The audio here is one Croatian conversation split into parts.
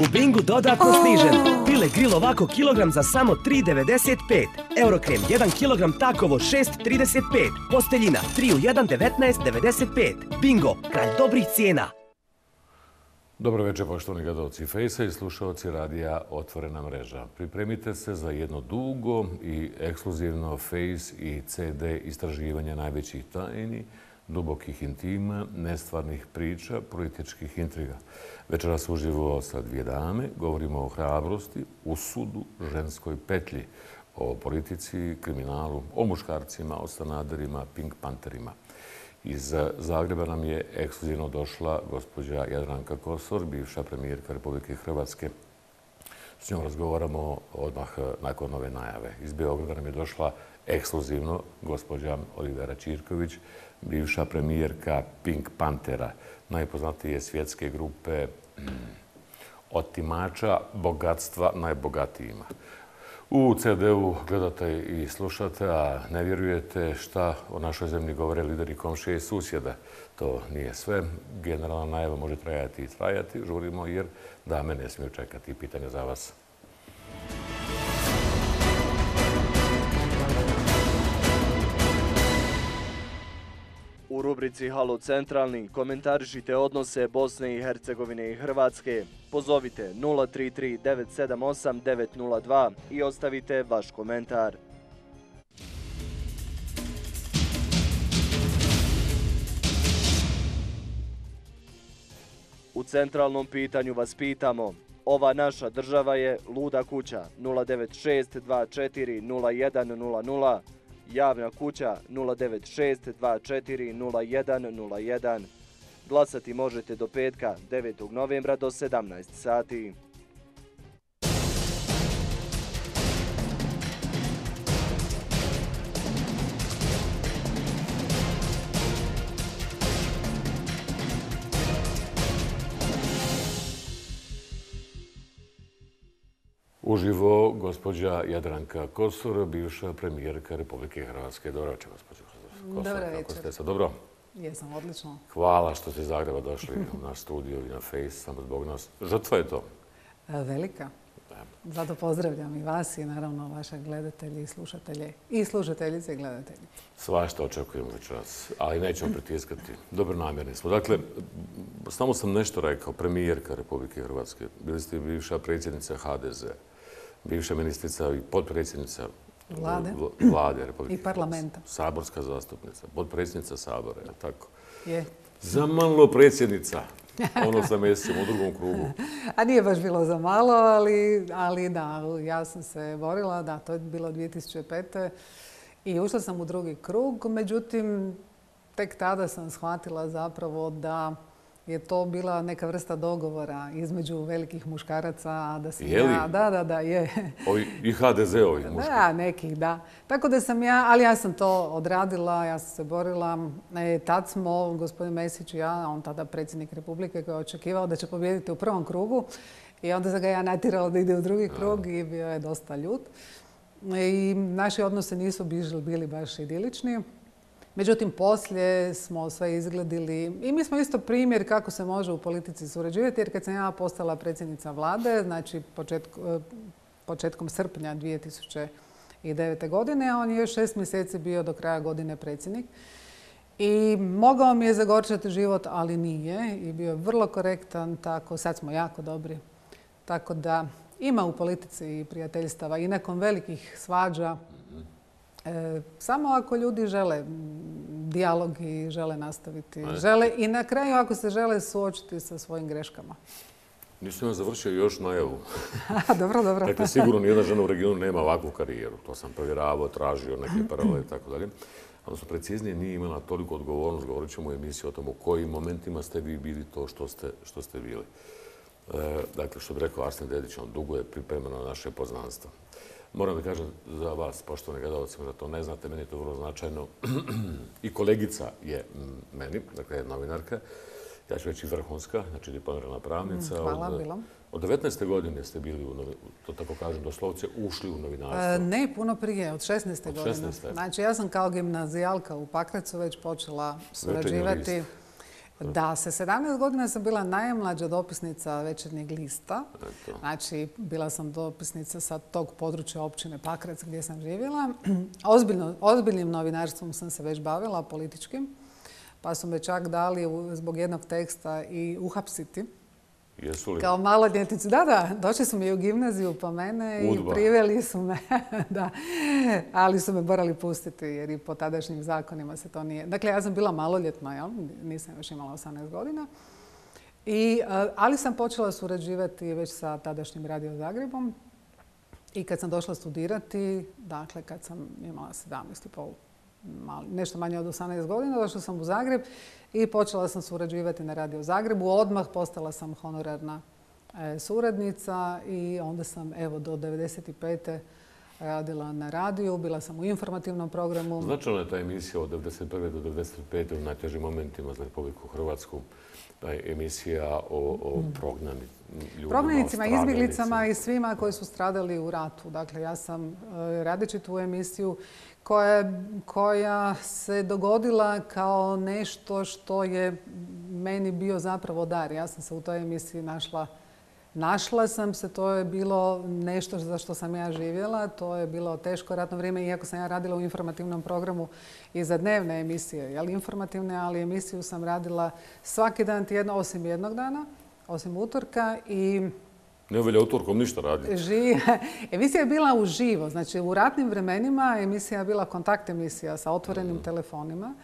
U Bingu dodatno sniženo. Pile grill ovako kilogram za samo 3,95. Eurokrem 1 kilogram takovo 6,35. Posteljina 3 u 1 19,95. Bingo, kralj dobrih cijena. Dobro večer, poštovani gledalci Fejsa i slušalci radija Otvorena mreža. Pripremite se za jedno dugo i ekskluzivno Face i CD istraživanje najvećih tajni, dubokih intima, nestvarnih priča, političkih intriga. Večeras uživo sa dvije dame govorimo o hrabrosti, usudu, ženskoj petlji, o politici, kriminalu, o muškarcima, o stanaderima, pink panterima. Iz Zagreba nam je ekskluzivno došla gospođa Jadranka Kosor, bivša premijerka Republike Hrvatske. S njom razgovaramo odmah nakon ove najave. Iz Beograda nam je došla ekskluzivno gospođa Olivera Čirković, bivša premijerka Pink Pantera, najpoznatije svjetske grupe mm, otimača bogatstva najbogatijima. U CD-u gledate i slušate, a ne vjerujete šta o našoj zemlji govore lideri komšije i susjeda. To nije sve. Generalna najava može trajati i trajati. Žurimo jer dame ne smiju čekati. Pitanje za vas. U rubrici Halo Centralni komentarišite odnose Bosne i Hercegovine i Hrvatske. Pozovite 033 978 902 i ostavite vaš komentar. U centralnom pitanju vas pitamo. Ova naša država je luda kuća 096 24 0100 javna kuća 096 24 Glasati možete do petka 9. novembra do 17 sati. Uživo gospođa Jadranka Kosor, bivša premijerka Republike Hrvatske. Dobro večer, gospođo Kosor. Dobro večer. Kako ste sa dobro? Jesam, odlično. Hvala što ste iz Zagreba došli u naš studio i na Face, samo zbog nas. Žrtva je to? E, velika. Zato pozdravljam i vas i naravno vaše gledatelji i slušatelje i slušateljice i gledatelji. Svašta očekujemo večeras, ali nećemo pritiskati. Dobro namjerni smo. Dakle, samo sam nešto rekao, premijerka Republike Hrvatske. Bili ste bivša predsjednica HDZ bivša ministrica i potpredsjednica Vlade. Vlade Republike I parlamenta. Saborska zastupnica, potpredsjednica Sabora, je tako? Je. Za malo predsjednica. Ono sa mjesecom u drugom krugu. A nije baš bilo za malo, ali, ali da, ja sam se borila, da, to je bilo 2005. I ušla sam u drugi krug, međutim, tek tada sam shvatila zapravo da je to bila neka vrsta dogovora između velikih muškaraca. Da sam je li? Ja, da, da, da, je. Ovi, I HDZ-ovi muškaraca? Da, nekih, da. Tako da sam ja, ali ja sam to odradila, ja sam se borila. E, tad smo, gospodin Mesić i ja, on tada predsjednik Republike koji je očekivao da će pobijediti u prvom krugu. I onda sam ga ja natjerala da ide u drugi krug i bio je dosta ljut. I naši odnose nisu bili baš idilični. Međutim, poslije smo sve izgledili i mi smo isto primjer kako se može u politici surađivati, jer kad sam ja postala predsjednica vlade, znači e, početkom srpnja 2009. godine, on je još šest mjeseci bio do kraja godine predsjednik. I mogao mi je zagorčati život, ali nije. I bio je vrlo korektan, tako sad smo jako dobri. Tako da ima u politici prijateljstava i nakon velikih svađa E, samo ako ljudi žele dijalog i žele nastaviti. Žele i na kraju ako se žele suočiti sa svojim greškama. Nisam ja završio još najavu. dobro, dobro. Dakle, sigurno nijedna žena u regionu nema ovakvu karijeru. To sam provjeravao, tražio neke paralele i tako dalje. Odnosno, preciznije nije imala toliko odgovornost, govorit ćemo u emisiji o tom u kojim momentima ste vi bili to što ste, što ste bili. E, dakle, što bi rekao Arsen Dedić, on dugo je pripremeno naše poznanstvo. Moram da kažem za vas, poštovane gledalci, da to ne znate, meni je to vrlo značajno. I kolegica je meni, dakle je novinarka, ja ću reći vrhunska, znači diplomirana pravnica. Mm, hvala, bilo. Od 19. godine ste bili, u, to tako kažem, doslovce ušli u novinarstvo. E, ne, puno prije, od 16. od godine. Znači ja sam kao gimnazijalka u Pakracu već počela surađivati. Da, sa 17 godina sam bila najmlađa dopisnica večernjeg lista. Znači, bila sam dopisnica sa tog područja općine Pakrac gdje sam živjela. Ozbiljno, ozbiljnim novinarstvom sam se već bavila, političkim. Pa su me čak dali zbog jednog teksta i uhapsiti. Jesu li? Kao maloljetnici, da, da, došli su mi u gimnaziju po mene Udba. i priveli su me, da, ali su me morali pustiti jer i po tadašnjim zakonima se to nije. Dakle, ja sam bila maloljetna, jel? nisam još imala 18 godina. I, ali sam počela surađivati već sa tadašnjim Radio Zagrebom i kad sam došla studirati, dakle kad sam imala 17 i pol, malo- nešto manje od 18 godina, došla sam u Zagreb i počela sam surađivati na Radio Zagrebu. Odmah postala sam honorarna e, suradnica i onda sam evo do 95. radila na radiju, bila sam u informativnom programu. Značajna je ta emisija od 1991. do 1995. u najtežim momentima za Republiku Hrvatsku. Ta emisija o, o prognanim ljudima. o Prognanicima, izbjeglicama i svima koji su stradali u ratu. Dakle, ja sam e, radeći tu emisiju koja, koja se dogodila kao nešto što je meni bio zapravo dar. Ja sam se u toj emisiji našla Našla sam se, to je bilo nešto za što sam ja živjela, to je bilo teško ratno vrijeme, iako sam ja radila u informativnom programu i za dnevne emisije, jel, informativne, ali emisiju sam radila svaki dan tjedno, osim jednog dana, osim utorka i Ne velja utorkom ništa raditi. Ži... Emisija je bila uživo, znači u ratnim vremenima emisija je bila kontakt emisija sa otvorenim Mm. telefonima.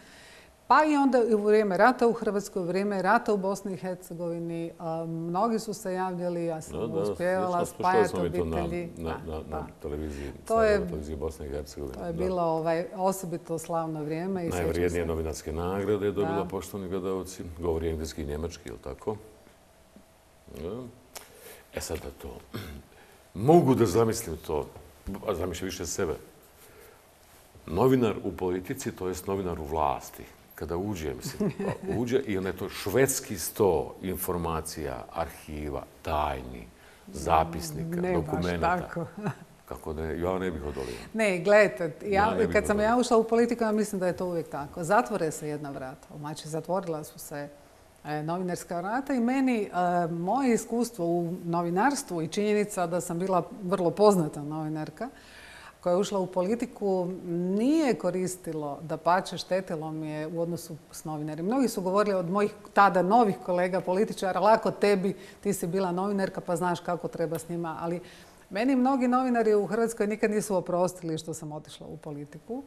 Pa i onda u vrijeme rata u Hrvatskoj, u vrijeme rata u Bosni i Hercegovini, mnogi su se javljali, ja sam Da, uspjevala spajati na, obitelji. na, na, na televiziji, To je- televiziji Bosne i Hercegovine. To je bilo ovaj, osobito slavno vrijeme. I Najvrijednije se. novinarske nagrade je dobila poštovani gledalci. Govori engleski i njemački, ili tako? Da. E sad da to... Mogu da zamislim to, a zamišljam više sebe. Novinar u politici, to jest novinar u vlasti. Kada uđe, mislim, uđe i onda je to švedski sto informacija, arhiva, tajni, zapisnika, Ne baš dokumenta. tako. Kako ne, ja ne bih odolio. Ne, gledajte, ja, kad sam ja ušla u politiku, ja mislim da je to uvijek tako. Zatvore se jedna vrata. Znači, zatvorila su se novinarska vrata i meni e, moje iskustvo u novinarstvu i činjenica da sam bila vrlo poznata novinarka koja je ušla u politiku nije koristilo da pače štetilo mi je u odnosu s novinarima. Mnogi su govorili od mojih tada novih kolega političara, lako tebi, ti si bila novinarka pa znaš kako treba s njima, ali meni mnogi novinari u Hrvatskoj nikad nisu oprostili što sam otišla u politiku.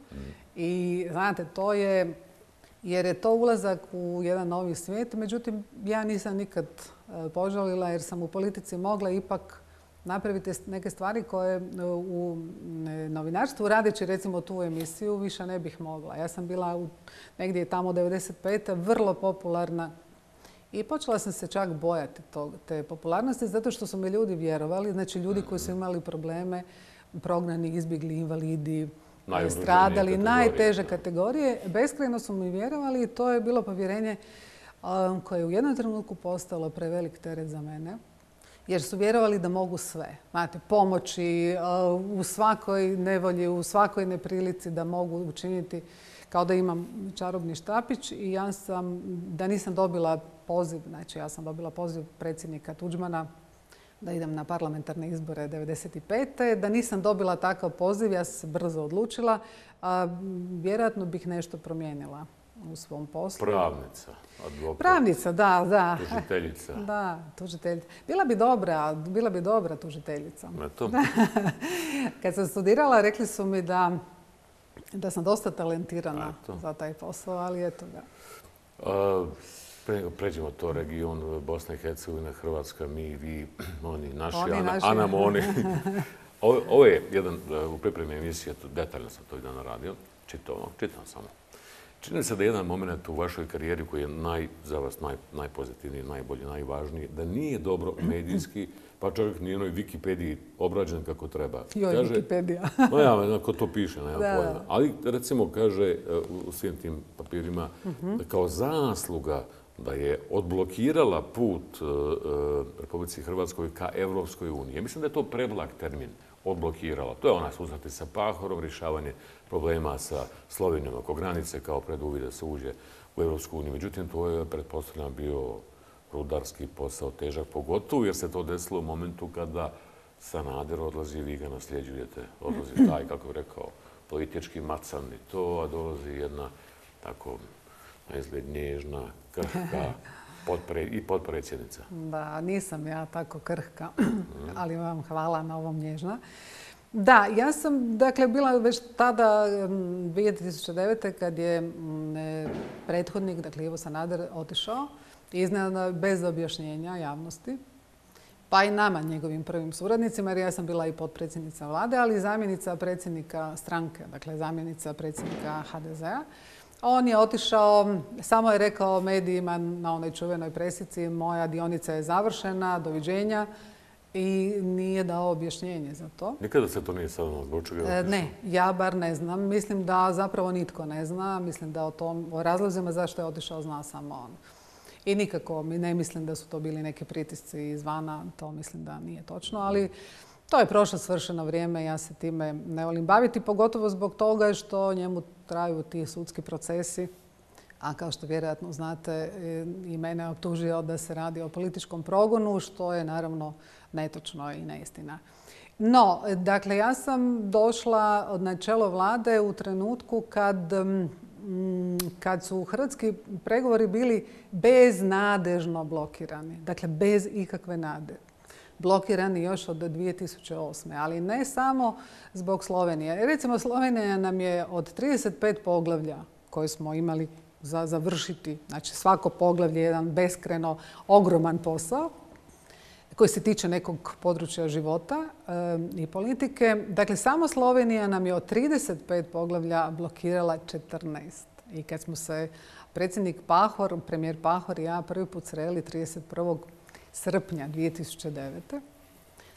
I znate, to je, jer je to ulazak u jedan novi svijet. Međutim, ja nisam nikad e, požalila jer sam u politici mogla ipak napraviti neke stvari koje e, u novinarstvu radeći recimo tu emisiju više ne bih mogla. Ja sam bila u, negdje tamo 95. vrlo popularna i počela sam se čak bojati tog, te popularnosti zato što su mi ljudi vjerovali, znači ljudi koji su imali probleme, prognani, izbjegli, invalidi, stradali, najteže kategorije. Beskrajno su mi vjerovali i to je bilo povjerenje um, koje je u jednom trenutku postalo prevelik teret za mene. Jer su vjerovali da mogu sve. Znate, pomoći uh, u svakoj nevolji, u svakoj neprilici da mogu učiniti kao da imam čarobni štapić i ja sam, da nisam dobila poziv, znači ja sam dobila poziv predsjednika Tuđmana da idem na parlamentarne izbore 95. Da nisam dobila takav poziv, ja sam se brzo odlučila, a vjerojatno bih nešto promijenila u svom poslu. Pravnica, advokat, Pravnica, da, da. tužiteljica. Da, tužiteljica. Bila bi dobra, bila bi dobra tužiteljica. Eto, Kad sam studirala, rekli su mi da, da sam dosta talentirana za taj posao, ali eto ga. A, pre nego pređemo to region Bosna i Hercegovina, Hrvatska, mi, vi, oni, naši, Oni, Ana, naši. Oni. ovo, ovo je jedan, e, u pripremi emisije, detaljno sam to i dana radio, čitao, čitam samo. Čini se da je jedan moment u vašoj karijeri koji je naj, za vas naj, najpozitivniji, najbolji, najvažniji, da nije dobro medijski, pa čovjek nije onoj Wikipediji obrađen kako treba. Joj, Wikipedia. No ja, ako to piše, nema pojma. Ali recimo kaže e, u- svim tim papirima Mhm. da kao zasluga da je odblokirala put e, e, Republici Hrvatskoj ka Evropskoj uniji. Mislim da je to prevlak termin, odblokirala. To je ona susreti sa Pahorom, rješavanje problema sa Slovenijom oko granice kao preduvjet da se uđe u Europsku uniju. Međutim, to je, pretpostavljam, bio rudarski posao težak, pogotovo jer se to desilo u momentu kada Sanader odlazi, vi ga nasljeđujete. Odlazi taj, kako bi rekao, politički macan i to, a dolazi jedna tako izgled nježna, krhka i potpredsjednica. Da, nisam ja tako krhka, ali vam hvala na ovom nježna. Da, ja sam dakle bila već tada 2009. kad je prethodnik, dakle Ivo Sanader, otišao iznenada bez objašnjenja javnosti, pa i nama, njegovim prvim suradnicima, jer ja sam bila i potpredsjednica vlade, ali i zamjenica predsjednika stranke, dakle zamjenica predsjednika HDZ-a. On je otišao, samo je rekao medijima na onoj čuvenoj presici moja dionica je završena, doviđenja i nije dao objašnjenje za to. Nikada se to nije sadano zbog čega e, Ne, ja bar ne znam. Mislim da zapravo nitko ne zna. Mislim da o, tom, o razlozima zašto je otišao zna samo on. I nikako mi ne mislim da su to bili neki pritisci izvana. To mislim da nije točno, ali to je prošlo svršeno vrijeme, ja se time ne volim baviti, pogotovo zbog toga što njemu traju ti sudski procesi. A kao što vjerojatno znate, i mene optužio da se radi o političkom progonu, što je naravno netočno i neistina. No, dakle, ja sam došla na čelo vlade u trenutku kad, kad su hrvatski pregovori bili beznadežno blokirani. Dakle, bez ikakve nade blokirani još od 2008. Ali ne samo zbog Slovenije. Recimo Slovenija nam je od 35 poglavlja koje smo imali za završiti, znači svako poglavlje je jedan beskreno ogroman posao koji se tiče nekog područja života i politike. Dakle, samo Slovenija nam je od 35 poglavlja blokirala 14. I kad smo se predsjednik Pahor, premijer Pahor i ja prvi put sreli 31 srpnja 2009.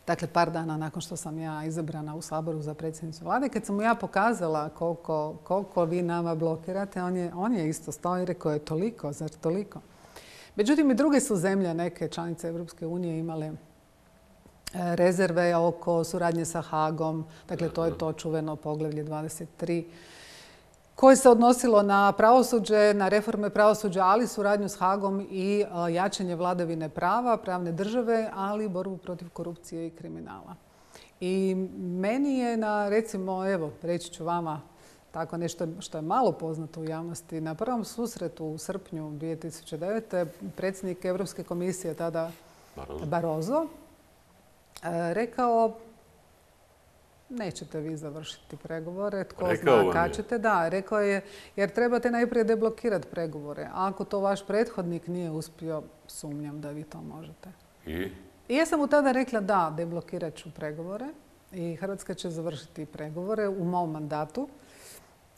Dakle, par dana nakon što sam ja izabrana u Saboru za predsjednicu vlade, kad sam mu ja pokazala koliko, koliko vi nama blokirate, on je, on je isto stao i rekao je toliko, zar toliko? Međutim, i druge su zemlje, neke članice Europske unije imale e, rezerve oko suradnje sa Hagom. Dakle, to je to čuveno poglavlje 23 koje se odnosilo na pravosuđe, na reforme pravosuđa, ali suradnju s Hagom i e, jačanje vladavine prava, pravne države, ali i borbu protiv korupcije i kriminala. I meni je na, recimo, evo, reći ću vama tako nešto što je malo poznato u javnosti. Na prvom susretu u srpnju 2009. predsjednik Europske komisije tada Barozo, e, rekao nećete vi završiti pregovore, tko zna kad ćete. Da, rekao je, jer trebate najprije deblokirati pregovore. A ako to vaš prethodnik nije uspio, sumnjam da vi to možete. I? I ja sam mu tada rekla da, deblokirat ću pregovore i Hrvatska će završiti pregovore u mom mandatu.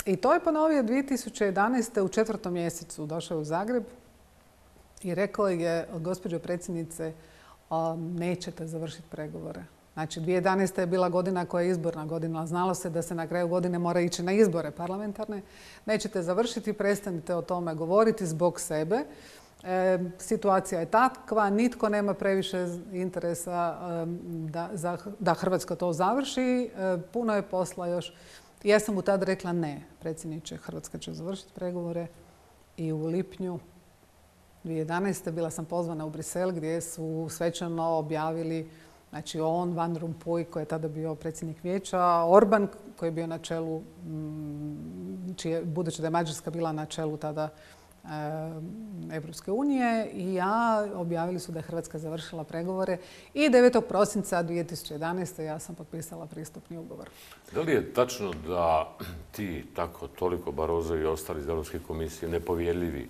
I to je ponovio 2011. u četvrtom mjesecu. Došao u Zagreb i rekao je, gospođo predsjednice, nećete završiti pregovore. Znači, 2011. je bila godina koja je izborna godina. Znalo se da se na kraju godine mora ići na izbore parlamentarne. Nećete završiti, prestanite o tome govoriti zbog sebe. E, situacija je takva, nitko nema previše interesa da, Hrvatska to završi. E, puno je posla još. Ja sam mu tada rekla ne, predsjedniče, Hrvatska će završiti pregovore i u lipnju 2011. bila sam pozvana u Brisel gdje su svečano objavili Znači on, Van Rompuy koji je tada bio predsjednik vijeća, Orban koji je bio na čelu, mm, čije, budući da je Mađarska bila na čelu tada Evropske unije i ja objavili su da je Hrvatska završila pregovore i 9. prosinca 2011. ja sam potpisala pristupni ugovor. Da li je tačno da ti tako toliko Barozo i ostali iz Europske komisije nepovjerljivi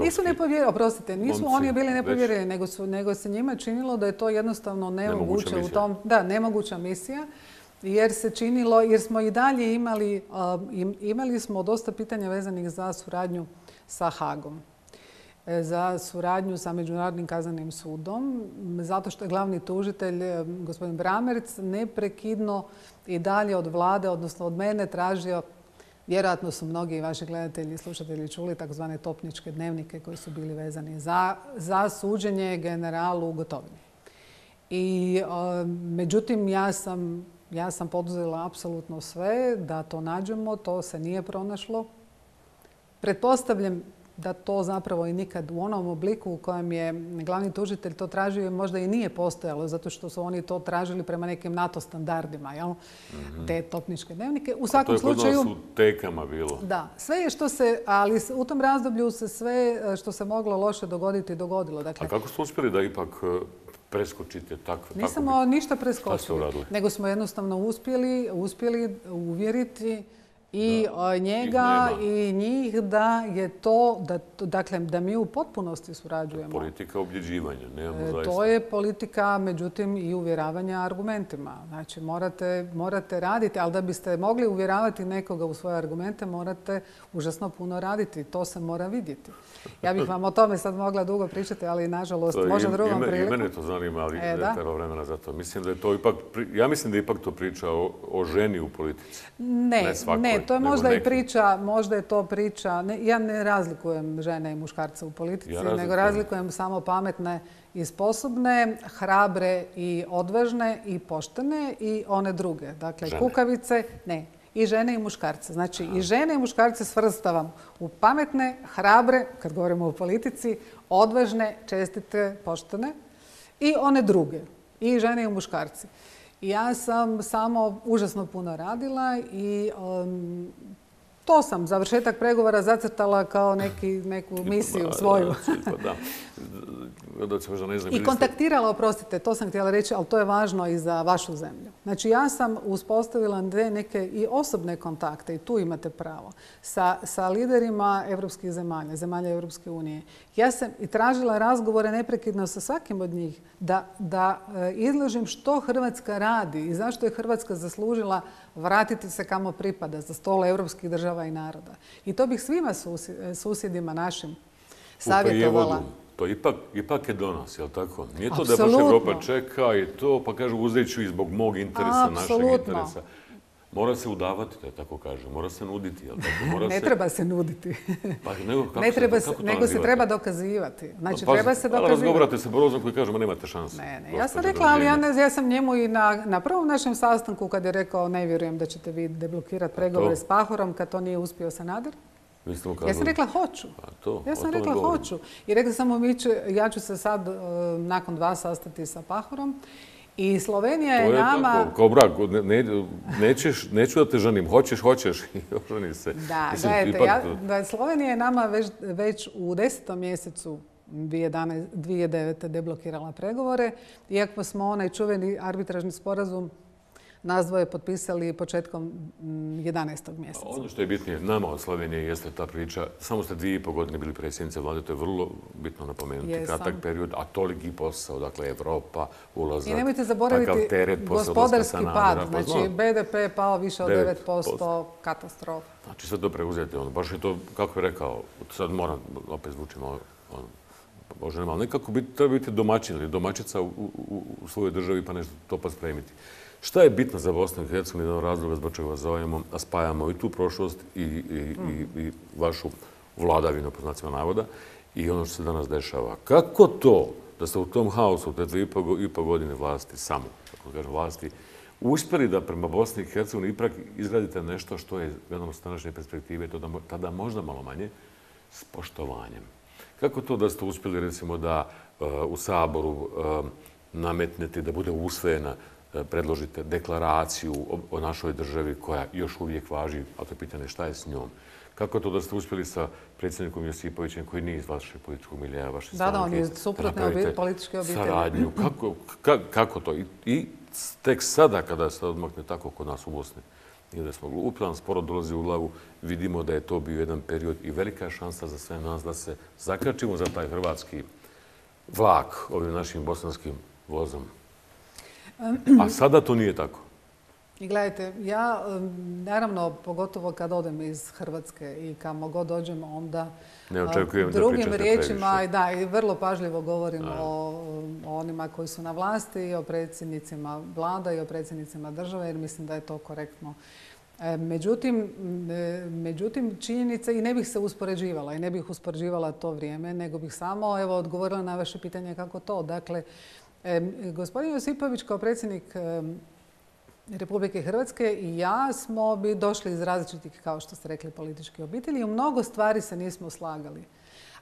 nisu nepovjerljivi, oprostite, nisu oni bili nepovjerljivi, nego, nego se njima činilo da je to jednostavno nemoguće u tom, da, nemoguća misija, jer se činilo, jer smo i dalje imali, imali smo dosta pitanja vezanih za suradnju sa Hagom. E, za suradnju sa Međunarodnim kaznenim sudom, zato što je glavni tužitelj, e, gospodin Bramerc, neprekidno i dalje od vlade, odnosno od mene, tražio Vjerojatno su mnogi vaši gledatelji i slušatelji čuli takozvane topničke dnevnike koji su bili vezani za, za suđenje generalu Gotovini. I međutim, ja sam, ja sam poduzela apsolutno sve da to nađemo. To se nije pronašlo. Pretpostavljam, da to zapravo i nikad u onom obliku u kojem je glavni tužitelj to tražio možda i nije postojalo, zato što su oni to tražili prema nekim NATO standardima, jel? Mhm. te topničke dnevnike. U svakom to je slučaju... u tekama bilo. Da, sve je što se, ali u tom razdoblju se sve e, što se moglo loše dogoditi dogodilo. Dakle, A kako ste uspjeli da ipak e, preskočite takve? Nismo ništa preskočili, nego smo jednostavno uspjeli, uspjeli uvjeriti i njega i njih da je to, da, dakle, da mi u potpunosti surađujemo. Politika objeđivanja, nemamo e, zaista. To je politika, međutim, i uvjeravanja argumentima. Znači, morate, morate raditi, ali da biste mogli uvjeravati nekoga u svoje argumente, morate užasno puno raditi. To se mora vidjeti. Ja bih vam o tome sad mogla dugo pričati, ali nažalost, možda drugom priliku. I mene to zanima, ali e, da. vremena za to. Mislim da je to ipak, ja mislim da je ipak to priča o, ženi u politici. Ne, ne, to je možda i priča, možda je to priča, ja ne razlikujem žene i muškarce u politici, nego razlikujem samo pametne i sposobne, hrabre i odvažne i poštene i one druge. Dakle, kukavice, ne, i žene i muškarce. Znači i žene i muškarce svrstavam u pametne, hrabre, kad govorimo o politici, odvažne, čestite, poštene i one druge. I žene i muškarci. Ja sam samo užasno puno radila i to sam završetak pregovora zacrtala kao neki, neku misiju svoju. I kontaktirala, oprostite, to sam htjela reći, ali to je važno i za vašu zemlju. Znači ja sam uspostavila dve neke i osobne kontakte i tu imate pravo sa, sa liderima evropskih zemalja, zemalja Europske unije. Ja sam i tražila razgovore neprekidno sa svakim od njih da, da e, izložim što Hrvatska radi i zašto je Hrvatska zaslužila vratiti se kamo pripada za stol europskih država i naroda. I to bih svima susjedima našim savjetovala. To ipak, ipak je donos, jel tako? Nije to da baš Europa čeka i to, pa kažu uzet ću i zbog mog interesa, našeg interesa. Mora se udavati, da tako kaže. Mora se nuditi, jel tako? Mora ne treba se nuditi. Pa nego, kako ne treba se, nego se treba dokazivati. Znači, pa, treba se dokazivati. razgovarate se Borozom koji kaže, ma nemate šanse. Ne, ne. Ja sam rekla, ali ja, ne, ja sam njemu i na, na prvom našem sastanku kad je rekao, ne vjerujem da ćete vi deblokirati pregovore s Pahorom kad to nije uspio Sanader. Ja sam rekla hoću. to, ja sam rekla hoću. I rekla sam mi ja ću se sad e, nakon dva sastati sa Pahorom. I Slovenija je, nama... Tako, kao brak, nećeš, neću da te ženim, hoćeš, hoćeš i se. Da, gledajte, da Slovenija je nama već, već u desetom mjesecu 2009. deblokirala pregovore, iako smo onaj čuveni arbitražni sporazum nas dvoje potpisali početkom 11. Mm, mjeseca. Ono što je bitnije nama od Slovenije jeste ta priča. Samo ste dvije i po godine bili predsjednice vlade, to je vrlo bitno napomenuti. Kratak period, a toliki posao, dakle Evropa, ulazak, I nemojte zaboraviti gospodarski pad. Pa znači BDP je pao više od 9%, katastrofa. Znači sve to preuzeti. Ono, baš je to, kako je rekao, sad moram, opet zvučim ono, ali nekako treba biti domaćin ili domaćica u, svojoj državi pa nešto to pa spremiti. Šta je bitno za Bosnu i Hercegovinu, jedan razloga zbog čega vas zovemo, a spajamo i tu prošlost i, vašu vladavinu, po znacima navoda, i ono što se danas dešava. Kako to da ste u tom haosu, te dvije i pol godine vlasti, samo, tako kažem, vlasti, uspjeli da prema Bosni i Hercegovini ipak izgradite nešto što je, gledamo s perspektive, to tada možda malo manje, s poštovanjem. Kako to da ste uspjeli, recimo, da uh, u Saboru uh, nametnete, da bude usvojena E, predložite deklaraciju o našoj državi koja još uvijek važi, a to je pitanje šta je s njom. Kako to da ste uspjeli sa predsjednikom Josipovićem koji nije iz vašeg političkog milija, vaše stranke? Da, da, on je suprotne političke obitelji. Saradnju. Kako, to? I, tek sada kada se odmakne tako kod nas u Bosni, i da smo upravo sporo dolazi u glavu, vidimo da je to bio jedan period i velika šansa za sve nas da se zakačimo za taj hrvatski vlak ovim našim bosanskim vozom. A sada to nije tako. I gledajte, ja naravno, pogotovo kad odem iz Hrvatske i kamo god dođem, onda ne očekujem drugim riječima da, i vrlo pažljivo govorim o, onima koji su na vlasti, i o predsjednicima vlada i o predsjednicima države, jer mislim da je to korektno. E, međutim, e, međutim, činjenica i ne bih se uspoređivala i ne bih uspoređivala to vrijeme, nego bih samo evo, odgovorila na vaše pitanje kako to. Dakle, gospodin Josipović kao predsjednik Republike Hrvatske i ja smo bi došli iz različitih, kao što ste rekli, političkih obitelji i u mnogo stvari se nismo slagali.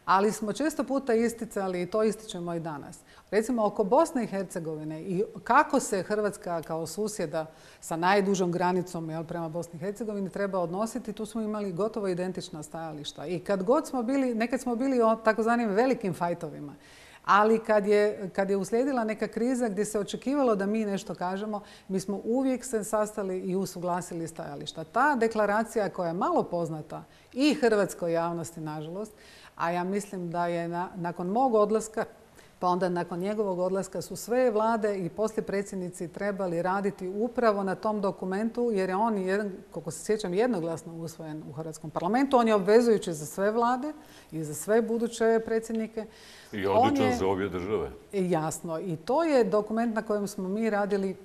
Ali smo često puta isticali i to ističemo i danas. Recimo oko Bosne i Hercegovine i kako se Hrvatska kao susjeda sa najdužom granicom jel, prema Bosni i Hercegovini treba odnositi, tu smo imali gotovo identična stajališta. I kad god smo bili, nekad smo bili o takozvanim velikim fajtovima. Ali kad je, kad je uslijedila neka kriza gdje se očekivalo da mi nešto kažemo, mi smo uvijek se sastali i usuglasili stajališta. Ta deklaracija koja je malo poznata i hrvatskoj javnosti, nažalost, a ja mislim da je nakon mog odlaska pa onda nakon njegovog odlaska su sve vlade i poslije predsjednici trebali raditi upravo na tom dokumentu jer je on, jedan, koliko se sjećam, jednoglasno usvojen u Hrvatskom parlamentu. On je obvezujući za sve vlade i za sve buduće predsjednike. I odličan za obje države. Jasno. I to je dokument na kojem smo mi radili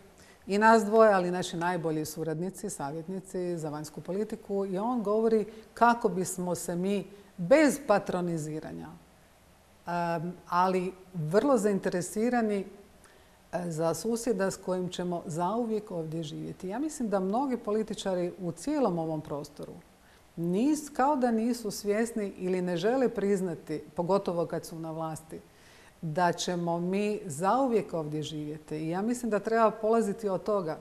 i nas dvoje, ali i naši najbolji suradnici, savjetnici za vanjsku politiku. I on govori kako bismo se mi bez patroniziranja, ali vrlo zainteresirani e, za susjeda s kojim ćemo zauvijek ovdje živjeti. Ja mislim da mnogi političari u cijelom ovom prostoru nis, kao da nisu svjesni ili ne žele priznati, pogotovo kad su na vlasti, da ćemo mi zauvijek ovdje živjeti. I ja mislim da treba polaziti od toga.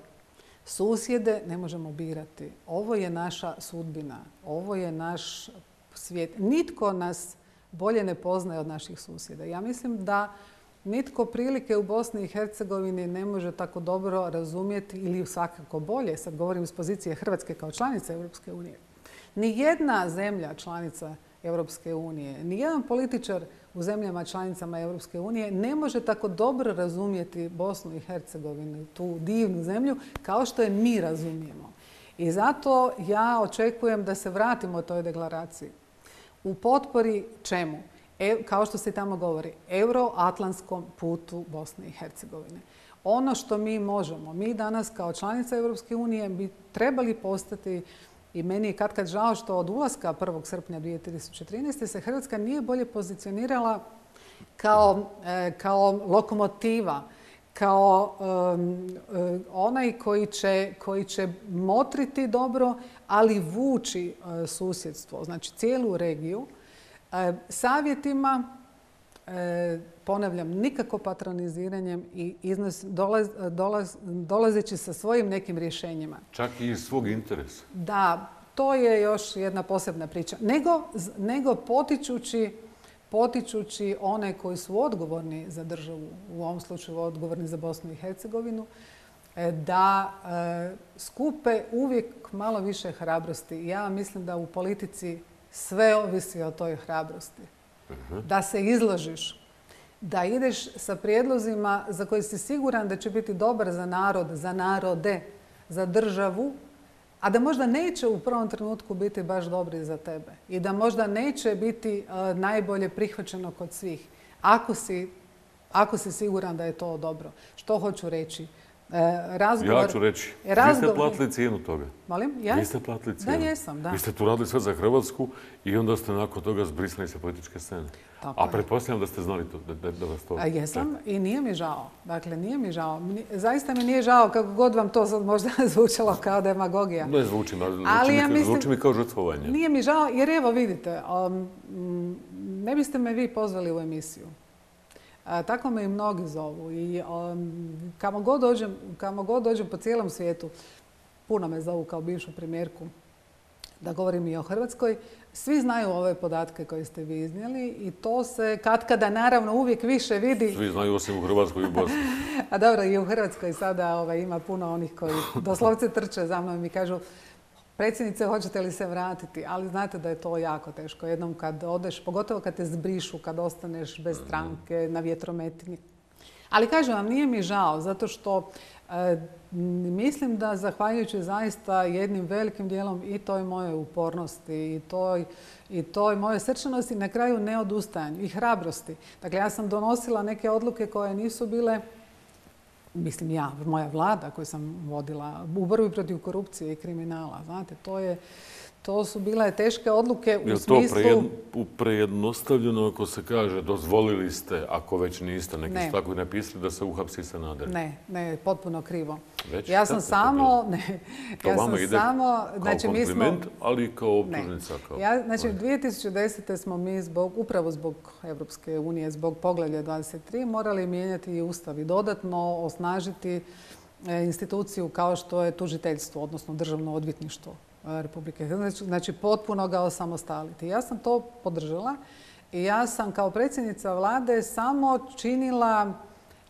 Susjede ne možemo birati. Ovo je naša sudbina. Ovo je naš svijet. Nitko nas bolje ne poznaje od naših susjeda. Ja mislim da nitko prilike u Bosni i Hercegovini ne može tako dobro razumjeti ili svakako bolje, sad govorim iz pozicije Hrvatske kao članice Europske unije. Ni jedna zemlja članica Europske unije, ni jedan političar u zemljama članicama Europske unije ne može tako dobro razumjeti Bosnu i Hercegovinu, tu divnu zemlju, kao što je mi razumijemo. I zato ja očekujem da se vratimo toj deklaraciji u potpori čemu? E, kao što se tamo govori, euroatlantskom putu Bosne i Hercegovine. Ono što mi možemo, mi danas kao članica Europske unije bi trebali postati i meni je kad kad žao što od ulaska 1. srpnja 2013. se Hrvatska nije bolje pozicionirala kao, e, kao lokomotiva kao onaj koji će, koji će motriti dobro, ali vući e, susjedstvo, znači cijelu regiju, e, savjetima, e, ponavljam, nikako patroniziranjem i iznos, dolazeći sa svojim nekim rješenjima. Čak i iz svog interesa. Da, to je još jedna posebna priča. Nego, nego potičući potičući one koji su odgovorni za državu, u ovom slučaju odgovorni za Bosnu i Hercegovinu, e, da e, skupe uvijek malo više hrabrosti. Ja mislim da u politici sve ovisi o toj hrabrosti. Mhm. Da se izložiš, da ideš sa prijedlozima za koje si siguran da će biti dobar za narod, za narode, za državu, a da možda neće u prvom trenutku biti baš dobri za tebe i da možda neće biti e, najbolje prihvaćeno kod svih. Ako si, ako si siguran da je to dobro. Što hoću reći? E, razgovor, ja ću reći, vi ste platili cijenu toga. Molim? Ja? Vi ste platili cijenu. Da, jesam, da. Vi ste tu radili sve za Hrvatsku i onda ste nakon toga zbrisali sa političke scene. A pretpostavljam da ste znali to, da, da vas to... A jesam i nije mi žao. Dakle, nije mi žao. Zaista mi nije žao kako god vam to sad možda zvučalo kao demagogija. Ne zvuči, ali ja mislim, zvuči mi kao žrtvovanje. Nije mi žao jer evo vidite, um, ne biste me vi pozvali u emisiju. tako me i mnogi zovu. I um, kamo, god dođem, kamo god dođem po cijelom svijetu, puno me zovu kao bivšu premijerku da govorim i o Hrvatskoj. Svi znaju ove podatke koje ste vi iznijeli i to se kad kada naravno uvijek više vidi. Svi znaju osim u Hrvatskoj i u Bosni. A dobro, i u Hrvatskoj sada ovaj, ima puno onih koji doslovce trče za mnom i kažu predsjednice hoćete li se vratiti, ali znate da je to jako teško. Jednom kad odeš, pogotovo kad te zbrišu, kad ostaneš bez mhm. stranke na vjetrometini. Ali kažem vam, nije mi žao, zato što e, mislim da zahvaljujući zaista jednim velikim dijelom i toj mojoj upornosti i toj, i toj mojoj srčanosti, na kraju neodustajanju i hrabrosti. Dakle, ja sam donosila neke odluke koje nisu bile mislim ja, moja vlada koju sam vodila u borbi protiv korupcije i kriminala. Znate, to je, To su bile teške odluke u Je smislu... to prejednostavljeno ako se kaže dozvolili ste, ako već niste, neki Ne. su tako i napisali da se uhapsi Sanader. Ne, ne, potpuno krivo. Već? Ja sam samo, ne, To ja vama sam ide samo, kao znači mi smo, kompliment, ali i kao optužnica. Kao... Ja, znači 2010. smo mi zbog, upravo zbog Europske unije, zbog poglavlja 23 morali mijenjati i ustav i dodatno osnažiti e, instituciju kao što je tužiteljstvo, odnosno državno odvjetništvo Republike Hrvatske. Znači potpuno ga osamostaliti. Ja sam to podržala i ja sam kao predsjednica vlade samo činila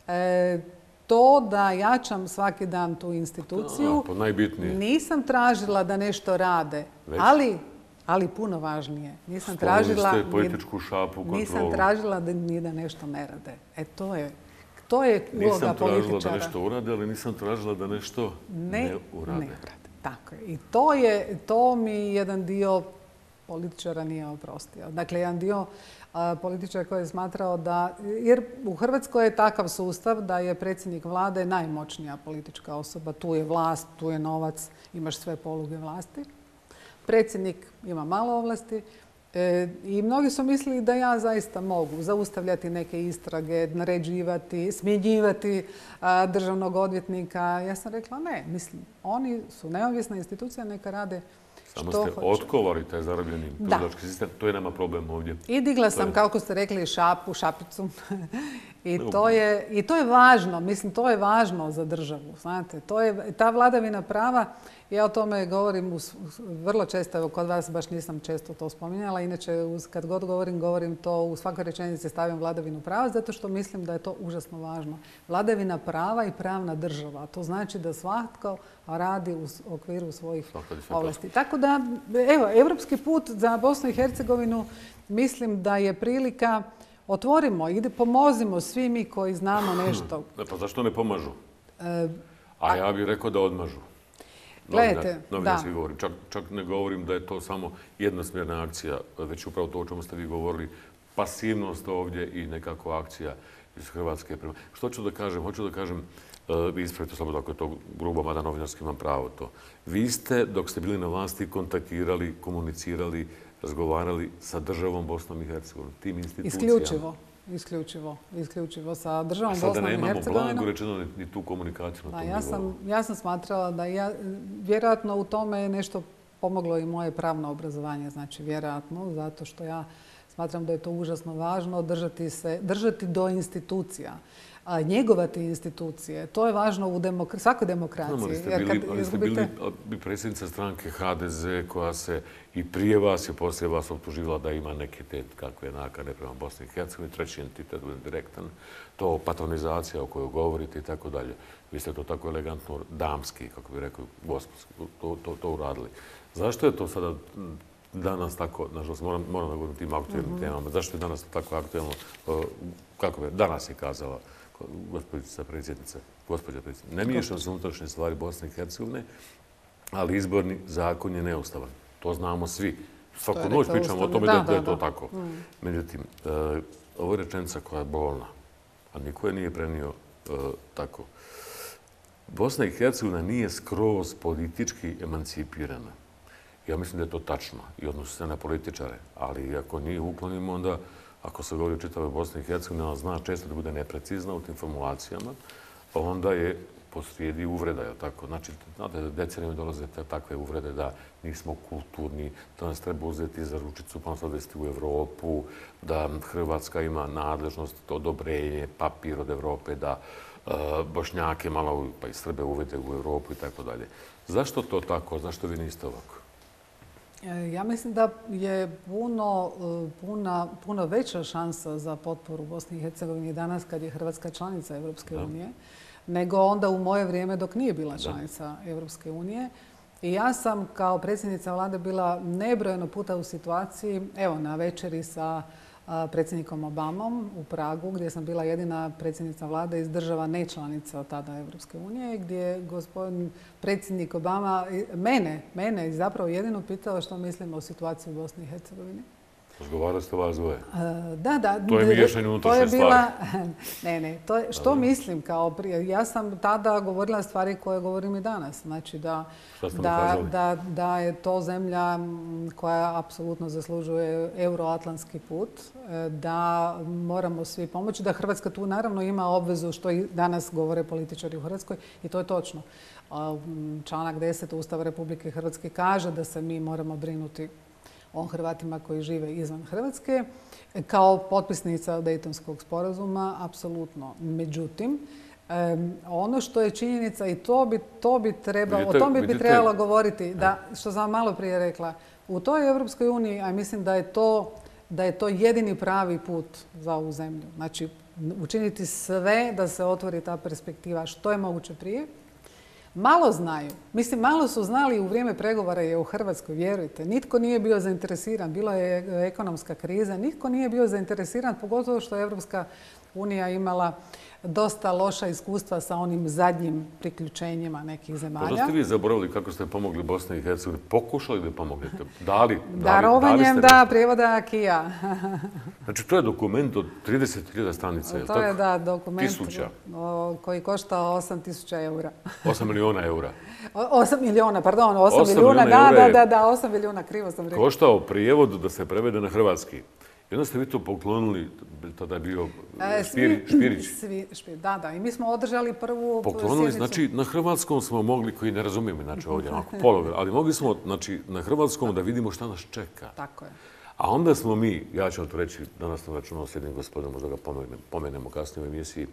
e, to da jačam svaki dan tu instituciju. A, po najbitnije. Nisam tražila da nešto rade, Već? ali, ali puno važnije. Nisam tražila, ste političku šapu, kontrolu. nisam tražila da, ni da nešto ne rade. E to je, to je uloga Nisam tražila političara. da nešto urade, ali nisam tražila da nešto ne, ne, urade. ne urade. Tako je. I to je, to mi jedan dio političara nije oprostio. Dakle, jedan dio političara koji je smatrao da, jer u Hrvatskoj je takav sustav da je predsjednik vlade najmoćnija politička osoba. Tu je vlast, tu je novac, imaš sve poluge vlasti. Predsjednik ima malo ovlasti i mnogi su mislili da ja zaista mogu zaustavljati neke istrage, naređivati, smjenjivati državnog odvjetnika. Ja sam rekla ne, mislim, oni su neovisna institucija, neka rade Samo što ste hoće. otkovali taj zarobljeni tužilački sistem. To je nama problem ovdje. I digla sam, je- kako ste rekli, šapu, šapicu. I to, je, I to je važno, mislim, to je važno za državu, znate. To je, ta vladavina prava, ja o tome govorim vrlo često, evo kod vas baš nisam često to spominjala, inače kad god govorim, govorim to u svakoj rečenici stavim vladavinu prava, zato što mislim da je to užasno važno. Vladavina prava i pravna država, to znači da svatko radi u okviru svojih ovlasti. Tako da, evo, evropski put za Bosnu i Hercegovinu mislim da je prilika otvorimo, ide, pomozimo svi mi koji znamo nešto. Ne, pa zašto ne pomažu? E, A ja bih rekao da odmažu. Gledajte, novinarski da. govorim. Čak, čak ne govorim da je to samo jednosmjerna akcija, već upravo to o čemu ste vi govorili, pasivnost ovdje i nekako akcija iz Hrvatske. Prema. Što ću da kažem? Hoću da kažem, e, vi ispravite slobodno ako je to grubo, mada novinarski imam pravo to. Vi ste, dok ste bili na vlasti, kontaktirali, komunicirali, razgovarali sa državom Bosnom i Hercegovinom, tim institucijama. isključivo, isključivo, isključivo sa državom sada Bosnom i nemamo blago Hercegovinom. rečeno ni, tu komunikaciju na Da, tom ja, sam, ja sam smatrala da ja, vjerojatno u tome je nešto pomoglo i moje pravno obrazovanje, znači vjerojatno, zato što ja smatram da je to užasno važno držati, se, držati do institucija, a, njegovati institucije. To je važno u svakoj demokraciji. Ali ste jer bili, ali ste predsjednica stranke HDZ koja se i prije vas i poslije vas optuživala da ima neke te kakve nakane prema Bosni i Hercegovini, treći entitet direktan, to patronizacija o kojoj govorite i tako dalje. Vi ste to tako elegantno damski, kako bi rekao, gospodski, to, to, to uradili. Zašto je to sada danas tako, nažalost, moram, moram da govorim o tim aktualnim temama, zašto je danas tako aktualno, kako bi, danas je kazala gospođica predsjednica, gospođa predsjednica, ne miješam se unutrašnje stvari Bosne i Hercegovine, ali izborni zakon je neustavan. To znamo svi. Svaku noć pričamo o tome da, da, da da, je to da. tako. Međutim, e, ovo je rečenica koja je bolna, a niko je nije prenio e, tako. Bosna i Hercegovina nije skroz politički emancipirana. Ja mislim da je to tačno i odnosi se na političare, ali ako nije uklonimo, onda ako se govori o čitavoj Bosni i Hercegovini, ona zna često da bude neprecizna u tim formulacijama, onda je posrijedi uvreda, tako? Znači, znate da decenijama dolaze te takve uvrede da nismo kulturni, da nas treba uzeti za ručicu pa nas odvesti u Evropu, da Hrvatska ima nadležnost, odobrenje, papir od Evrope, da e, Bošnjake malo pa i Srbe uvede u Evropu i tako dalje. Zašto to tako? Zašto vi niste ovako? E, Ja mislim da je puno, e, puna, puno veća šansa za potporu Bosni i Hercegovini danas kad je Hrvatska članica Europske unije, nego onda u moje vrijeme dok nije bila članica Europske unije. I ja sam kao predsjednica vlade bila nebrojeno puta u situaciji, evo na večeri sa predsjednikom Obamom u Pragu, gdje sam bila jedina predsjednica vlade iz država nečlanica tada Europske unije, gdje je gospodin predsjednik Obama mene, mene zapravo jedino pitao što mislim o situaciji u Bosni i Hercegovini. Razgovarali ste vas dvoje. Da, da. To je miješanje unutrašnje stvari. Ne, ne, to je, što mislim kao prije. Ja sam tada govorila stvari koje govorim i danas. Znači da, da, da, da je to zemlja koja apsolutno zaslužuje euroatlantski put, e, da moramo svi pomoći, da Hrvatska tu naravno ima obvezu što i danas govore političari u Hrvatskoj i to je točno. Članak 10. Ustava Republike Hrvatske kaže da se mi moramo brinuti o Hrvatima koji žive izvan Hrvatske. Kao potpisnica Dejtonskog sporazuma, apsolutno. Međutim, ono što je činjenica i to bi, to bi trebalo, o tome bi trebalo govoriti, da, što sam malo prije rekla, u toj Europskoj uniji, a mislim da je to da je to jedini pravi put za ovu zemlju. Znači, učiniti sve da se otvori ta perspektiva što je moguće prije Malo znaju. Mislim, malo su znali u vrijeme pregovora je u Hrvatskoj, vjerujte. Nitko nije bio zainteresiran. Bila je ekonomska kriza. Nitko nije bio zainteresiran, pogotovo što je Evropska unija imala dosta loša iskustva sa onim zadnjim priključenjima nekih zemalja. Pa da ste vi zaboravili kako ste pomogli Bosni i Hercegovini? Pokušali da pomognete? Dali? Darovanjem, da, prijevoda Kija. znači, to je dokument od 30.000 stranica, je To je, da, dokument koji košta 8.000 eura. 8 milijuna eura. 8 milijuna, pardon, 8, milijuna, da, da, da, da, 8 milijuna, krivo sam rekao. Koštao prijevod da se prevede na hrvatski. I onda ste vi to poklonili, tada je bio e, Špirić. da, da. I mi smo održali prvu Poklonili, znači na hrvatskom smo mogli, koji ne razumijemo inače ovdje, onako ali mogli smo znači, na hrvatskom da vidimo šta nas čeka. Tako je. A onda smo mi, ja ću vam to reći, danas sam računao s jednim gospodinom, možda ga pomenemo kasnije u emisiji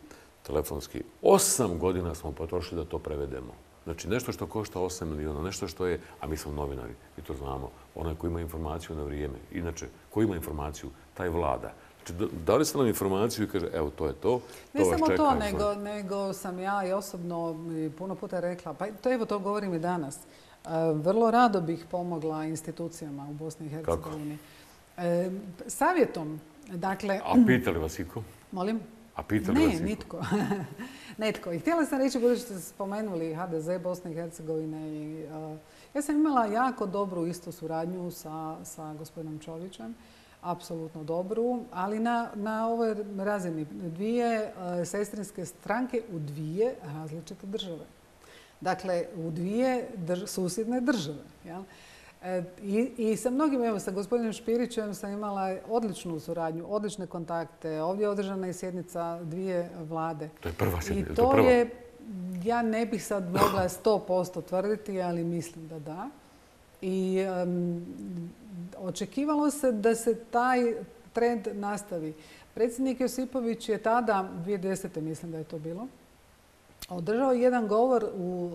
telefonski. Osam godina smo potrošili da to prevedemo. Znači nešto što košta 8 milijuna, nešto što je, a mi smo novinari i to znamo, onaj koji ima informaciju na vrijeme. Inače, koji ima informaciju, taj vlada. Znači, dali ste nam informaciju i kaže, evo, to je to, Ne samo to, nego, nego sam ja i osobno puno puta rekla, pa to evo to govorim i danas. E, vrlo rado bih pomogla institucijama u Bosni i Hercegovini. E, savjetom, dakle... A pitali vas iko? Molim? A pitali ne, nitko. Netko. I htjela sam reći, budući ste spomenuli HDZ Bosne i Hercegovine. I, ja sam imala jako dobru isto suradnju sa, sa gospodinom Čovićem. Apsolutno dobru, ali na, na ovoj razini dvije sestrinske stranke u dvije različite države. Dakle, u dvije susjedne države. Jel? E, I, I sa mnogim, evo sa gospodinom Špirićem sam imala odličnu suradnju, odlične kontakte. Ovdje je održana i sjednica dvije vlade. To je prva sjednica. I to je, ja ne bih sad mogla 100% tvrditi, ali mislim da da. I očekivalo se da se taj trend nastavi. Predsjednik Josipović je tada, 2010. mislim da je to bilo, održao jedan govor u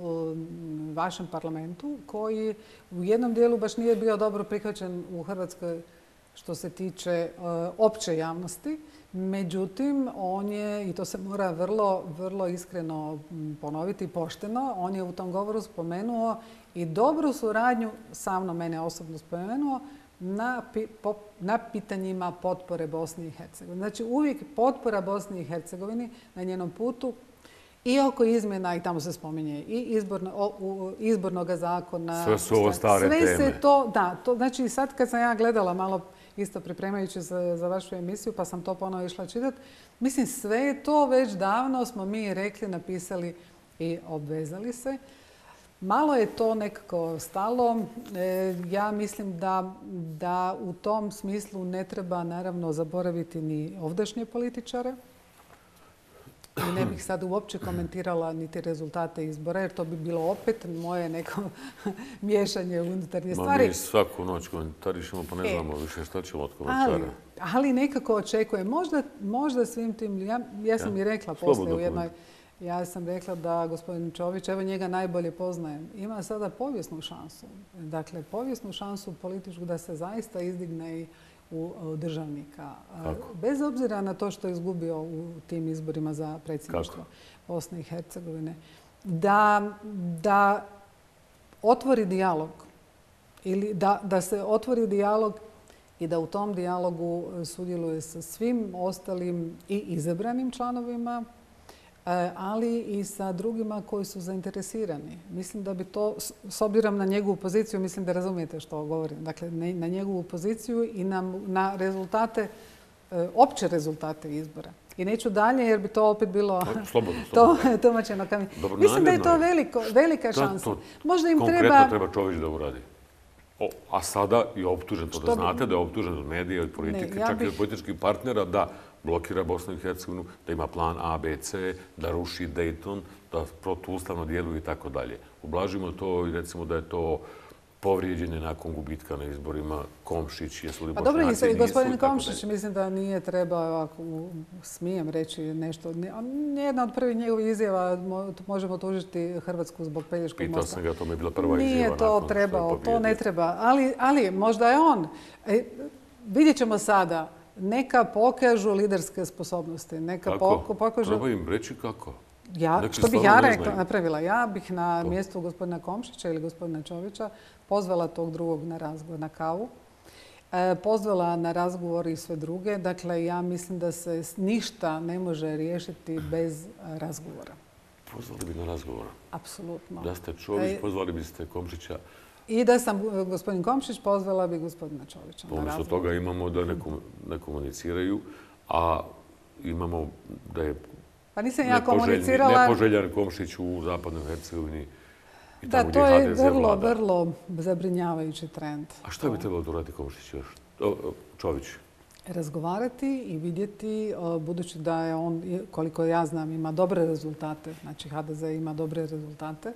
vašem parlamentu koji u jednom dijelu baš nije bio dobro prihvaćen u Hrvatskoj što se tiče opće javnosti. Međutim, on je, i to se mora vrlo, vrlo iskreno ponoviti, pošteno, on je u tom govoru spomenuo i dobru suradnju, sa mnom mene osobno spomenuo, na, na pitanjima potpore Bosni i Hercegovini. Znači uvijek potpora Bosni i Hercegovini na njenom putu i oko izmjena, i tamo se spominje, i izborno, izbornog zakona. Sve su ovo stare sve Se to, da, to, znači sad kad sam ja gledala malo isto pripremajući za, za vašu emisiju, pa sam to ponovo išla čitati, mislim sve je to već davno smo mi rekli, napisali i obvezali se. Malo je to nekako stalo. E, ja mislim da, da u tom smislu ne treba naravno zaboraviti ni ovdašnje političare, i ne bih sad uopće komentirala niti rezultate izbora, jer to bi bilo opet moje neko miješanje u unutarnje stvari. Mi svaku noć komentarišemo, pa ne e. znamo više što ćemo od komentara. Ali, nekako očekujem. Možda, možda svim tim, ja, ja sam i rekla poslije u jednoj, ja sam rekla da gospodin Čović, evo njega najbolje poznajem, ima sada povijesnu šansu. Dakle, povijesnu šansu političku da se zaista izdigne i u državnika. Bez obzira na to što je izgubio u tim izborima za predsjedništvo Bosne i Hercegovine. Da, da otvori dijalog ili da, da se otvori dijalog i da u tom dijalogu sudjeluje sa svim ostalim i izabranim članovima ali i sa drugima koji su zainteresirani. Mislim da bi to, s obzirom na njegovu poziciju, mislim da razumijete što govorim, dakle na njegovu poziciju i na rezultate, e, opće rezultate izbora. I neću dalje jer bi to opet bilo slobodno, tumačeno. Mislim da je to velika šansa. Možda im treba... treba čovjek da uradi. a sada je optužen, to da znate, da je optužen od medija, od politike, čak i od političkih partnera, da blokira Bosnu i Hercegovinu, da ima plan A, B, C, da ruši Dayton, da protuustavno djeluje i tako dalje. Ublažimo to i recimo da je to povrijeđenje nakon gubitka na izborima Komšić, jesu li Pa dobro, i gospodin Komšić mislim da nije trebao, ako smijem reći nešto, nijedna od prvih njegovih izjava možemo tužiti Hrvatsku zbog Pelješkog mosta. Pitao sam ga, to mi je bila prva izjava. Nije to trebao, to ne treba, ali možda je on. E, vidjet ćemo sada neka pokažu liderske sposobnosti. Neka kako? pokažu... Treba im reći kako. Ja, što bih ja rekla, napravila? Ja bih na mjestu gospodina Komšića ili gospodina Čovića pozvala tog drugog na razgovor, na kavu. E, pozvala na razgovor i sve druge. Dakle, ja mislim da se ništa ne može riješiti bez razgovora. Pozvali bi na razgovor? Apsolutno. Da ste Čović, e, pozvali biste Komšića i da sam e, gospodin Komšić pozvala bi gospodina Čovića. Umjesto toga imamo da ne, komuniciraju, a imamo da je pa nisam ja komunicirala... nepoželjan Komšić u zapadnoj Hercegovini. I da, to je vrlo, vrlo zabrinjavajući trend. A što bi trebalo uraditi Komšić još? Čović? Razgovarati i vidjeti, budući da je on, koliko ja znam, ima dobre rezultate, znači HDZ ima dobre rezultate,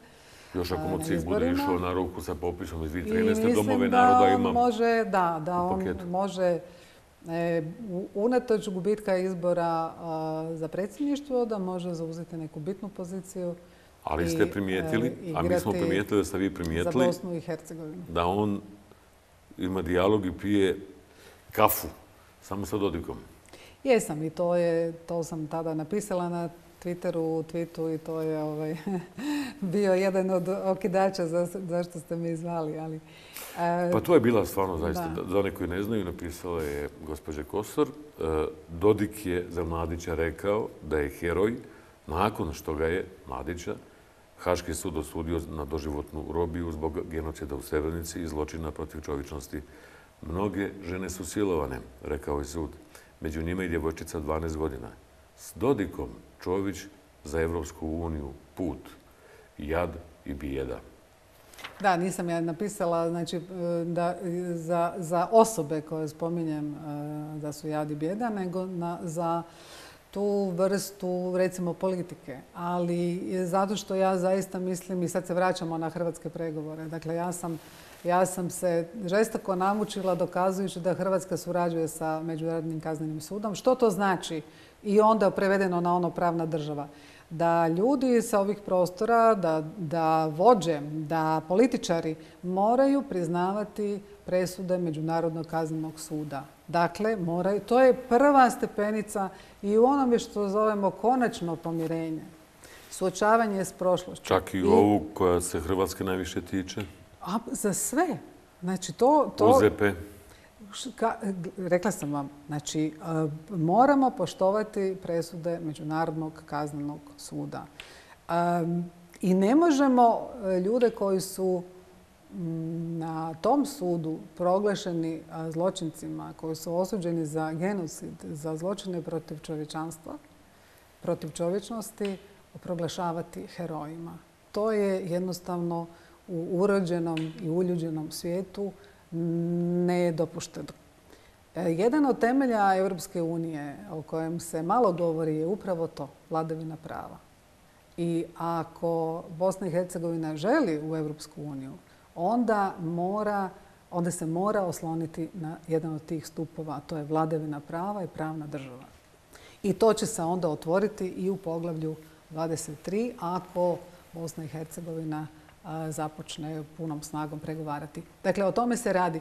još ako mu bude išao na ruku sa popisom iz 2013. domove naroda ima može, da, da on može e, unatoč gubitka izbora za predsjedništvo da može zauzeti neku bitnu poziciju. Ali ste primijetili, e, a mi smo primijetili da ste vi primijetili za Bosnu i Hercegovinu. da on ima dijalog i pije kafu samo sa Dodikom. Jesam i to, je, to sam tada napisala na Twitteru, u tweetu i to je ovaj, bio jedan od okidača zašto ste me izvali. Ali, e, pa to je bila stvarno zaista, za one koji ne znaju, napisala je gospođa Kosor. E, Dodik je za Mladića rekao da je heroj nakon što ga je Mladića Haški sud osudio na doživotnu robiju zbog genocida u Srebrenici i zločina protiv čovječnosti. Mnoge žene su silovane, rekao je sud. Među njima i djevojčica 12 godina. S Dodikom Čović za Evropsku uniju put, jad i bijeda. Da, nisam ja napisala znači, e, da, za, za osobe koje spominjem e, da su jad i bijeda, nego na, za tu vrstu, recimo, politike. Ali zato što ja zaista mislim, i sad se vraćamo na hrvatske pregovore, dakle ja sam, ja sam se žestoko namučila dokazujući da Hrvatska surađuje sa Međunarodnim kaznenim sudom. Što to znači? I onda prevedeno na ono pravna država. Da ljudi sa ovih prostora, da, da vođe, da političari moraju priznavati presude Međunarodnog kaznenog suda. Dakle, moraju, to je prva stepenica i u onome što zovemo konačno pomirenje. Suočavanje s prošlošću. Čak i, ovu koja se Hrvatske najviše tiče? A, za sve. Znači, to... to UZP? Rekla sam vam, znači e, moramo poštovati presude Međunarodnog kaznenog suda. E, I ne možemo e, ljude koji su na tom sudu proglašeni zločincima, koji su osuđeni za genocid, za zločine protiv čovječanstva, protiv čovječnosti, proglašavati herojima. To je jednostavno u urođenom i uljuđenom svijetu ne dopušteno. E, jedan od temelja Europske unije o kojem se malo govori je upravo to, vladavina prava. I ako Bosna i Hercegovina želi u Europsku uniju, onda mora onda se mora osloniti na jedan od tih stupova, a to je vladavina prava i pravna država. I to će se onda otvoriti i u poglavlju 23 ako Bosna i Hercegovina započne punom snagom pregovarati. Dakle, o tome se radi.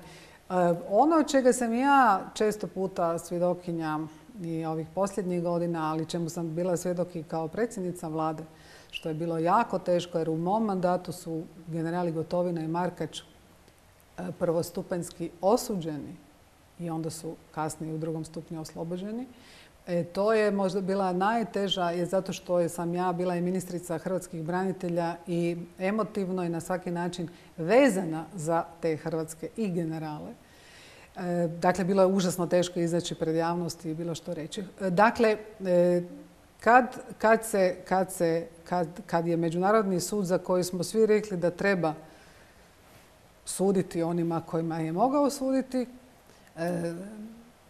Ono čega sam ja često puta svjedokinja i ovih posljednjih godina, ali čemu sam bila svjedok i kao predsjednica vlade, što je bilo jako teško jer u mom mandatu su generali Gotovina i Markač prvostupanjski osuđeni i onda su kasnije u drugom stupnju oslobođeni. E, to je možda bila najteža je zato što sam ja bila i ministrica hrvatskih branitelja i emotivno i na svaki način vezana za te hrvatske i generale. E, dakle, bilo je užasno teško izaći pred javnosti i bilo što reći. E, dakle, kad, kad, se, kad, se, kad, kad je Međunarodni sud za koji smo svi rekli da treba suditi onima kojima je mogao suditi,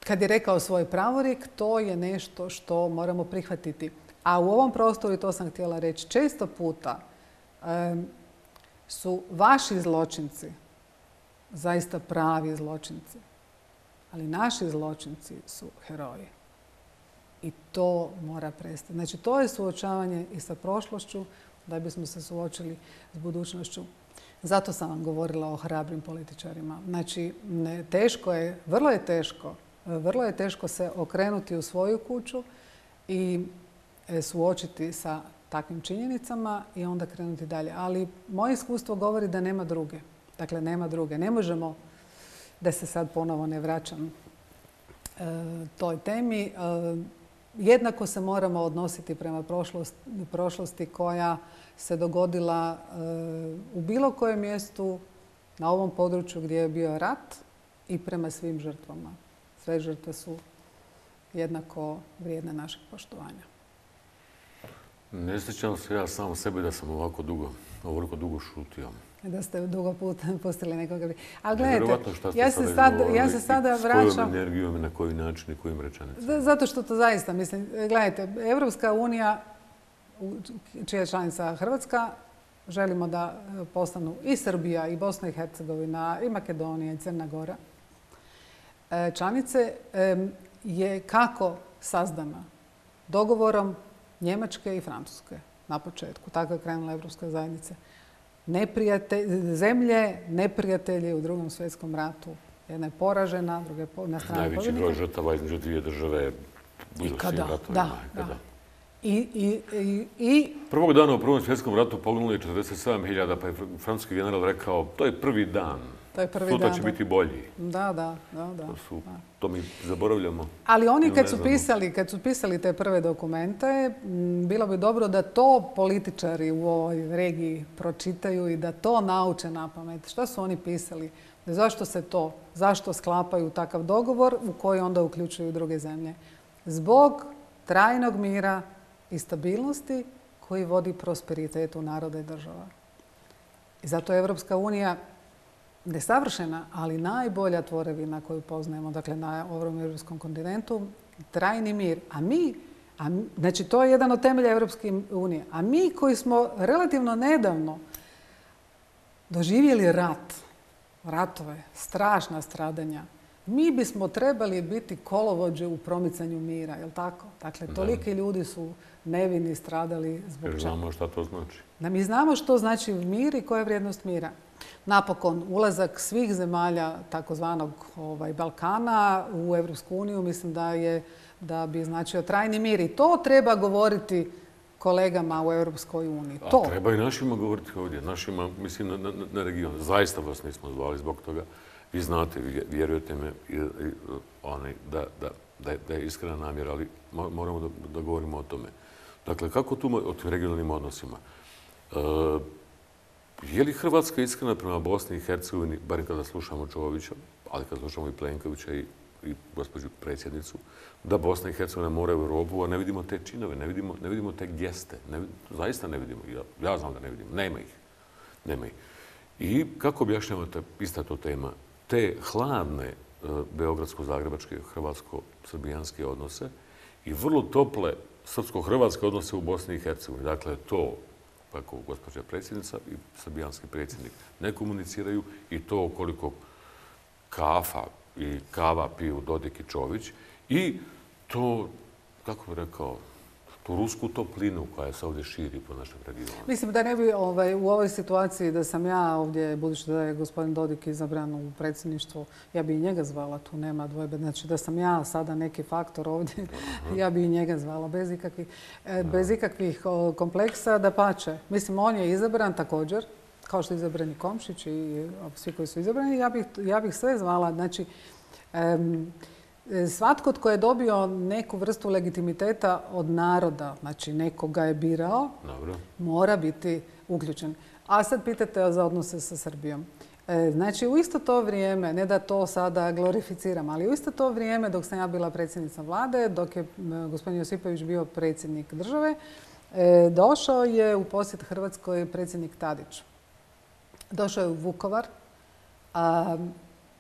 kad je rekao svoj pravorik, to je nešto što moramo prihvatiti. A u ovom prostoru, i to sam htjela reći, često puta su vaši zločinci zaista pravi zločinci. Ali naši zločinci su heroji. I to mora prestati. Znači, to je suočavanje i sa prošlošću da bismo se suočili s budućnošću. Zato sam vam govorila o hrabrim političarima. Znači, teško je, vrlo je teško vrlo je teško se okrenuti u svoju kuću i e, suočiti sa takvim činjenicama i onda krenuti dalje. Ali moje iskustvo govori da nema druge. Dakle, nema druge. Ne možemo, da se sad ponovo ne vraćam e, toj temi, e, jednako se moramo odnositi prema prošlosti koja se dogodila u bilo kojem mjestu na ovom području gdje je bio rat i prema svim žrtvama sve žrtve su jednako vrijedne našeg poštovanja. Ne sjećam se ja sam sebi da sam ovako dugo, ovoliko dugo šutio. Da ste dugo puta pustili nekoga. A gledajte, ja se, sada, ja se sada vraćam... S kojom energijom i na koji način i kojim rečenicama? Zato što to zaista, mislim, gledajte, Evropska unija, čija je članica Hrvatska, želimo da postanu i Srbija, i Bosna i Hercegovina, i Makedonija, i Crna Gora. E, članice je kako sazdana? Dogovorom Njemačke i Francuske na početku. Tako je krenula Evropska zajednica. zemlje, neprijatelji u drugom svjetskom ratu. Jedna je poražena, druga je na strani Najveći broj žrtava između dvije države Ikada, da, da. I, i, i, Prvog dana u Prvom svjetskom ratu poginulo je 47.000, pa je francuski general rekao, to je prvi dan to je prvi Sutra će biti bolji. Da, da, da. da. To, to mi zaboravljamo. Ali oni kad su, pisali, kad su pisali te prve dokumente, bilo bi dobro da to političari u ovoj regiji pročitaju i da to nauče na pamet. Šta su oni pisali? Zašto se to, zašto sklapaju takav dogovor u koji onda uključuju druge zemlje? Zbog trajnog mira i stabilnosti koji vodi prosperitetu naroda i država. I zato Evropska unija nesavršena, ali najbolja tvorevina koju poznajemo, dakle na ovom europskom kontinentu, trajni mir. A mi, a, znači to je jedan od temelja Europske unije, a mi koji smo relativno nedavno doživjeli rat, ratove, strašna stradanja, mi bismo trebali biti kolovođe u promicanju mira, jel tako? Dakle, toliki ljudi su nevini stradali zbog čega. znamo što to znači. Da mi znamo što znači mir i koja je vrijednost mira napokon ulazak svih zemalja takozvanog ovaj, Balkana u Europsku uniju mislim da je da bi značio trajni mir i to treba govoriti kolegama u Europskoj uniji. To. A treba i našima govoriti ovdje, našima, mislim, na, na, na region. Zaista vas nismo zvali zbog toga. Vi znate, vjerujete me da, da, da, je, da je iskrena namjera, ali moramo da, da govorimo o tome. Dakle, kako tu o regionalnim odnosima? E, je li Hrvatska iskrena prema Bosni i Hercegovini, bar kada slušamo Čovića, ali kada slušamo i Plenkovića i, gospođu predsjednicu, da Bosna i Hercegovina mora u Europu, a ne vidimo te činove, ne vidimo, te geste. Ne, zaista ne vidimo. Ja, ja znam da ne vidimo. Nema ih. Nema ih. I kako objašnjavate, ista to tema, te hladne e, beogradsko-zagrebačke, hrvatsko-srbijanske odnose i vrlo tople srpsko-hrvatske odnose u Bosni i Hercegovini. Dakle, to kako gospođa predsjednica i srbijanski predsjednik ne komuniciraju i to koliko kafa i kava piju Dodik i Čović i to, kako bih rekao, tu rusku toplinu koja se ovdje širi po našem regionu. Mislim da ne bi ovaj, u ovoj situaciji da sam ja ovdje, budući da je gospodin Dodik izabran u predsjedništvo, ja bi i njega zvala, tu nema dvojbe. Znači da sam ja sada neki faktor ovdje, ja bi i njega zvala bez ikakvih, e, bez ikakvih kompleksa da pače. Mislim, on je izabran također, kao što je izabran i Komšić i svi koji su izabrani, ja bih, ja bih sve zvala. Znači, svatko tko je dobio neku vrstu legitimiteta od naroda, znači nekoga je birao, mora biti uključen. A sad pitate za odnose sa Srbijom. E, znači u isto to vrijeme, ne da to sada glorificiram, ali u isto to vrijeme dok sam ja bila predsjednica vlade, dok je gospodin Josipović bio predsjednik države, e, došao je u posjet Hrvatskoj predsjednik Tadić. Došao je u Vukovar, a,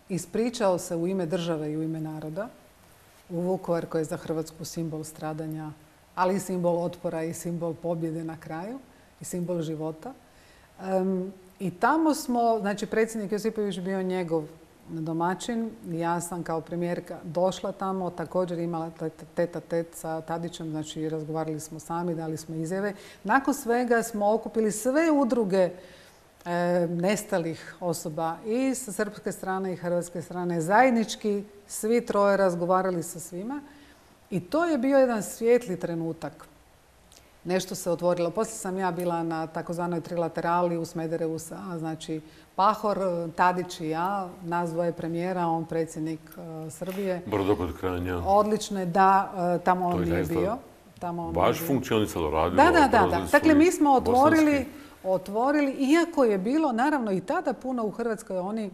ispričao se u ime države i u ime naroda u Vukovar koji je za Hrvatsku simbol stradanja, ali i simbol otpora i simbol pobjede na kraju i simbol života. I tamo smo, znači predsjednik Josipović bio njegov domaćin. Ja sam kao premijerka došla tamo, također imala teta tet sa Tadićem, znači razgovarali smo sami, dali smo izjave. Nakon svega smo okupili sve udruge nestalih osoba i sa srpske strane i hrvatske strane. Zajednički svi troje razgovarali sa svima i to je bio jedan svijetli trenutak nešto se otvorilo. Poslije sam ja bila na takozvanoj trilaterali u Smederevu sa, znači, Pahor, Tadić i ja, nas dvoje premijera, on predsjednik uh, Srbije. Brdo kod kranja. Odlično je da, uh, tamo on nije bio. Tamo on baš funkcionisalo, radilo. Da, da, da. da. Dakle, mi smo otvorili, otvorili, iako je bilo, naravno, i tada puno u Hrvatskoj oni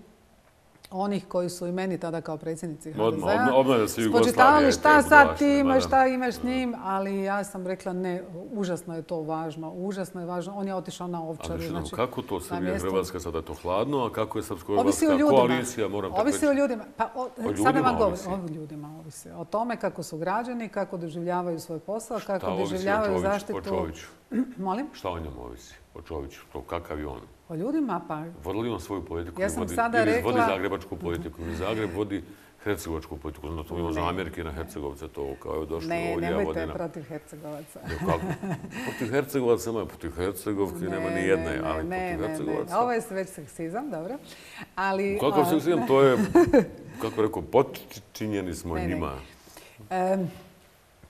onih koji su i meni tada kao predsjednici HDZ-a spočitavali šta sad ti imaš, šta imaš s njim, ali ja sam rekla ne, užasno je to važno, užasno je važno. On je otišao na ovčaru. Ali znači, kako to Srbija Hrvatska sada je to hladno, a kako je Srpsko-Hrvatska koalicija? Moram ovisi o ljudima. Pa, o, sada vam govorim, o ljudima ovisi. O tome kako su građani, kako doživljavaju svoj posao, kako doživljavaju zaštitu. Molim? Šta o njemu ovisi? O Čoviću, to kakav je on? O ljudima pa... Vodi li on svoju politiku? Ja sam sada rekla... Vodi zagrebačku politiku. Ili Zagreb vodi hercegovačku politiku. Ono to imamo Amerike na Hercegovce, to kao je došlo ne, ovdje. Ne, nemojte protiv Hercegovaca. kako? Protiv Hercegovaca nema, protiv Hercegovke nema ni jedne, ali protiv Hercegovaca... Ovo je već seksizam, dobro. Ali... Kako seksizam, to je, kako rekao, počinjeni smo njima.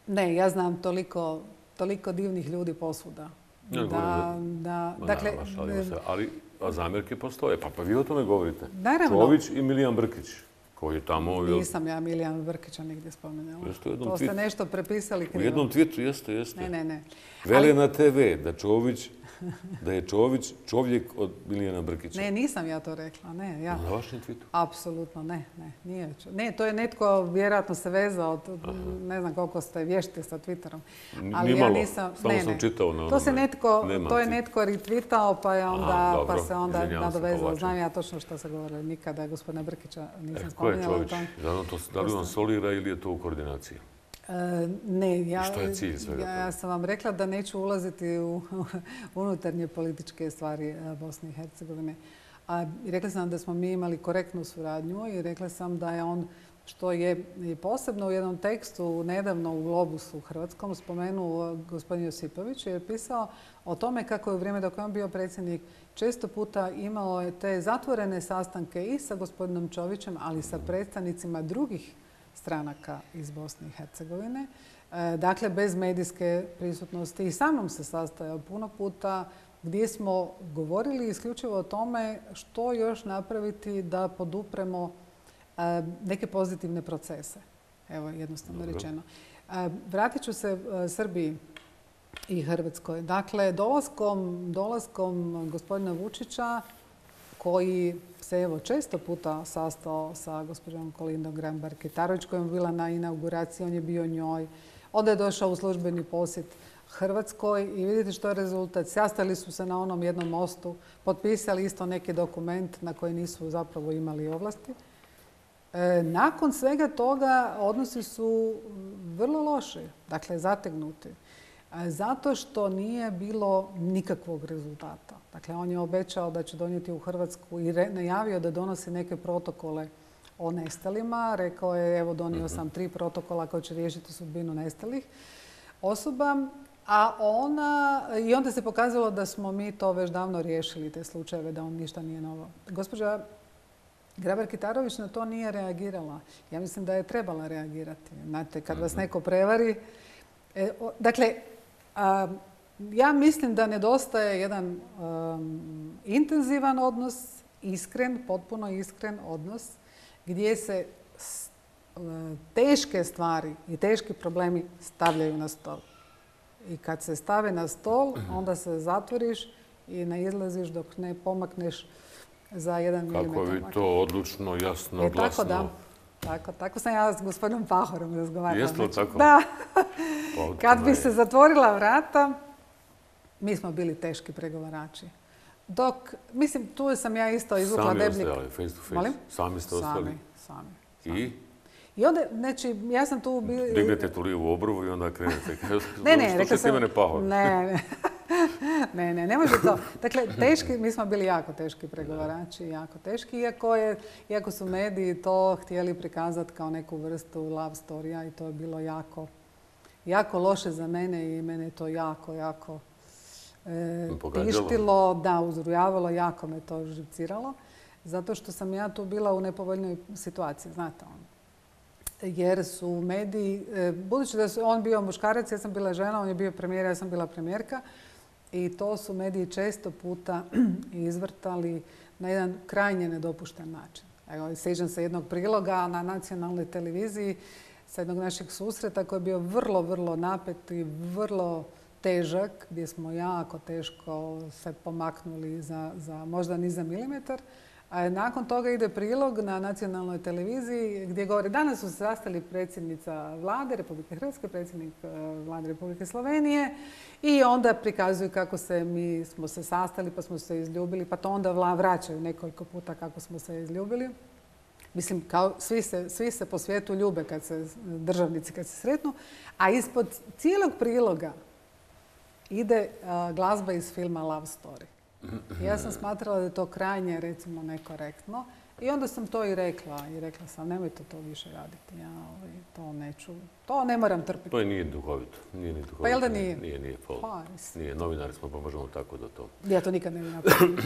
Ne, ja znam toliko, toliko divnih ljudi posvuda da, da, dakle, ali, zamjerke postoje. Pa, pa vi o tome govorite. Naravno. Čović i Milijan Brkić koji je tamo... Nisam ja Milijan Brkića nigdje spomenula. To ste nešto prepisali krivo. U jednom tvitu jeste, jeste. Ne, ne, ne. Vele na TV da Čović da je Čović čovjek od Milijana Brkića. Ne, nisam ja to rekla. Ne, ja. Na vašem tvitu? Apsolutno ne, ne. Nije. Ne, to je netko vjerojatno se vezao, ne znam koliko ste vješti sa Twitterom. Ali ja nisam, samo sam čitao na To se netko, to je netko retvitao pa je onda, pa se onda nadovezao. Znam ja točno što se govori. Nikada gospodina Brkića nisam spominjala. Ko je Čović? Da li on solira ili je to u koordinaciji? E, ne, ja, ja, sam vam rekla da neću ulaziti u unutarnje političke stvari e, Bosne i Hercegovine. A rekla sam da smo mi imali korektnu suradnju i rekla sam da je on, što je posebno u jednom tekstu nedavno u Globusu u Hrvatskom spomenuo gospodin Josipović je pisao o tome kako je u vrijeme dok je on bio predsjednik često puta imao je te zatvorene sastanke i sa gospodinom Čovićem, ali i sa predstavnicima drugih stranaka iz Bosne i Hercegovine. E, dakle, bez medijske prisutnosti i sa mnom se sastajao puno puta gdje smo govorili isključivo o tome što još napraviti da podupremo e, neke pozitivne procese. Evo, jednostavno rečeno. E, vratit ću se Srbiji i Hrvatskoj. Dakle, dolaskom, dolaskom gospodina Vučića koji se evo često puta sastao sa gospođom Kolindom Grambar-Kitarović kojom je bila na inauguraciji, on je bio njoj. Onda je došao u službeni posjet Hrvatskoj i vidite što je rezultat. Sastali su se na onom jednom mostu, potpisali isto neki dokument na koji nisu zapravo imali ovlasti. E, nakon svega toga odnosi su vrlo loši, dakle zategnuti zato što nije bilo nikakvog rezultata. Dakle, on je obećao da će donijeti u Hrvatsku i najavio da donosi neke protokole o nestalima. Rekao je, evo, donio sam tri protokola koji će riješiti sudbinu nestalih osoba. A ona, i onda se pokazalo da smo mi to već davno riješili, te slučajeve, da on ništa nije novo. Gospođa Grabar-Kitarović na to nije reagirala. Ja mislim da je trebala reagirati. Znate, kad vas mhm. neko prevari... E, dakle, ja mislim da nedostaje jedan intenzivan odnos, iskren, potpuno iskren odnos, gdje se teške stvari i teški problemi stavljaju na stol. I kad se stave na stol, onda se zatvoriš i ne izlaziš dok ne pomakneš za jedan milimetar. Kako vi to odlučno, jasno, e, glasno... Tako da. Tako, tako sam ja s gospodinom Pahorom razgovarala. Jeste li znači, tako? Da. Pa, Kad bi se zatvorila vrata, mi smo bili teški pregovarači. Dok, mislim, tu sam ja isto izvukla Sami debljik. ostajali, face to face? Molim? Sami ste ostali? Sami, sami. I? I onda, znači, ja sam tu. Dignete tu lijevu obruvu i onda krenete. Ne, ne, Što rekla ti mene pahor? Ne, ne. ne, ne, ne može to. Dakle, teški, mi smo bili jako teški pregovarači, jako teški, iako, je, iako su mediji to htjeli prikazati kao neku vrstu love storija i to je bilo jako, jako loše za mene i mene je to jako, jako e, tištilo, da, uzrujavalo, jako me to živciralo. Zato što sam ja tu bila u nepovoljnoj situaciji, znate on. Jer su mediji, e, budući da je on bio muškarac, ja sam bila žena, on je bio premijer, ja sam bila premijerka. I to su mediji često puta izvrtali na jedan krajnje nedopušten način. Evo, sjećam se jednog priloga na nacionalnoj televiziji sa jednog našeg susreta koji je bio vrlo, vrlo napet i vrlo težak, gdje smo jako teško se pomaknuli za, za možda ni za milimetar. Nakon toga ide prilog na nacionalnoj televiziji gdje govori danas su se sastali predsjednica vlade Republike Hrvatske, predsjednik e, vlade Republike Slovenije i onda prikazuju kako se mi smo se sastali pa smo se izljubili pa to onda vraćaju nekoliko puta kako smo se izljubili. Mislim, kao svi se, svi se po svijetu ljube kad se državnici kad se sretnu, a ispod cijelog priloga ide glazba iz filma Love Story. Ja sam smatrala da je to krajnje, recimo, nekorektno. I onda sam to i rekla. I rekla sam, nemojte to više raditi. Ja ovaj, to neću. To ne moram trpiti. To je nije duhovito. Nije ni duhovito. Pa jel da nije? Nije, nije. Pol. Pa, nije. Novinari smo pa možemo tako da to. Ja to nikad ne bi napravila.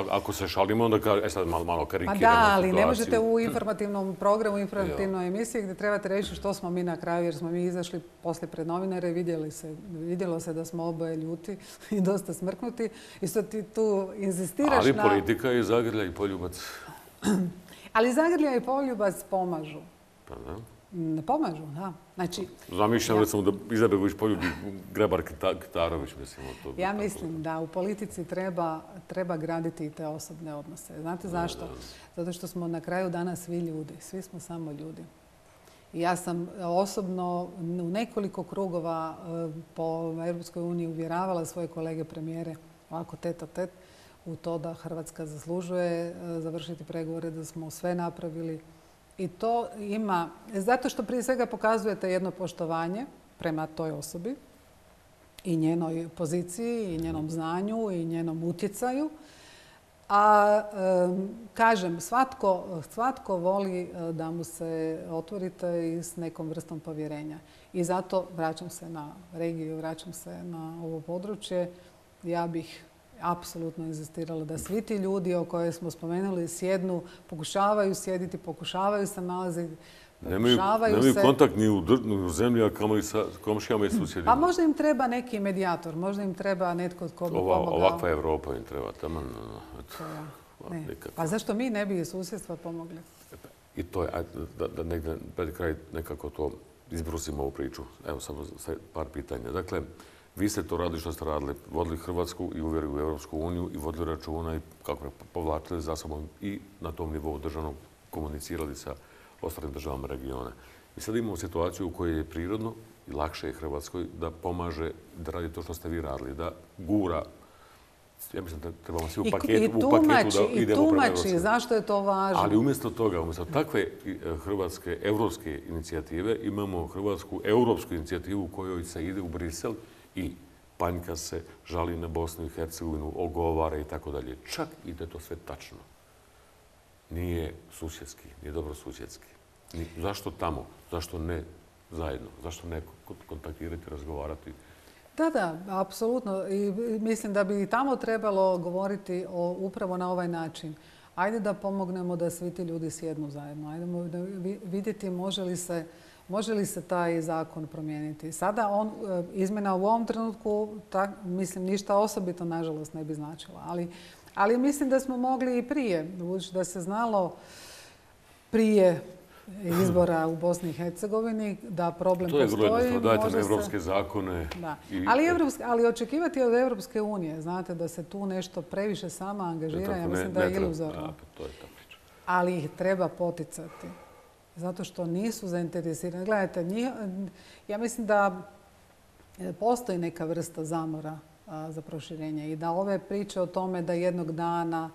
ako se šalimo, onda ka, e sad malo, malo karikiramo Pa da, ali ne možete u informativnom programu, informativnoj emisiji gdje trebate reći što smo mi na kraju, jer smo mi izašli poslije pred novinare i vidjeli se, vidjelo se da smo oboje ljuti i dosta smrknuti. I što ti tu inzistiraš ali na... Ali politika je zagrlja i poljubac. ali zagrlja i poljubac pomažu. Pa da. Ne pomažu, da. Znači, Zamišljam recimo da Izetbegović poljubi Grabar Kitarović, mislim. To ja mislim da u politici treba, treba graditi i te osobne odnose. Znate zašto? Zato što smo na kraju dana svi ljudi. Svi smo samo ljudi. I ja sam osobno u nekoliko krugova po Europskoj uniji uvjeravala svoje kolege premijere ovako tet a tet u to da Hrvatska zaslužuje završiti pregovore, da smo sve napravili i to ima, zato što prije svega pokazujete jedno poštovanje prema toj osobi i njenoj poziciji i njenom znanju i njenom utjecaju. A kažem, svatko, svatko voli e, da mu se otvorite i s nekom vrstom povjerenja. I zato vraćam se na regiju, vraćam se na ovo područje. Ja bih apsolutno inzistirala da svi ti ljudi o koje smo spomenuli sjednu, pokušavaju sjediti, pokušavaju se nalaziti, pokušavaju nemaju, kontakt ni u, zemlji, a kamoli sa komšijama i susjedima. A možda im treba neki medijator, možda im treba netko tko bi Ova, Ovakva Evropa im treba, taman. Pa zašto mi ne bi susjedstva pomogli? I to je, da, da negdje pred kraj nekako to izbrusimo ovu priču. Evo samo par pitanja. Dakle, vi ste to radili što ste radili, vodili Hrvatsku i uvjerili u Europsku uniju i vodili računa i kako je povlačili za sobom i na tom nivou državnom komunicirali sa ostalim državama regiona. I sad imamo situaciju u kojoj je prirodno i lakše je Hrvatskoj da pomaže, da radi to što ste vi radili, da gura ja mislim da trebamo svi u paketu, u paketu da idemo I zašto je to važno. Ali umjesto toga, umjesto takve e, hrvatske, europske inicijative, imamo hrvatsku europsku inicijativu u kojoj se ide u Brisel i panjka se, žali na Bosnu i Hercegovinu, ogovara i tako dalje. Čak i da je to sve tačno. Nije susjedski, nije dobro susjedski. Zašto tamo? Zašto ne zajedno? Zašto ne kontaktirati, razgovarati? Da, da, apsolutno. I mislim da bi i tamo trebalo govoriti upravo na ovaj način. Ajde da pomognemo da svi ti ljudi sjednu zajedno. Ajde da vidjeti može li se Može li se taj zakon promijeniti? Sada on, e, izmjena u ovom trenutku, mislim, ništa osobito, nažalost, ne bi značila. Ali, ali mislim da smo mogli i prije, da se znalo prije izbora u Bosni i Hercegovini, da problem To je postoji. vrlo jednostavno. Dajte na se- evropske zakone. Da. i- Ali, evropske- ali očekivati od Europske unije, znate, da se tu nešto previše sama angažira, ja ne- mislim da je iluzorno. Pa ali ih treba poticati. Zato što nisu zainteresirani. Gledajte, njih- ja mislim da e, postoji neka vrsta zamora za proširenje i da ove priče o tome da jednog dana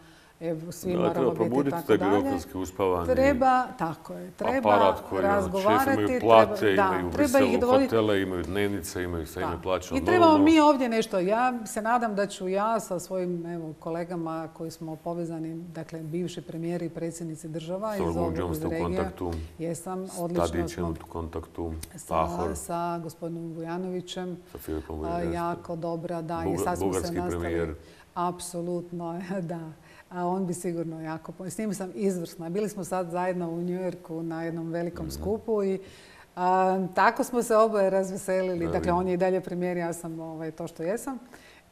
svi Da, moramo treba biti i probuditi tako dalje. birokratski uspavani Treba, tako je, treba koji razgovarati. imaju plate, treba, da, imaju u treba ih dovoditi hotele, imaju dnevnice, imaju sve da. imaju plaćeno. I trebamo mi ovdje nešto. Ja se nadam da ću ja sa svojim evo, kolegama koji smo povezani, dakle bivši premijeri i predsjednici država iz ovog iz ste u regija. kontaktu, Jesam, odlično Tadićem smo u kontaktu, sa, Pahor, sa gospodinom Vujanovićem. sa Filipom Vujanovićem. jako dobra, da, i Buga- sad smo se bugarski nastavili. premijer. Apsolutno, da. A on bi sigurno jako... S njim sam izvrsna. Bili smo sad zajedno u New Yorku na jednom velikom skupu i a, tako smo se oboje razveselili. Da, dakle, on je i dalje premijer, ja sam ovaj, to što jesam.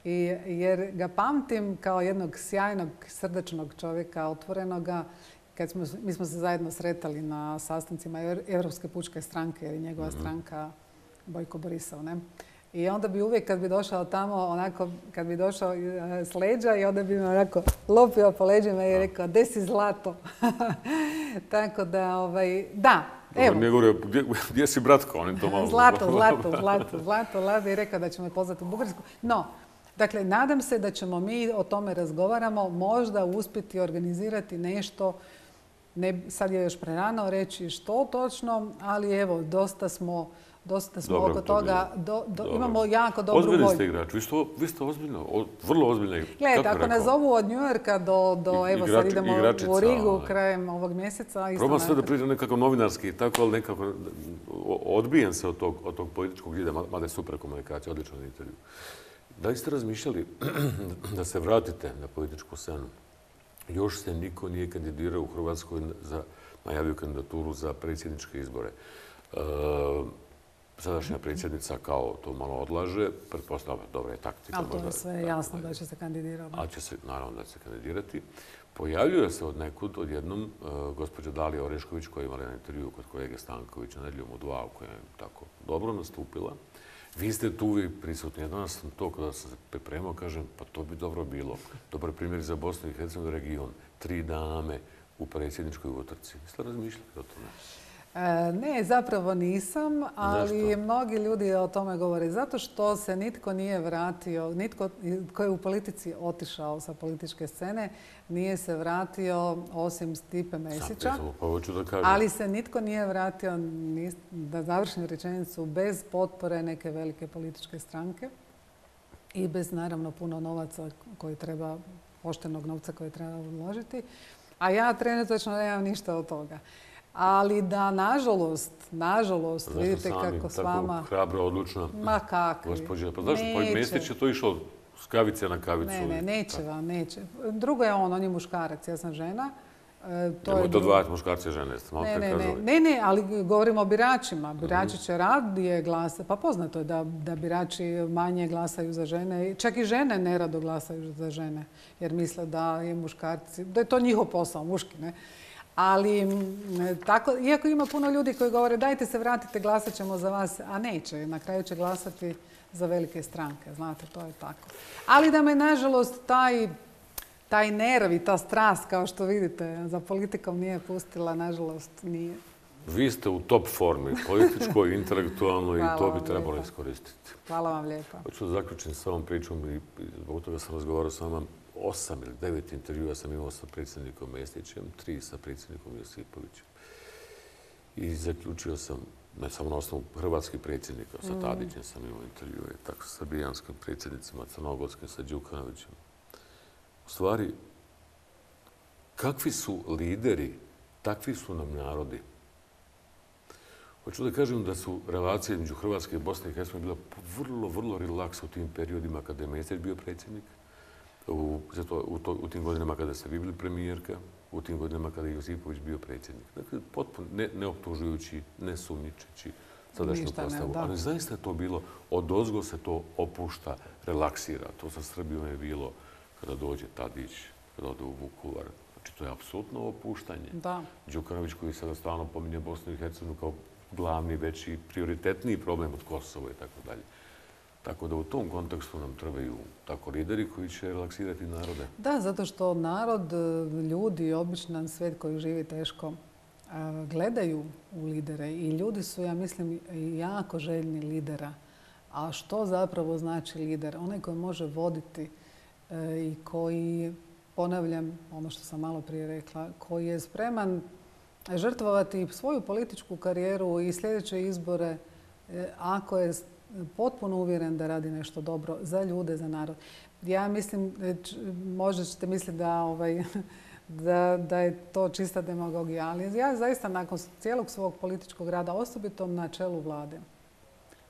I, jer ga pamtim kao jednog sjajnog, srdačnog čovjeka, otvorenoga. Kad smo, mi smo se zajedno sretali na sastancima Euro- Europske pučke stranke, jer je njegova Mhm. stranka Bojko Borisov, ne? I onda bi uvijek kad bi došao tamo, onako, kad bi došao e, s leđa i onda bi me onako lupio po leđima i rekao, gdje si zlato? Tako da, ovaj, da, evo, nije govorio, gdje, gdje si bratko? On je to malo... Zlato, zlato, zlato, zlato, Lada i rekao da će me pozvati u Bugarsku. No, dakle, nadam se da ćemo mi o tome razgovaramo, možda uspjeti organizirati nešto, ne, sad je još prerano reći što točno, ali evo, dosta smo, dosta smo Dobro, oko toga, do- do- imamo jako dobru Ozbiljni volju. ste igrač. Vi ste, vi ste ozbiljno, o- vrlo ozbiljni. Gledajte, ako nas zovu od New Yorka do, do I- evo sad idemo igračica, u Rigu ovaj. krajem ovog mjeseca. Probam sve da pričam nekako novinarski, tako, ali nekako odbijem se od tog, od tog političkog ide, mada je super komunikacija, odličan intervju. Da li ste razmišljali da se vratite na političku scenu? Još se niko nije kandidirao u Hrvatskoj za najavio kandidaturu za predsjedničke izbore. E, sadašnja predsjednica kao to malo odlaže, pretpostavljam, dobra je taktika. Ali to je sve jasno da će se kandidirati. a će se naravno da će se kandidirati. Pojavljuje se od nekud odjednom uh, gospođa Dalija Orešković koja je imala jedan intervju kod kolege Stankovića nedjeljom u dva u kojem je tako dobro nastupila. Vi ste tu vi prisutni. Ja danas sam to kada sam se pripremao, kažem, pa to bi dobro bilo. Dobar primjer za Bosnu i Hercegovinu region. Tri dame u predsjedničkoj utrci. Jeste razmišljali o tome? E, Ne, zapravo nisam, ali Zašto? mnogi ljudi o tome govore. Zato što se nitko nije vratio, nitko ko je u politici otišao sa političke scene, nije se vratio osim Stipe Mesića. Pa. Ali se nitko nije vratio, nis- da završim rečenicu, bez potpore neke velike političke stranke i bez naravno puno novaca koji treba, poštenog novca koji treba uložiti. A ja trenutačno nemam ništa od toga. Ali da, nažalost, nažalost, vidite sami kako s tako vama... hrabro, odlučna Ma kakvi. gospođa. Pa zašto? Pa to išlo s kavice na kavicu. Ne, ne, neće tako. vam, neće. Drugo je on, on je muškarac, ja sam žena. E, to je Nemojte drugo. odvajati muškarce i žene, malo Ne, ne, ne, ne, ne, ali govorimo o biračima. Birači će radije glasati. Pa poznato je da, da birači manje glasaju za žene. Čak i žene nerado glasaju za žene. Jer misle da je muškarci, da je to njihov posao, muški, ne. Ali, tako, iako ima puno ljudi koji govore dajte se vratite, glasat ćemo za vas, a neće. Na kraju će glasati za velike stranke, znate, to je tako. Ali da me, nažalost, taj taj nerv i ta strast, kao što vidite, za politikom nije pustila, nažalost, nije. Vi ste u top formi, političkoj, intelektualnoj i to bi trebalo iskoristiti. Hvala vam lijepa. Hoću da zaključim s ovom pričom i zbog toga sam razgovarao sa vama. Osam ili devet intervjua sam imao sa predsjednikom Mestićem, tri sa predsjednikom Josipovićem. I zaključio sam, ne samo na osnovu hrvatskih predsjednika, sa Tadićem sam imao intervjue, tako sa srbijanskim predsjednicima, crnogorskim, sa Đukanovićem. U stvari, kakvi su lideri, takvi su nam narodi. Hoću da kažem da su relacije između Hrvatske i Bosne i Hercegovine bila vrlo, vrlo relaks u tim periodima kada je Mesić bio predsjednik, u, zato, u, to, u tim godinama kada ste vi bili premijerka, u tim godinama kada je Josipović bio predsjednik. Dakle, potpuno ne, ne sadašnju Ništa ne, postavu. da. Ali zaista je to bilo, od ozgo se to opušta, relaksira. To sa Srbijom je bilo kada dođe Tadić, kada ode u Vukovar. Znači, to je apsolutno opuštanje. Da. Đukanović koji sada stalno pominje Bosnu i Hercegovinu kao glavni, veći, prioritetniji problem od Kosova i tako dalje. Tako da u tom kontekstu nam trebaju tako lideri koji će relaksirati narode. Da, zato što narod, ljudi, običan svijet koji živi teško, gledaju u lidere i ljudi su, ja mislim, jako željni lidera. A što zapravo znači lider? Onaj koji može voditi e, i koji, ponavljam ono što sam malo prije rekla, koji je spreman žrtvovati svoju političku karijeru i sljedeće izbore e, ako je potpuno uvjeren da radi nešto dobro za ljude, za narod. Ja mislim, možda ćete misliti da, ovaj, da, da je to čista demagogija, ali ja zaista nakon cijelog svog političkog rada, osobito na čelu vlade,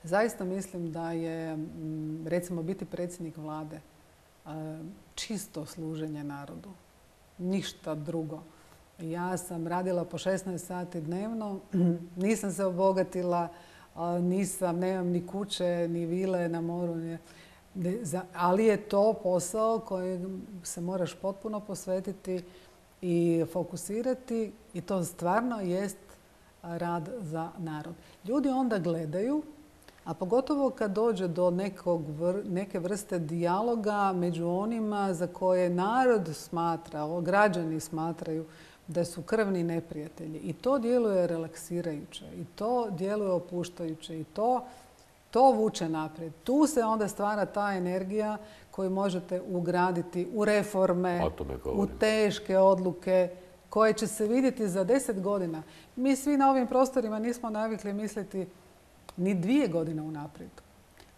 zaista mislim da je, recimo, biti predsjednik vlade čisto služenje narodu. Ništa drugo. Ja sam radila po 16 sati dnevno, nisam se obogatila, nisam, nemam ni kuće, ni vile na moru. Ali je to posao koji se moraš potpuno posvetiti i fokusirati i to stvarno jest rad za narod. Ljudi onda gledaju, a pogotovo kad dođe do nekog, neke vrste dijaloga među onima za koje narod smatra, građani smatraju da su krvni neprijatelji. I to djeluje relaksirajuće, i to djeluje opuštajuće, i to, to vuče naprijed. Tu se onda stvara ta energija koju možete ugraditi u reforme, u teške odluke, koje će se vidjeti za deset godina. Mi svi na ovim prostorima nismo navikli misliti ni dvije godine unaprijed.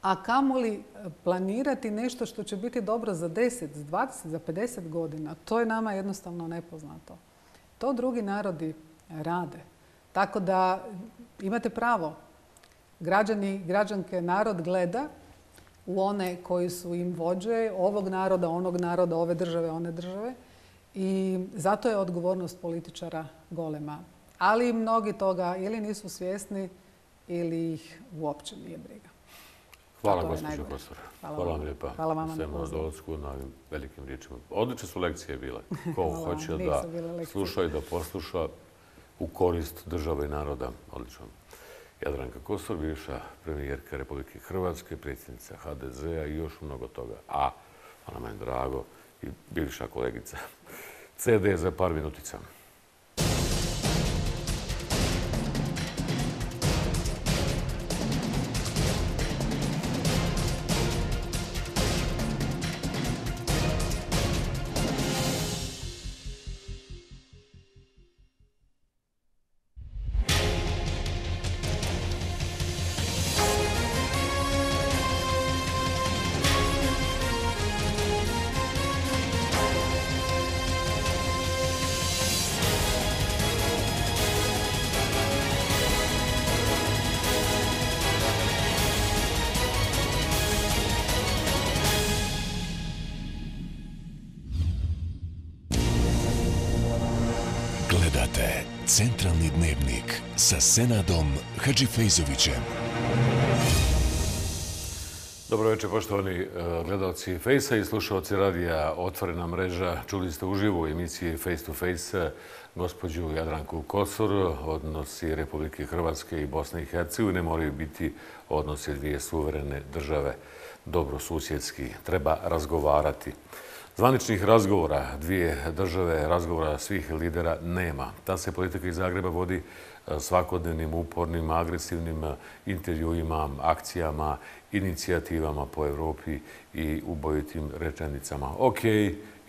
A kamoli planirati nešto što će biti dobro za 10, za 20, za 50 godina. To je nama jednostavno nepoznato. To drugi narodi rade. Tako da imate pravo. Građani, građanke, narod gleda u one koji su im vođe ovog naroda, onog naroda, ove države, one države. I zato je odgovornost političara golema. Ali mnogi toga ili nisu svjesni ili ih uopće nije briga. Hvala, gospođo profesor. Hvala, vam lijepa. Hvala vam na dolazku na ovim velikim riječima. Odlične su lekcije bile. Ko hoće da sluša i da posluša u korist države i naroda. Odlično. Jadranka Kosor, bivša premijerka Republike Hrvatske, predsjednica HDZ-a i još mnogo toga. A, ona meni drago, i bivša kolegica. CD za par minutica. Senadom Hadžifejzovićem. Dobro večer, poštovani e, gledalci Fejsa i slušalci radija Otvorena mreža. Čuli ste uživo u emisiji Face to Face gospođu Jadranku Kosor. Odnosi Republike Hrvatske i Bosne i Hercegovine moraju biti odnosi dvije suverene države dobro susjedski. Treba razgovarati. Zvaničnih razgovora dvije države, razgovora svih lidera nema. Ta se politika iz Zagreba vodi e, svakodnevnim, upornim, agresivnim e, intervjuima, akcijama, inicijativama po Europi i ubojitim rečenicama. Ok,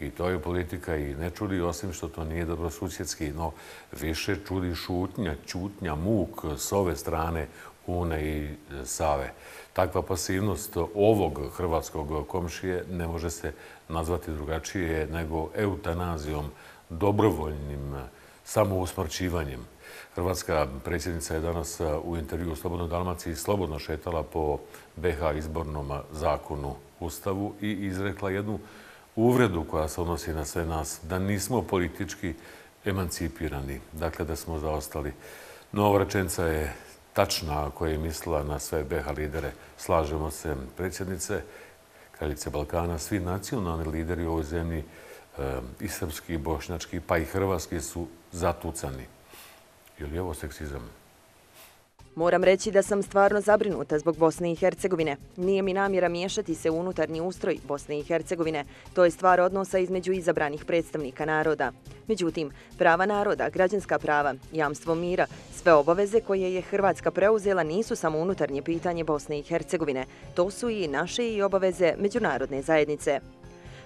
i to je politika i ne čudi, osim što to nije dobrosusjedski, no više čudi šutnja, čutnja, muk s ove strane Une i Save. Takva pasivnost ovog hrvatskog komšije ne može se nazvati drugačije nego eutanazijom, dobrovoljnim samousmrćivanjem. Hrvatska predsjednica je danas u intervju u Slobodnoj Dalmaciji slobodno šetala po BH izbornom zakonu Ustavu i izrekla jednu uvredu koja se odnosi na sve nas, da nismo politički emancipirani, dakle da smo zaostali. No, ova rečenca je tačna ako je mislila na sve BH lidere. Slažemo se predsjednice, kraljice Balkana, svi nacionalni lideri u ovoj zemlji i srpski, i bošnjački, pa i hrvatski su zatucani. Je li ovo seksizam? Moram reći da sam stvarno zabrinuta zbog Bosne i Hercegovine. Nije mi namjera miješati se u unutarnji ustroj Bosne i Hercegovine. To je stvar odnosa između izabranih predstavnika naroda. Međutim, prava naroda, građanska prava, jamstvo mira, sve obaveze koje je Hrvatska preuzela nisu samo unutarnje pitanje Bosne i Hercegovine. To su i naše i obaveze međunarodne zajednice.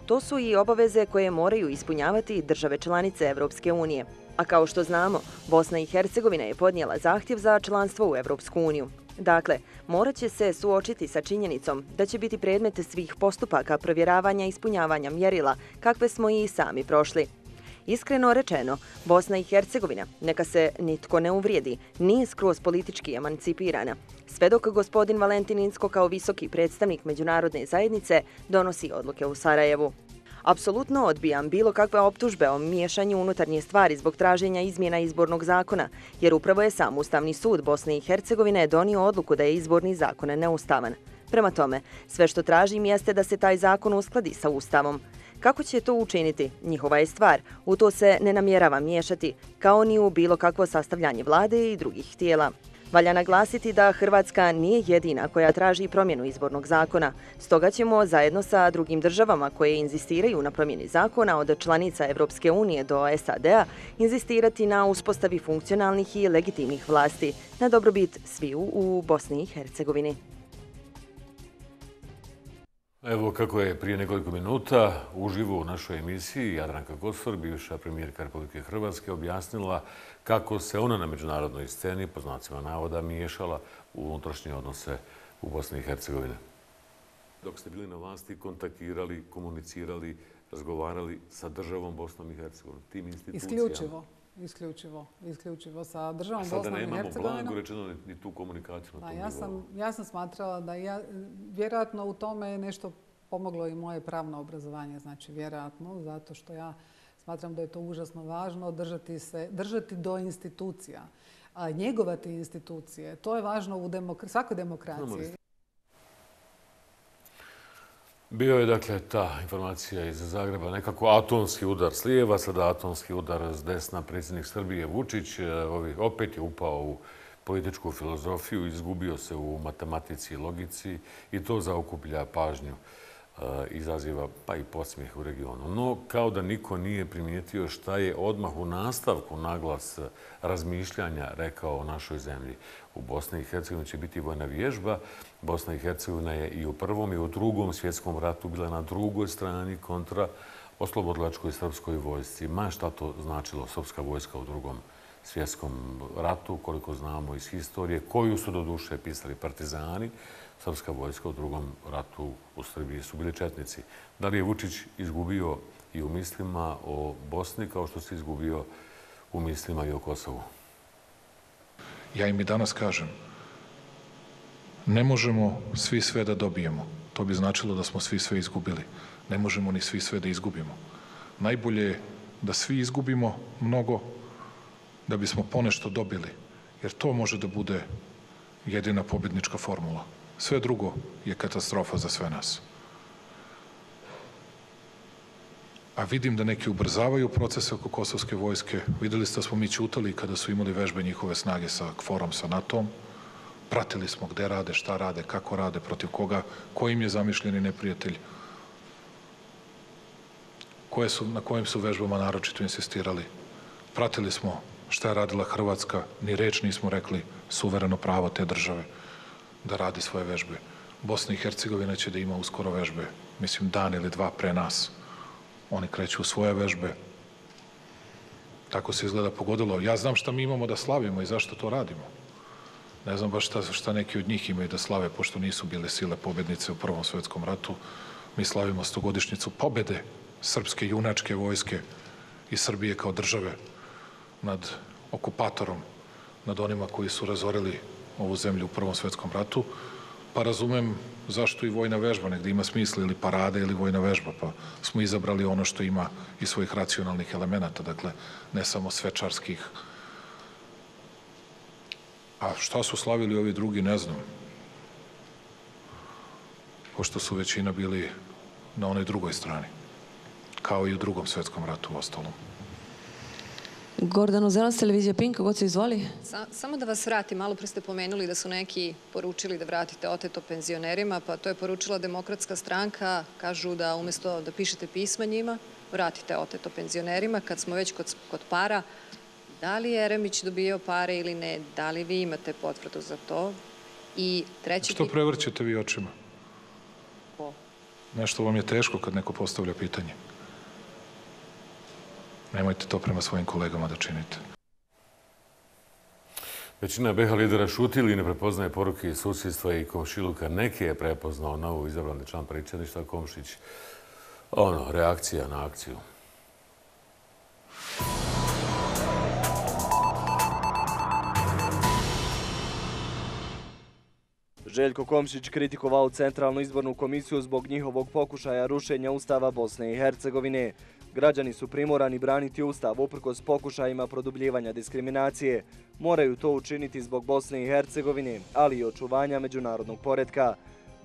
To su i obaveze koje moraju ispunjavati države članice Evropske unije. A kao što znamo, Bosna i Hercegovina je podnijela zahtjev za članstvo u Evropsku uniju. Dakle, morat će se suočiti sa činjenicom da će biti predmet svih postupaka provjeravanja i ispunjavanja mjerila kakve smo i sami prošli. Iskreno rečeno, Bosna i Hercegovina, neka se nitko ne uvrijedi, nije skroz politički emancipirana. Sve dok gospodin Valentin Insko kao visoki predstavnik međunarodne zajednice donosi odluke u Sarajevu. Apsolutno odbijam bilo kakve optužbe o miješanju unutarnje stvari zbog traženja izmjena izbornog zakona, jer upravo je sam Ustavni sud Bosne i Hercegovine donio odluku da je izborni zakon neustavan. Prema tome, sve što tražim jeste da se taj zakon uskladi sa Ustavom. Kako će to učiniti? Njihova je stvar. U to se ne namjerava miješati, kao ni u bilo kakvo sastavljanje vlade i drugih tijela. Valja naglasiti da Hrvatska nije jedina koja traži promjenu izbornog zakona. Stoga ćemo zajedno sa drugim državama koje inzistiraju na promjeni zakona od članica Evropske unije do SAD-a inzistirati na uspostavi funkcionalnih i legitimnih vlasti na dobrobit sviju u Bosni i Hercegovini. Evo kako je prije nekoliko minuta uživo u našoj emisiji Jadranka Kosor, bivša premijerka Republike Hrvatske, objasnila kako se ona na međunarodnoj sceni, po znacima navoda, miješala u unutrašnje odnose u Bosni i Hercegovine. Dok ste bili na vlasti, kontaktirali, komunicirali, razgovarali sa državom Bosnom i Hercegovinom, tim institucijama. Isključivo. Isključivo, isključivo sa državom Bosnom i Hercegovinom. A sada nemamo blago rečeno ni tu komunikaciju na pa tom ja sam, ja sam smatrala da ja, vjerojatno u tome je nešto pomoglo i moje pravno obrazovanje, znači vjerojatno, zato što ja Smatram da je to užasno važno držati, se, držati do institucija, a njegovati institucije. To je važno u svakoj demokraciji. Bio je dakle ta informacija iz Zagreba, nekako atomski udar s lijeva, sada atomski udar s desna. Predsjednik Srbije Vučić e, opet je upao u političku filozofiju, izgubio se u matematici i logici i to zaokuplja pažnju izaziva pa i podsmijeh u regionu. No, kao da niko nije primijetio šta je odmah u nastavku naglas razmišljanja rekao o našoj zemlji. U Bosni i Hercegovini će biti vojna vježba. Bosna i Hercegovina je i u prvom i u drugom svjetskom ratu bila na drugoj strani kontra oslobodlačkoj srpskoj vojsci. Ma šta to značilo srpska vojska u drugom svjetskom ratu, koliko znamo iz historije, koju su do duše pisali partizani, srpska vojska u drugom ratu u Srbiji su bili četnici. Da li je Vučić izgubio i u mislima o Bosni kao što se izgubio u mislima i o Kosovu? Ja im i danas kažem, ne možemo svi sve da dobijemo. To bi značilo da smo svi sve izgubili. Ne možemo ni svi sve da izgubimo. Najbolje je da svi izgubimo mnogo, da bismo ponešto dobili. Jer to može da bude jedina pobjednička formula. Sve drugo je katastrofa za sve nas. A vidim da neki ubrzavaju procese oko kosovske vojske. Videli ste da smo mi ćutali kada su imali vežbe njihove snage sa kforom, sa NATO-om. Pratili smo gde rade, šta rade, kako rade, protiv koga, kojim je zamišljeni neprijatelj, koje su, na kojim su vežbama naročito insistirali. Pratili smo šta je radila Hrvatska, ni reč nismo rekli suvereno pravo te države da radi svoje vežbe. Bosna i Hercegovina će da ima uskoro vežbe, mislim dan ili dva pre nas. Oni kreću u svoje vežbe. Tako se izgleda pogodilo. Ja znam šta mi imamo da slavimo i zašto to radimo. Ne znam baš šta, šta neki od njih imaju da slave, pošto nisu bile sile pobednice u Prvom svetskom ratu. Mi slavimo stogodišnicu pobede srpske junačke vojske i Srbije kao države nad okupatorom, nad onima koji su razorili ovu zemlju u Prvom svetskom ratu, pa razumem zašto i vojna vežba negde ima smisla ili parade ili vojna vežba, pa smo izabrali ono što ima i svojih racionalnih elemenata, dakle, ne samo svečarskih. A šta su slavili ovi drugi, ne znam. Pošto su većina bili na onoj drugoj strani. kao i u drugom svjetskom ratu u ostalom. Gordano Zelac, televizija Pink, god se izvoli. samo da vas vratim, malo pre ste pomenuli da su neki poručili da vratite oteto penzionerima, pa to je poručila demokratska stranka, kažu da umjesto da pišete pisma njima, vratite oteto penzionerima. Kad smo već kod, kod para, da li je Jeremić dobio pare ili ne? Da li vi imate potvrdu za to? I treći... Što prevrćete vi očima? Ko? Nešto vam je teško kad neko postavlja pitanje. Nemojte to prema svojim kolegama da činite. Većina BH lidera šuti ili ne prepoznaje poruke iz susjedstva i komšiluka. Neki je prepoznao novu izabrani član predsjedništva Komšić. Ono, reakcija na akciju. Željko Komšić kritikovao Centralnu izbornu komisiju zbog njihovog pokušaja rušenja Ustava Bosne i Hercegovine. Građani su primorani braniti Ustav uprkos pokušajima produbljivanja diskriminacije. Moraju to učiniti zbog Bosne i Hercegovine, ali i očuvanja međunarodnog poredka.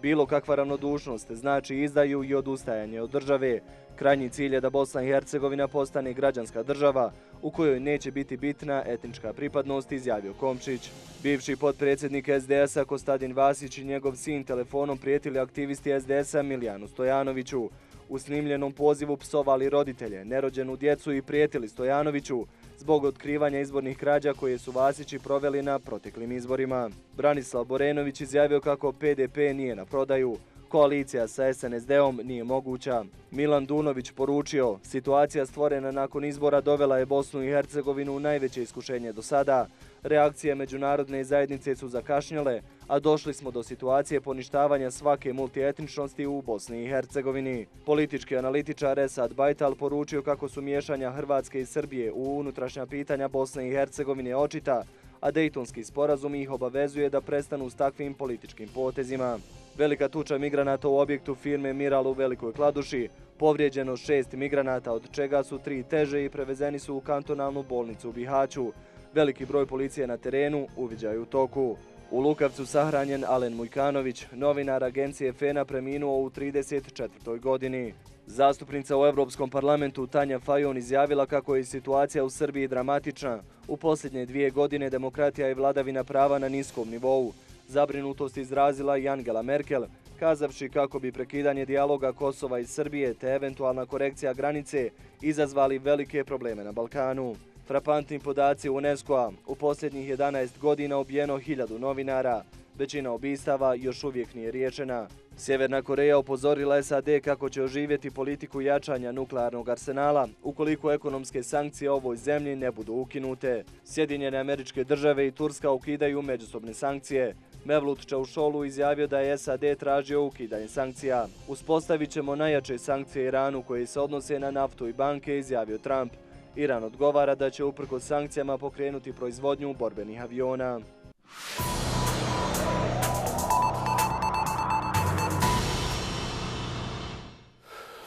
Bilo kakva ravnodušnost znači izdaju i odustajanje od države. Krajnji cilj je da Bosna i Hercegovina postane građanska država u kojoj neće biti bitna etnička pripadnost, izjavio Komčić. Bivši potpredsjednik SDS-a Kostadin Vasić i njegov sin telefonom prijetili aktivisti SDS-a Milijanu Stojanoviću. U snimljenom pozivu psovali roditelje, nerođenu djecu i prijetili Stojanoviću zbog otkrivanja izbornih krađa koje su Vasići proveli na proteklim izborima. Branislav Borenović izjavio kako PDP nije na prodaju, koalicija sa SNSD-om nije moguća. Milan Dunović poručio, situacija stvorena nakon izbora dovela je Bosnu i Hercegovinu u najveće iskušenje do sada. Reakcije međunarodne zajednice su zakašnjale, a došli smo do situacije poništavanja svake multietničnosti u Bosni i Hercegovini. Politički analitičar Esad Bajtal poručio kako su miješanja Hrvatske i Srbije u unutrašnja pitanja Bosne i Hercegovine očita, a Dejtonski sporazum ih obavezuje da prestanu s takvim političkim potezima. Velika tuča migranata u objektu firme Miral u Velikoj Kladuši, povrijeđeno šest migranata, od čega su tri teže i prevezeni su u kantonalnu bolnicu u Bihaću. Veliki broj policije na terenu uviđaju u toku. U Lukavcu sahranjen Alen Mujkanović, novinar agencije FENA preminuo u 34. godini. Zastupnica u Europskom parlamentu Tanja Fajon izjavila kako je situacija u Srbiji dramatična. U posljednje dvije godine demokratija i vladavina prava na niskom nivou. Zabrinutost izrazila i Angela Merkel, kazavši kako bi prekidanje dijaloga Kosova i Srbije te eventualna korekcija granice izazvali velike probleme na Balkanu. Frapantni podaci UNESCO-a. U posljednjih 11 godina ubijeno hiljadu novinara. Većina obistava još uvijek nije riješena. Sjeverna Koreja upozorila SAD kako će oživjeti politiku jačanja nuklearnog arsenala ukoliko ekonomske sankcije ovoj zemlji ne budu ukinute. Sjedinjene američke države i Turska ukidaju međusobne sankcije. Mevlut Čaušolu izjavio da je SAD tražio ukidanje sankcija. Uspostavit ćemo najjače sankcije Iranu koje se odnose na naftu i banke, izjavio Trump. Iran odgovara da će uprko sankcijama pokrenuti proizvodnju borbenih aviona.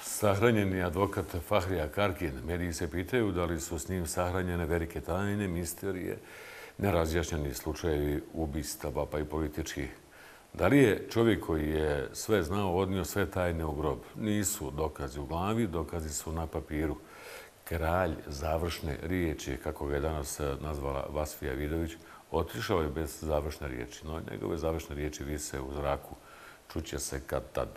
Sahranjeni advokat Fahrija Karkin. Mediji se pitaju da li su s njim sahranjene velike tajne, misterije, nerazjašnjeni slučajevi ubistava pa i političkih. Da li je čovjek koji je sve znao odnio sve tajne u grob? Nisu dokazi u glavi, dokazi su na papiru kralj završne riječi, kako ga je danas eh, nazvala Vasfija Vidović, otišao je bez završne riječi. No, njegove završne riječi vise u zraku. Čuće se kad tad.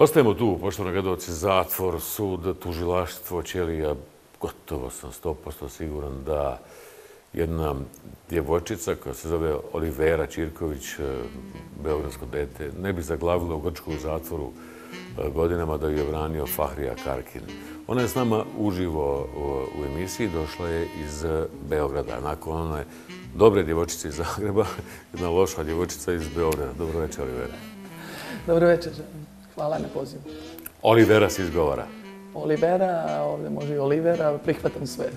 Ostajemo tu, poštovani gledalci, zatvor, sud, tužilaštvo, ćelija. Gotovo sam 100% siguran da jedna djevojčica koja se zove Olivera Čirković, e, beogradsko dete, ne bi zaglavila u Grčku zatvoru e, godinama da ju je branio Fahrija Karkin. Ona je s nama uživo u emisiji, došla je iz Beograda. Nakon one dobre djevojčice iz Zagreba, jedna loša djevojčica iz Beograda. Dobro večer, Olivera. Dobro večer, hvala na pozivu. Olivera se izgovara. Olivera, ovdje može i Olivera, prihvatam sve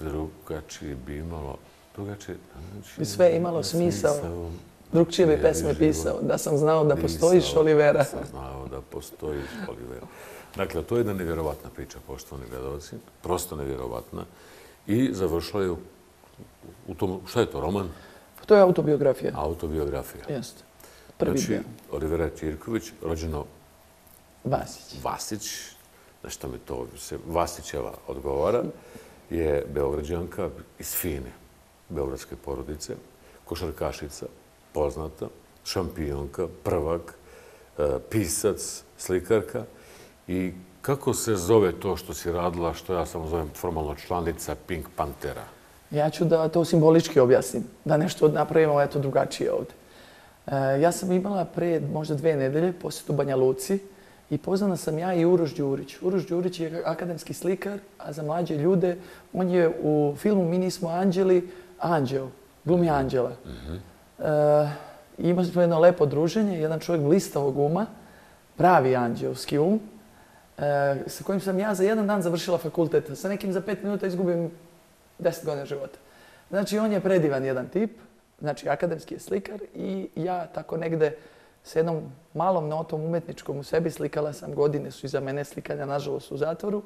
drugačije bi imalo... Drugačije... Bi sve imalo smisao. Drugčije bi pesme pisao. Da sam znao da postojiš, Olivera. Da sam znao da postojiš, Olivera. Dakle, to je jedna nevjerovatna priča, poštovani gledalci. Prosto nevjerovatna. I završila je u tom... Šta je to, roman? To je autobiografija. Autobiografija. Jeste. Prvi znači, Olivera Čirković, rođeno Vasić. Vasić, nešto mi to se Vasićeva odgovara je Beograđanka iz fine beogradske porodice, košarkašica, poznata, šampionka, prvak, e, pisac, slikarka. I kako se zove to što si radila, što ja samo zovem formalno članica Pink Pantera? Ja ću da to simbolički objasnim, da nešto napravimo eto drugačije ovdje. E, ja sam imala pre možda dve nedelje posjetu Banja Luci, i poznana sam ja i Uroš Đurić. Uroš Đurić je akademski slikar, a za mlađe ljude on je u filmu Mi nismo anđeli, anđeo, glumi anđela. Mm -hmm. smo jedno lepo druženje, jedan čovjek blistavog uma, pravi anđelski um, e, sa kojim sam ja za jedan dan završila fakultet. Sa nekim za pet minuta izgubim deset godina života. Znači, on je predivan jedan tip, znači akademski je slikar i ja tako negde s jednom malom notom umetničkom u sebi. Slikala sam, godine su iza mene slikanja, nažalost, u zatvoru.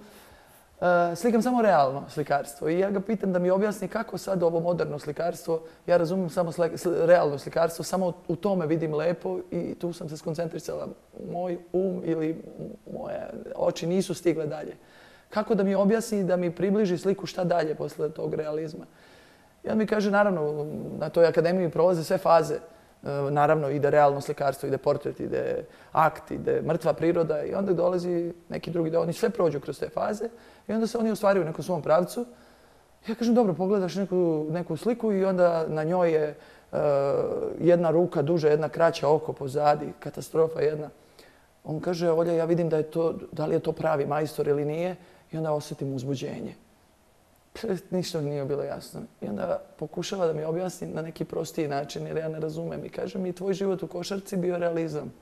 E, slikam samo realno slikarstvo i ja ga pitam da mi objasni kako sad ovo moderno slikarstvo, ja razumijem samo realno slikarstvo, samo u tome vidim lepo i tu sam se skoncentrisala. Moj um ili moje oči nisu stigle dalje. Kako da mi objasni da mi približi sliku šta dalje posle tog realizma. I on mi kaže, naravno, na toj akademiji prolaze sve faze. E, naravno ide realno slikarstvo, ide portret, ide akt, ide mrtva priroda i onda dolazi neki drugi da oni sve prođu kroz te faze i onda se oni ostvaruju u nekom svom pravcu. Ja kažem, dobro, pogledaš neku, neku sliku i onda na njoj je e, jedna ruka duža, jedna kraća oko pozadi, katastrofa jedna. On kaže, Olja, ja vidim da je to, da li je to pravi majstor ili nije i onda osjetim uzbuđenje. Ništa nije bilo jasno. I onda pokušava da mi objasni na neki prostiji način jer ja ne razumem. I kaže mi, tvoj život u košarci bio realizam.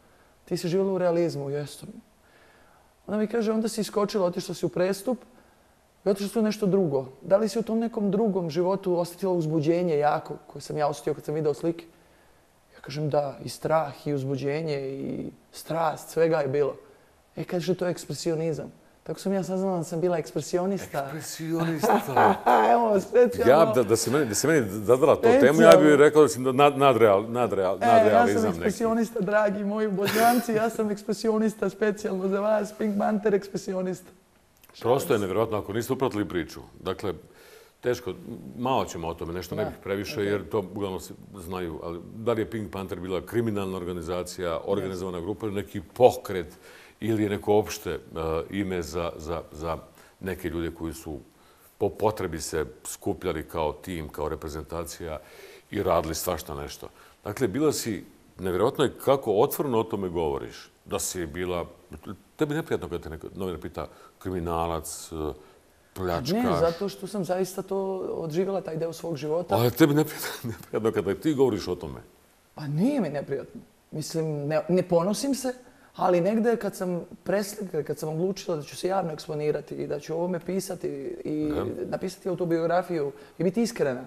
Ti si živjela u realizmu, jesam. Onda mi kaže, onda si iskočila, otišla si u prestup i otišla si u nešto drugo. Da li si u tom nekom drugom životu osjetila uzbuđenje jako, koje sam ja osjetio kad sam video slike? Ja kažem da, i strah, i uzbuđenje, i strast, svega je bilo. E, kaže, to je ekspresionizam. Tako sam ja saznala da sam bila ekspresionista. Ekspresionista. Evo, specijalno. Ja, da, da se meni, da se meni zadala to temu, ja bih rekao da sam nad, nadreal, nadreal, e, nadrealizam Ja sam ekspresionista, dragi moji božanci, ja sam ekspresionista specijalno za vas, Pink Panther ekspresionista. Prosto je nevjerojatno ako niste upratili priču. Dakle, teško, malo ćemo o tome, nešto ne bih previše, jer to uglavnom se znaju. Ali da li je Pink Panther bila kriminalna organizacija, organizovana grupa ili neki pokret, ili je neko opšte e, ime za, za, za neke ljude koji su po potrebi se skupljali kao tim, kao reprezentacija i radili svašta nešto. Dakle, bila si, nevjerojatno je kako otvorno o tome govoriš. Da si bila, tebi neprijatno kada te neko novinar pita kriminalac, e, pljačkaš. Ne, zato što sam zaista to odživjela, taj deo svog života. Ali tebi neprijatno, neprijatno kada ti govoriš o tome. Pa nije mi neprijatno. Mislim, ne, ne ponosim se, ali negde kad sam preslikala, kad sam odlučila da ću se javno eksponirati i da ću ovome pisati i napisati autobiografiju i biti iskrena,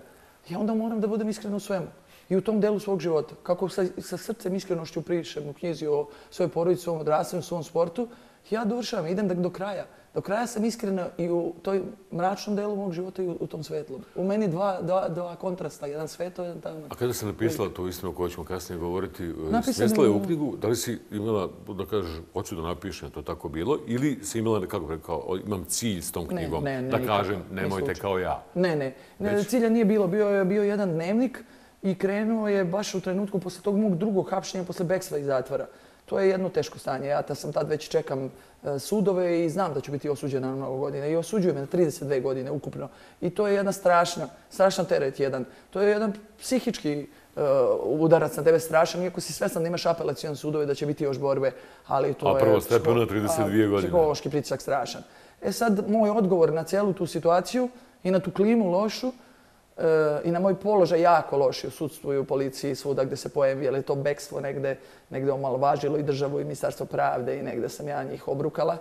ja onda moram da budem iskrena u svemu. I u tom delu svog života. Kako sa, sa srcem iskrenošću prišem u knjizi o svojoj porodici, svom odrastanju, svom sportu, ja dovršavam, idem do kraja do kraja sam iskrena i u toj mračnom delu mog života i u, tom svetlom. U meni dva, dva, dva kontrasta, jedan svetlo, jedan tamo. A kada si napisala tu istinu o kojoj ćemo kasnije govoriti, e, smjestila je u knjigu, da li si imala, da kažeš, hoću da napišem, to tako bilo, ili si imala, kako rekao, imam cilj s tom knjigom, ne, ne, da kažem, nemojte kao ja. Ne, ne, ne cilja nije bilo, bio je bio jedan dnevnik i krenuo je baš u trenutku posle tog mog drugog hapšenja, posle bekstva iz zatvora. To je jedno teško stanje. Ja ta sam tad već čekam e, sudove i znam da ću biti osuđena na mnogo godina. I osuđuju me na 32 godine ukupno. I to je jedna strašna, strašan teret jedan. To je jedan psihički e, udarac na tebe strašan, iako si svestan da imaš apelacijon sudove da će biti još borbe, ali to A je... prvo stepeno 32 godine. Psihološki pritisak strašan. E sad, moj odgovor na cijelu tu situaciju i na tu klimu lošu i na moj položaj jako loši u sudstvu i u policiji svuda gdje se pojavi, jer je to bekstvo negde, negde omalovažilo i državu i ministarstvo pravde i negde sam ja njih obrukala.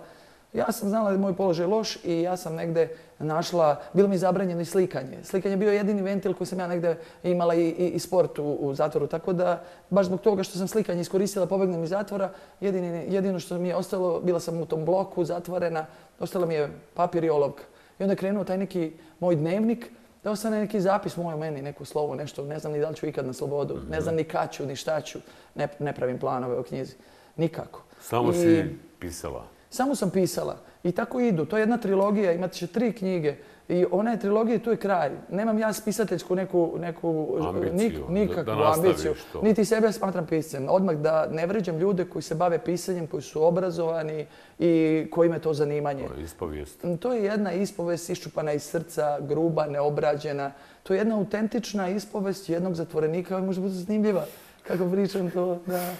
Ja sam znala da je moj položaj loš i ja sam negde našla, bilo mi zabranjeno i slikanje. Slikanje je bio jedini ventil koji sam ja negde imala i, i, sport u, u zatvoru, tako da baš zbog toga što sam slikanje iskoristila, pobegnem iz zatvora, jedini, jedino što mi je ostalo, bila sam u tom bloku zatvorena, ostala mi je papir i olovka. I onda je krenuo taj neki moj dnevnik, da ostane neki zapis moj meni, neko slovo, nešto, ne znam ni da li ću ikad na slobodu, ne znam ni kad ću, ni šta ću, ne, ne pravim planove o knjizi, nikako. Samo I- si pisala. samo sam pisala. I tako idu. To je jedna trilogija, imat će tri knjige. I ona je trilogija tu je kraj. Nemam ja spisateljsku neku, neku Ambiciju, da- nikakvu da nastaviš ambiciju. to. Niti sebe smatram piscem. Odmah da ne vređam ljude koji se bave pisanjem, koji su obrazovani i koji me to zanimanje. To je ispovijest. To je jedna ispovest iščupana iz srca, gruba, neobrađena. To je jedna autentična ispovest jednog zatvorenika, koja može biti zanimljiva. Kako pričam to, da,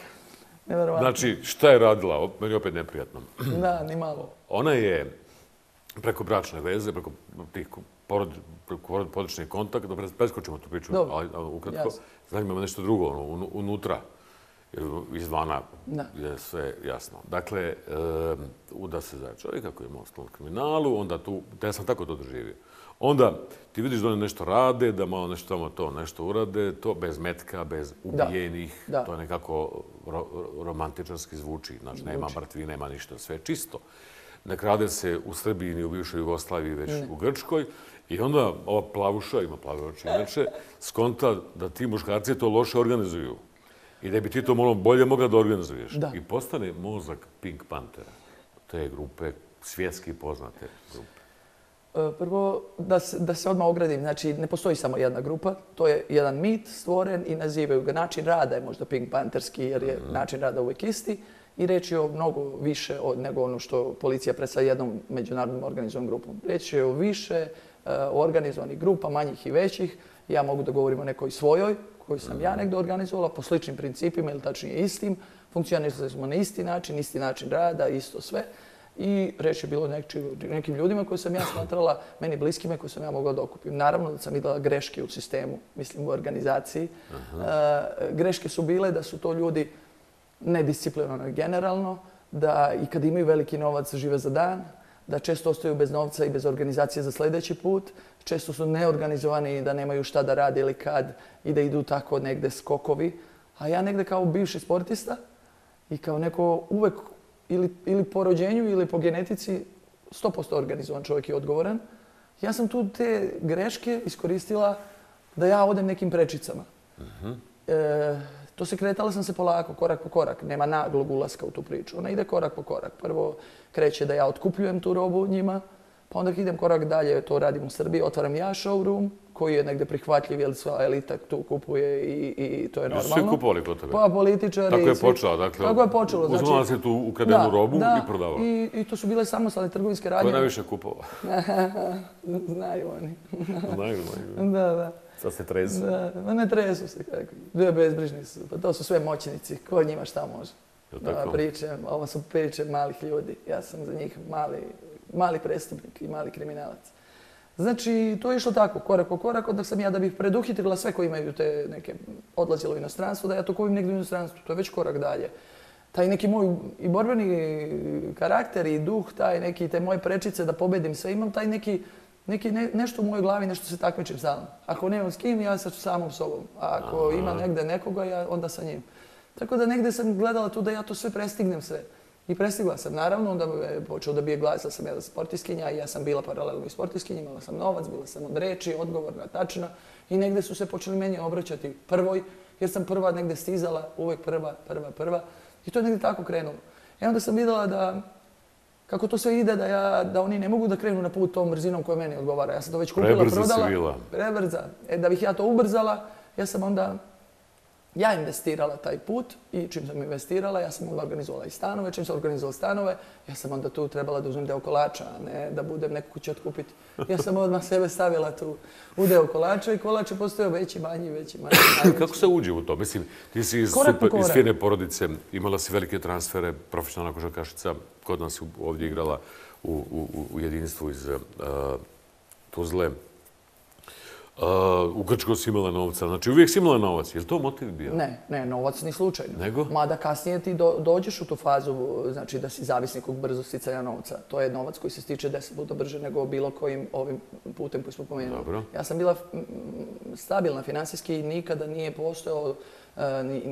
nevjerovatno. Znači, šta je radila? Meni je opet neprijatno. Da, ni malo. Ona je preko bračne veze, preko tih porod, porod, porodičnih kontakta, da pres- preskočimo tu priču, Dobro. ali, ukratko, Jasno. zanima me nešto drugo, ono, unu- unutra, jer izvana Da. je sve jasno. Dakle, e, uda se za čovjeka koji je sklon kriminalu, onda tu, da ja sam tako to doživio. Onda ti vidiš da oni nešto rade, da malo nešto tamo to nešto urade, to bez metka, bez ubijenih, Da. to nekako ro, romantičarski zvuči, znači nema mrtvi, nema ništa, sve je čisto. Ne krade se u Srbiji ni u bivšoj Jugoslaviji, već u Grčkoj. I onda ova plavuša, ima plave oči inače, skonta da ti muškarci to loše organizuju. I da bi ti to malo bolje mogla da organizuješ. Da. I postane mozak Pink Panthera. Te grupe, svjetski poznate grupe. E, Prvo, da se, da se odmah ogradim, znači ne postoji samo jedna grupa, to je jedan mit stvoren i nazivaju ga. Način rada je možda Pink Pantherski jer je način rada uvijek isti i reč je o mnogo više od, nego ono što policija predstavlja jednom međunarodnom organizovanom grupom. Reč je o više e, organizovanih grupa, manjih i većih. Ja mogu da govorim o nekoj svojoj, koju sam ja negdje organizovala po sličnim principima ili tačnije istim. Funkcionirali smo na isti način, isti način rada, isto sve. I reč je bilo neči, nekim ljudima koje sam ja smatrala meni bliskime koje sam ja mogla da okupim. Naravno da sam vidjela greške u sistemu, mislim u organizaciji. E, greške su bile da su to ljudi nedisciplinarno generalno, da i kad imaju veliki novac žive za dan, da često ostaju bez novca i bez organizacije za sljedeći put, često su neorganizovani i da nemaju šta da rade ili kad i da idu tako negde skokovi. A ja negde kao bivši sportista i kao neko uvek ili, ili po rođenju ili po genetici 100% organizovan čovjek i odgovoran, ja sam tu te greške iskoristila da ja odem nekim prečicama. E, to se kretala sam se polako, korak po korak. Nema naglog ulaska u tu priču. Ona ide korak po korak. Prvo kreće da ja otkupljujem tu robu njima, pa onda idem korak dalje, to radim u Srbiji, otvaram ja showroom koji je negde prihvatljiv jer sva elita tu kupuje i, i to je Jesu svi normalno. kupovali kod tebe? Pa političari. Tako je počelo, dakle, Tako je počelo. uzimala si tu ukradenu robu i prodavala. I, I to su bile samostalne trgovinske Ko je radnje. najviše kupovao? Znaju oni. Znaju, znaju. da, da. Sad se tresu. Da, ne tresu se kako. Dve bezbrižni su. Pa to su sve moćnici. Ko njima šta može? Da, tako? priče, ovo su priče malih ljudi. Ja sam za njih mali, mali prestupnik i mali kriminalac. Znači, to je išlo tako, korak po korak, onda sam ja da bih preduhitrila sve koji imaju te neke odlazilo u inostranstvo, da ja to kupim negdje u inostranstvu. To je već korak dalje. Taj neki moj i borbeni karakter i duh, taj neki, te moje prečice da pobedim sve, imam taj neki, neki ne- nešto u mojoj glavi, nešto se takmičim stalno. Ako nemam s kim, ja sa samom sobom. A ako ima negde nekoga, ja onda sa njim. Tako da negde sam gledala tu da ja to sve prestignem sve. I prestigla sam, naravno, onda je počeo da bije glas, da sam ja sportiskinja i ja sam bila paralelno i sportiskinja, imala sam novac, bila sam od reči, odgovorna, tačna i negde su se počeli meni obraćati prvoj, jer sam prva negde stizala, uvek prva, prva, prva i to je negde tako krenulo. I onda sam vidjela da kako to sve ide, da, ja, da oni ne mogu da krenu na put tom brzinom koja meni odgovara. Ja sam to već kupila, Prebrza prodala. Prebrza. E, da bih ja to ubrzala, ja sam onda ja investirala taj put i čim sam investirala, ja sam onda organizovala i stanove. Čim sam organizovala stanove, ja sam onda tu trebala da uzmem deo kolača, a ne da budem neko ko će otkupiti. Ja sam odmah sebe stavila tu u deo kolača i kolač je postojao veći, manji, veći, manji. Kako se uđe u to? Mislim, ti si iz, Korak super, iz fine porodice, imala si velike transfere, profesionalna košarkašica, kod nas je ovdje igrala u, u, u- u jedinstvu iz uh, Tuzle. Uh, u Grčkoj si imala novca, znači uvijek si imala novac. Je li to motiv bio? Ne, ne, novac ni slučajno. Nego? Mada kasnije ti do- dođeš u tu fazu, znači da si zavisnik od brzo sticanja novca. To je novac koji se stiče deset puta brže nego bilo kojim ovim putem koji smo pomenuli. Dobro. Ja sam bila stabilna financijski i nikada nije postojao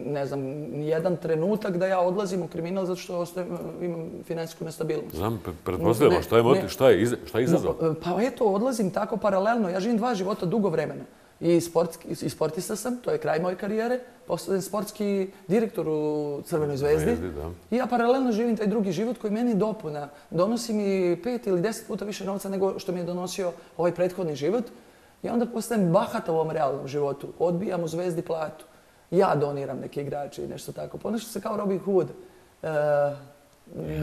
ne znam, ni jedan trenutak da ja odlazim u kriminal zato što ostajem, imam financijsku nestabilnost. Znam, pre- pretpostavljamo, šta je ne. šta je, šta je izazov? No, pa eto, odlazim tako paralelno. Ja živim dva života dugo vremena. I, sportski, i sportista sam, to je kraj moje karijere. Postajem sportski direktor u Crvenoj zvezdi. I ja paralelno živim taj drugi život koji meni dopuna. Donosi mi pet ili deset puta više novca nego što mi je donosio ovaj prethodni život. I onda postajem bahata u ovom realnom životu. Odbijam u zvezdi platu. Ja doniram neke igrače i nešto tako. Ponašam se kao Robin Hood. E,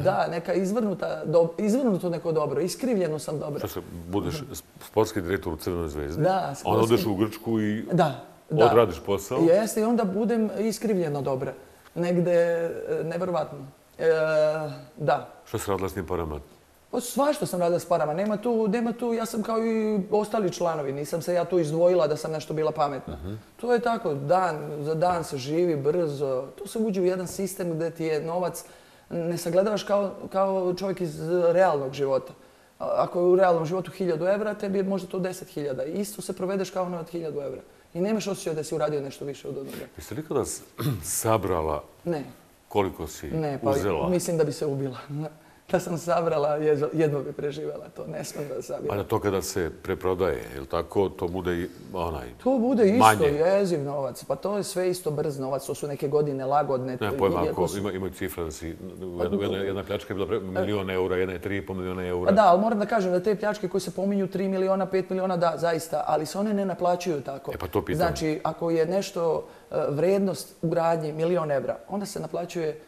Da, neka izvrnuta, do, izvrnuto neko dobro, iskrivljeno sam dobro. Šta se, budeš sportski direktor u Crvenoj zvezdi? Da, Onda odeš u Grčku i Da, da. odradiš posao? Jeste, i onda budem iskrivljeno dobra. Negde, e, nevjerovatno. E, da. Šta si radila s tim parama? Pa svašta sam radila s parama. Nema tu, nema tu, ja sam kao i ostali članovi. Nisam se ja tu izdvojila da sam nešto bila pametna. To je tako, dan za dan se živi brzo. Tu se uđe u jedan sistem gdje ti je novac ne sagledavaš kao, kao čovjek iz realnog života. Ako je u realnom životu 1000 evra, tebi je možda to 10.000. I isto se provedeš kao ono od 1000 evra. I nemaš osjećaj da si uradio nešto više od onoga. Jesi li nikada s- sabrala Ne, koliko si ne, pa uzela? mislim da bi se ubila. Da sam sabrala, jedva bi preživjela to. Ne smem da A sabiram. na to kada se preprodaje, je li tako? To bude i onaj... To bude isto manje. jeziv novac. Pa to je sve isto brz novac. To su neke godine lagodne. Ne pojma, ako su- ima, imaju cifra da si... Jedna, jedna, pljačka je bila pre, milion eura, jedna je 3,5 miliona eura. Pa da, ali moram da kažem da te pljačke koje se pominju 3 miliona, 5 miliona, da, zaista, ali se one ne naplaćuju tako. E pa to pitam. Znači, ako je nešto e, vrednost u gradnji milion evra, onda se naplaćuje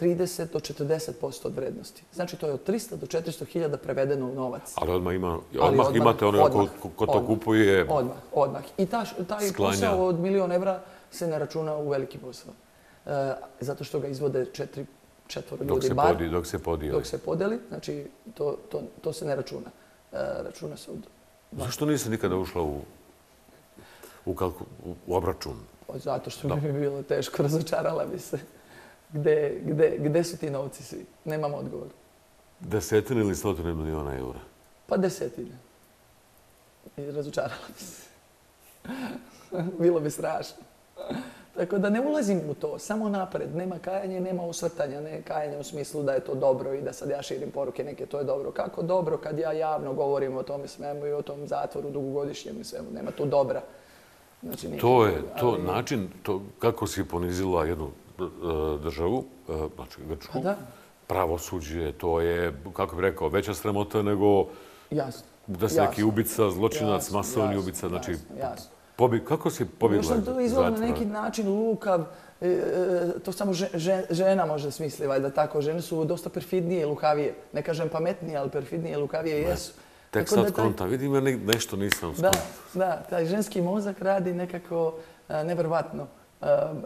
30 do 40% od vrednosti. Znači, to je od 300 do 400 hiljada prevedeno u novac. Ali odmah, ima, Ali odmah, imate ono ko, odmah, ko, ko to odmah, kupuje... Odmah, odmah. I ta, taj Sklanja. posao od milion evra se ne računa u veliki posao. E, zato što ga izvode četiri, četvoro Dok ljudi se, bar. podi, dok se podijeli. Dok se podeli, znači to, to, to se ne računa. E, računa se od... Zašto nisi nikada ušla u, u, kalku, u, obračun? od- Zato što bi mi bilo teško, razočarala bi se. Gde, gde, gde su ti novci svi? Nemam odgovor. Desetine ili stotine miliona eura? Pa desetine. I razočarala bi se. bilo bi strašno. Tako da ne ulazim u to, samo napred. Nema kajanja, nema osvrtanja, ne kajanja u smislu da je to dobro i da sad ja širim poruke neke, to je dobro. Kako dobro kad ja javno govorim o tome svemu i o tom zatvoru dugogodišnjem i svemu. Nema tu dobra. Znači, To je to ali- način to, kako si ponizila jednu državu, e, znači Grčku. Da. Pravosuđe, to je, kako bih rekao, veća sramota nego Jasno. da Jasno. neki ubica, zločinac, Jasno, masovni jasno, ubica. Znači, kako si pobjegla Možda to izgleda na neki način lukav, e, e, to samo že- že- žena može smisli, valjda tako. Žene su dosta perfidnije i lukavije. Ne kažem pametnije, ali perfidnije i lukavije jesu. Tek Tako da sad taj- konta, vidim ja ne- nešto nisam Da, skontao. da, taj ženski mozak radi nekako nevjerovatno. E,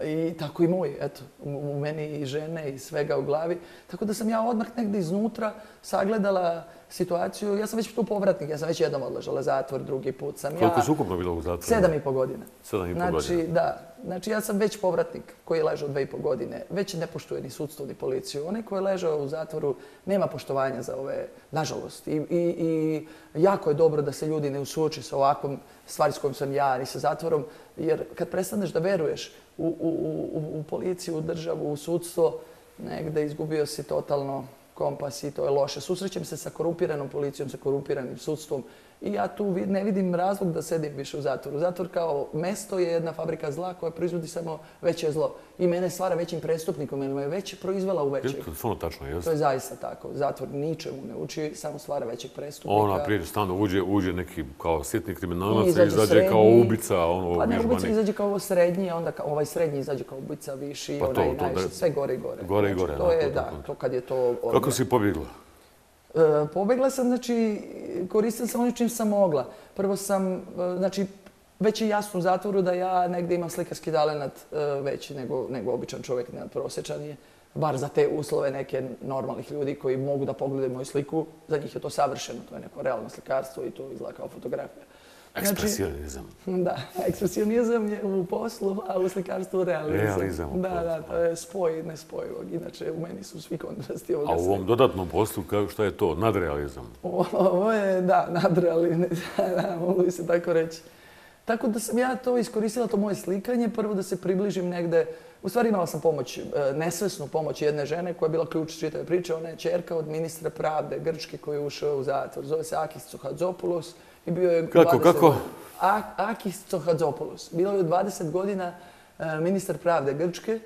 I tako i moj, eto, u, meni i žene i svega u glavi. Tako da sam ja odmah negdje iznutra sagledala situaciju. Ja sam već tu povratnik, ja sam već jednom odležala zatvor, drugi put sam Koliko ja... su ukupno bilo u zatvoru? Sedam i po godina. Sedam i po znači, godina. Da, znači ja sam već povratnik koji je ležao dve i po godine. Već ne poštuje ni sudstvo ni policiju. Onaj koji ležao u zatvoru nema poštovanja za ove, nažalost. I, i, i jako je dobro da se ljudi ne usuoče sa ovakvom stvari s kojom sam ja, ni sa zatvorom, jer kad prestaneš da veruješ u, u, u, u policiju, u državu, u sudstvo, negde izgubio si totalno kompas i to je loše. Susrećem se sa korumpiranom policijom, sa korumpiranim sudstvom I ja tu ne vidim razlog da sedim više u zatvoru. Zatvor kao mesto je jedna fabrika zla koja proizvodi samo veće zlo. I mene stvara većim prestupnikom, jer me je već proizvela u većeg. to tačno, To jeste? je zaista tako. Zatvor ničemu ne uči, samo stvara većeg prestupnika. Ona prije stano uđe, uđe neki kao sitni kriminalac, I izađe, izađe kao ubica, ono, Pa ne, ubica izađe kao ovo srednji, a onda kao, ovaj srednji izađe kao ubica viši, Pa to, onaj to, sve gore i gore. Gore i Znači, gore, To da, je, to, da, to, to. to kad je to... Kako si pobjegla? E, Pobjegla sam, znači, koristila sam onim čim sam mogla. Prvo sam, e, znači, već je jasno u zatvoru da ja negdje imam slikarski talenat e, veći nego, nego običan čovjek, nadprosječan je. Bar za te uslove neke normalnih ljudi koji mogu da pogledaju moju sliku, za njih je to savršeno, to je neko realno slikarstvo i to izgleda kao fotografija. Znači, Ekspresionizam. Da, ekspresionizam je u poslu, a u slikarstvu realizam. Realizam u Da, poslu. da, to je spoj nespojivog. Inače, u meni su svi kontrasti ovoga A u ovom dodatnom poslu, kao šta je to? Nadrealizam. ovo je, da, nadreali, da, mogu bi se tako reći. Tako da sam ja to iskoristila, to moje slikanje, prvo da se približim negde, u stvari imala sam pomoć, e, nesvesnu pomoć jedne žene koja je bila ključ čitave priče, ona je čerka od ministra pravde Grčke koji je ušao u zatvor, zove se Akis Tsohadzopoulos i bio je... Kako, 20 kako? A- Akis Tsohadzopoulos, bilo je 20 godina e, ministar pravde Grčke,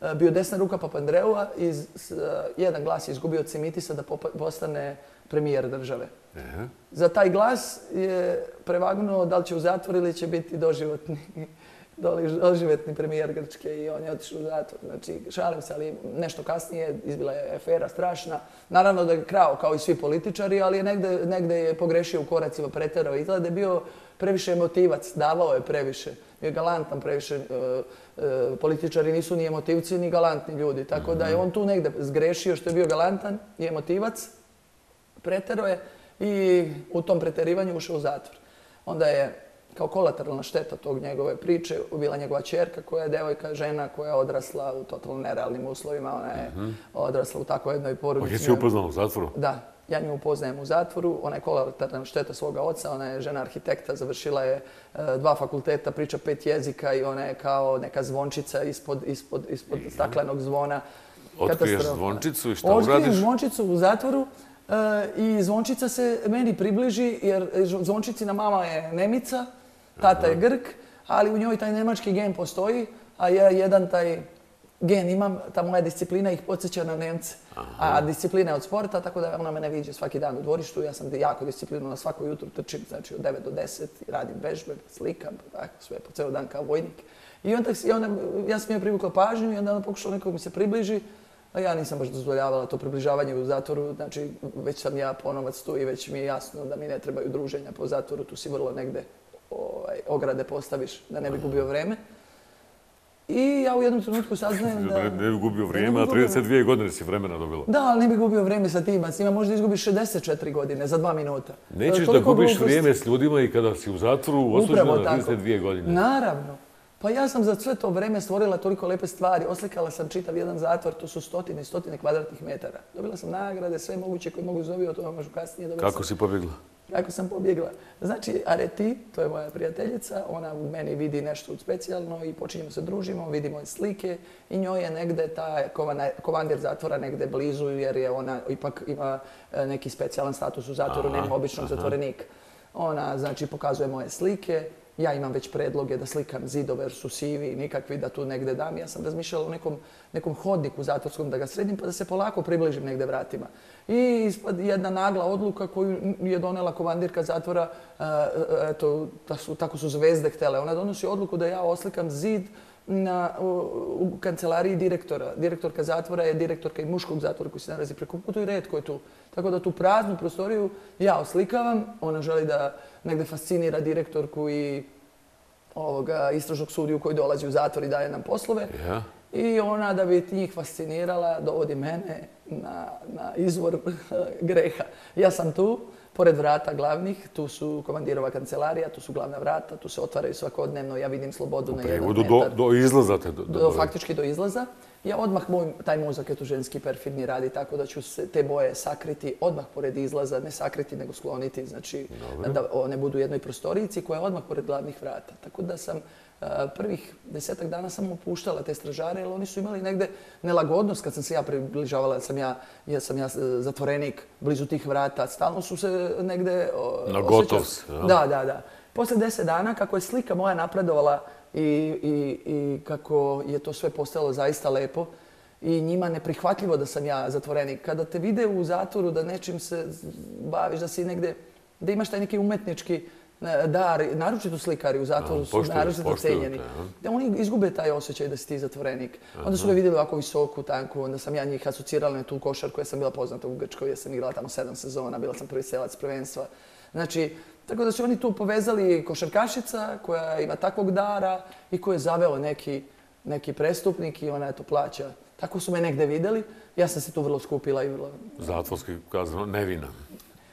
e, bio desna ruka Papandreua i e, jedan glas je izgubio od Simitisa da postane premijer države. E, Za taj glas je prevagnuo da li će u zatvor ili će biti doživotni, doli- doživotni premijer Grčke i on je otišao u zatvor. Znači, šalim se, ali nešto kasnije izbila je afera strašna. Naravno da je krao kao i svi političari, ali je negde, negde je pogrešio u koracima, preterao. Izgleda da je bio previše emotivac, davao je previše. Bio je galantan previše. e, e, političari nisu ni emotivci ni galantni ljudi. Tako da je on tu negde zgrešio što je bio galantan i emotivac pretero je i u tom preterivanju ušao u zatvor. Onda je kao kolateralna šteta tog njegove priče bila njegova čerka koja je devojka, žena koja je odrasla u totalno nerealnim uslovima. Ona je odrasla u takvoj jednoj porodici. jesi upoznala u zatvoru? Da, ja nju upoznajem u zatvoru. Ona je kolateralna šteta svoga oca, ona je žena arhitekta, završila je e, dva fakulteta, priča pet jezika i ona je kao neka zvončica ispod, ispod, ispod staklenog zvona. Otkriješ zvončicu i šta Otkrijem uradiš? zvončicu u zatvoru e, i zvončica se meni približi jer zvončicina mama je Nemica, tata je Grk, ali u njoj taj nemački gen postoji, a ja jedan taj gen imam, ta moja disciplina ih podsjeća na Nemce. A disciplina je od sporta, tako da ona mene viđe svaki dan u dvorištu. Ja sam jako disciplinovan, svako jutro trčim, znači od 9 do 10, i radim vežbe, slikam, tako sve po ceo dan kao vojnik. I onda, i onda ja sam joj privukla pažnju i onda ona pokušala nekog mi se približi, a ja nisam baš dozvoljavala to približavanje u zatvoru, znači već sam ja ponovac tu i već mi je jasno da mi ne trebaju druženja po zatvoru, tu si vrlo negde ograde postaviš da ne bi gubio vreme. I ja u jednom trenutku saznajem da... Ne bi gubio vrijeme, a gubio 32 godine si vremena dobila. Da, ali ne bi gubio vrijeme sa tima. S njima možda izgubiš 64 godine za dva minuta. Nećeš da gubiš vrijeme s ljudima i kada si u zatvoru osuđena na tako. 32 godine. Naravno. Pa ja sam za sve to vrijeme stvorila toliko lepe stvari. Oslikala sam čitav jedan zatvor, to su stotine i stotine kvadratnih metara. Dobila sam nagrade, sve moguće koje mogu zoviti, o tome možu kasnije. Dobila Kako sam- si pobjegla? Kako sam pobjegla. Znači, Areti, to je moja prijateljica, ona u meni vidi nešto specijalno i počinjemo se družimo, vidimo slike i njoj je negde ta kovandir zatvora negde blizu jer je ona ipak ima e, neki specijalan status u zatvoru, nema običnog zatvorenika. Ona, znači, pokazuje moje slike, ja imam već predloge da slikam zidove jer su sivi, nikakvi da tu negde dam. Ja sam razmišljala o nekom, nekom hodniku zatvorskom da ga sredim pa da se polako približim negde vratima. I ispad jedna nagla odluka koju je donela komandirka zatvora, eto, tako su zvezde htele. Ona donosi odluku da ja oslikam zid na, u, u kancelariji direktora. Direktorka zatvora je direktorka i muškog zatvora koji se nalazi preko puta i redko je tu. Tako da tu praznu prostoriju ja oslikavam. Ona želi da negde fascinira direktorku i ovoga istražnog sudiju koji dolazi u zatvor i daje nam poslove. Ja. I ona da bi njih fascinirala dovodi mene na, na izvor greha. Ja sam tu, pored vrata glavnih, tu su komandirova kancelarija, tu su glavna vrata, tu se otvaraju svakodnevno, ja vidim slobodu na jedan Prevodu metar. do, do izlaza te do, Do, faktički do izlaza. Ja odmah, moj, taj mozak je tu ženski perfidni radi, tako da ću se te boje sakriti odmah pored izlaza, ne sakriti nego skloniti, znači da one budu u jednoj prostorici koja je odmah pored glavnih vrata. Tako da sam prvih desetak dana sam opuštala te stražare, jer oni su imali negde nelagodnost kad sam se ja približavala, jer sam ja, jer sam ja zatvorenik blizu tih vrata. Stalno su se negde Na gotov Da, da, da. Posle deset dana, kako je slika moja napredovala i, i, i kako je to sve postalo zaista lepo, i njima neprihvatljivo da sam ja zatvorenik. Kada te vide u zatvoru da nečim se baviš, da si negde, da imaš taj neki umetnički dar, naročito slikari u zatvoru su naročito cenjeni. Da oni izgube taj osjećaj da si ti zatvorenik. Onda su me vidjeli ovako visoku, tanku, onda sam ja njih asocirala na tu košar koja sam bila poznata u Grčkoj, jer sam igrala tamo sedam sezona, bila sam prvi selac prvenstva. Znači, tako da su oni tu povezali košarkašica koja ima takvog dara i koju je zaveo neki, neki prestupnik i ona eto plaća tako su me negde videli. Ja sam se tu vrlo skupila i vrlo... Zatvorski kazano, nevina.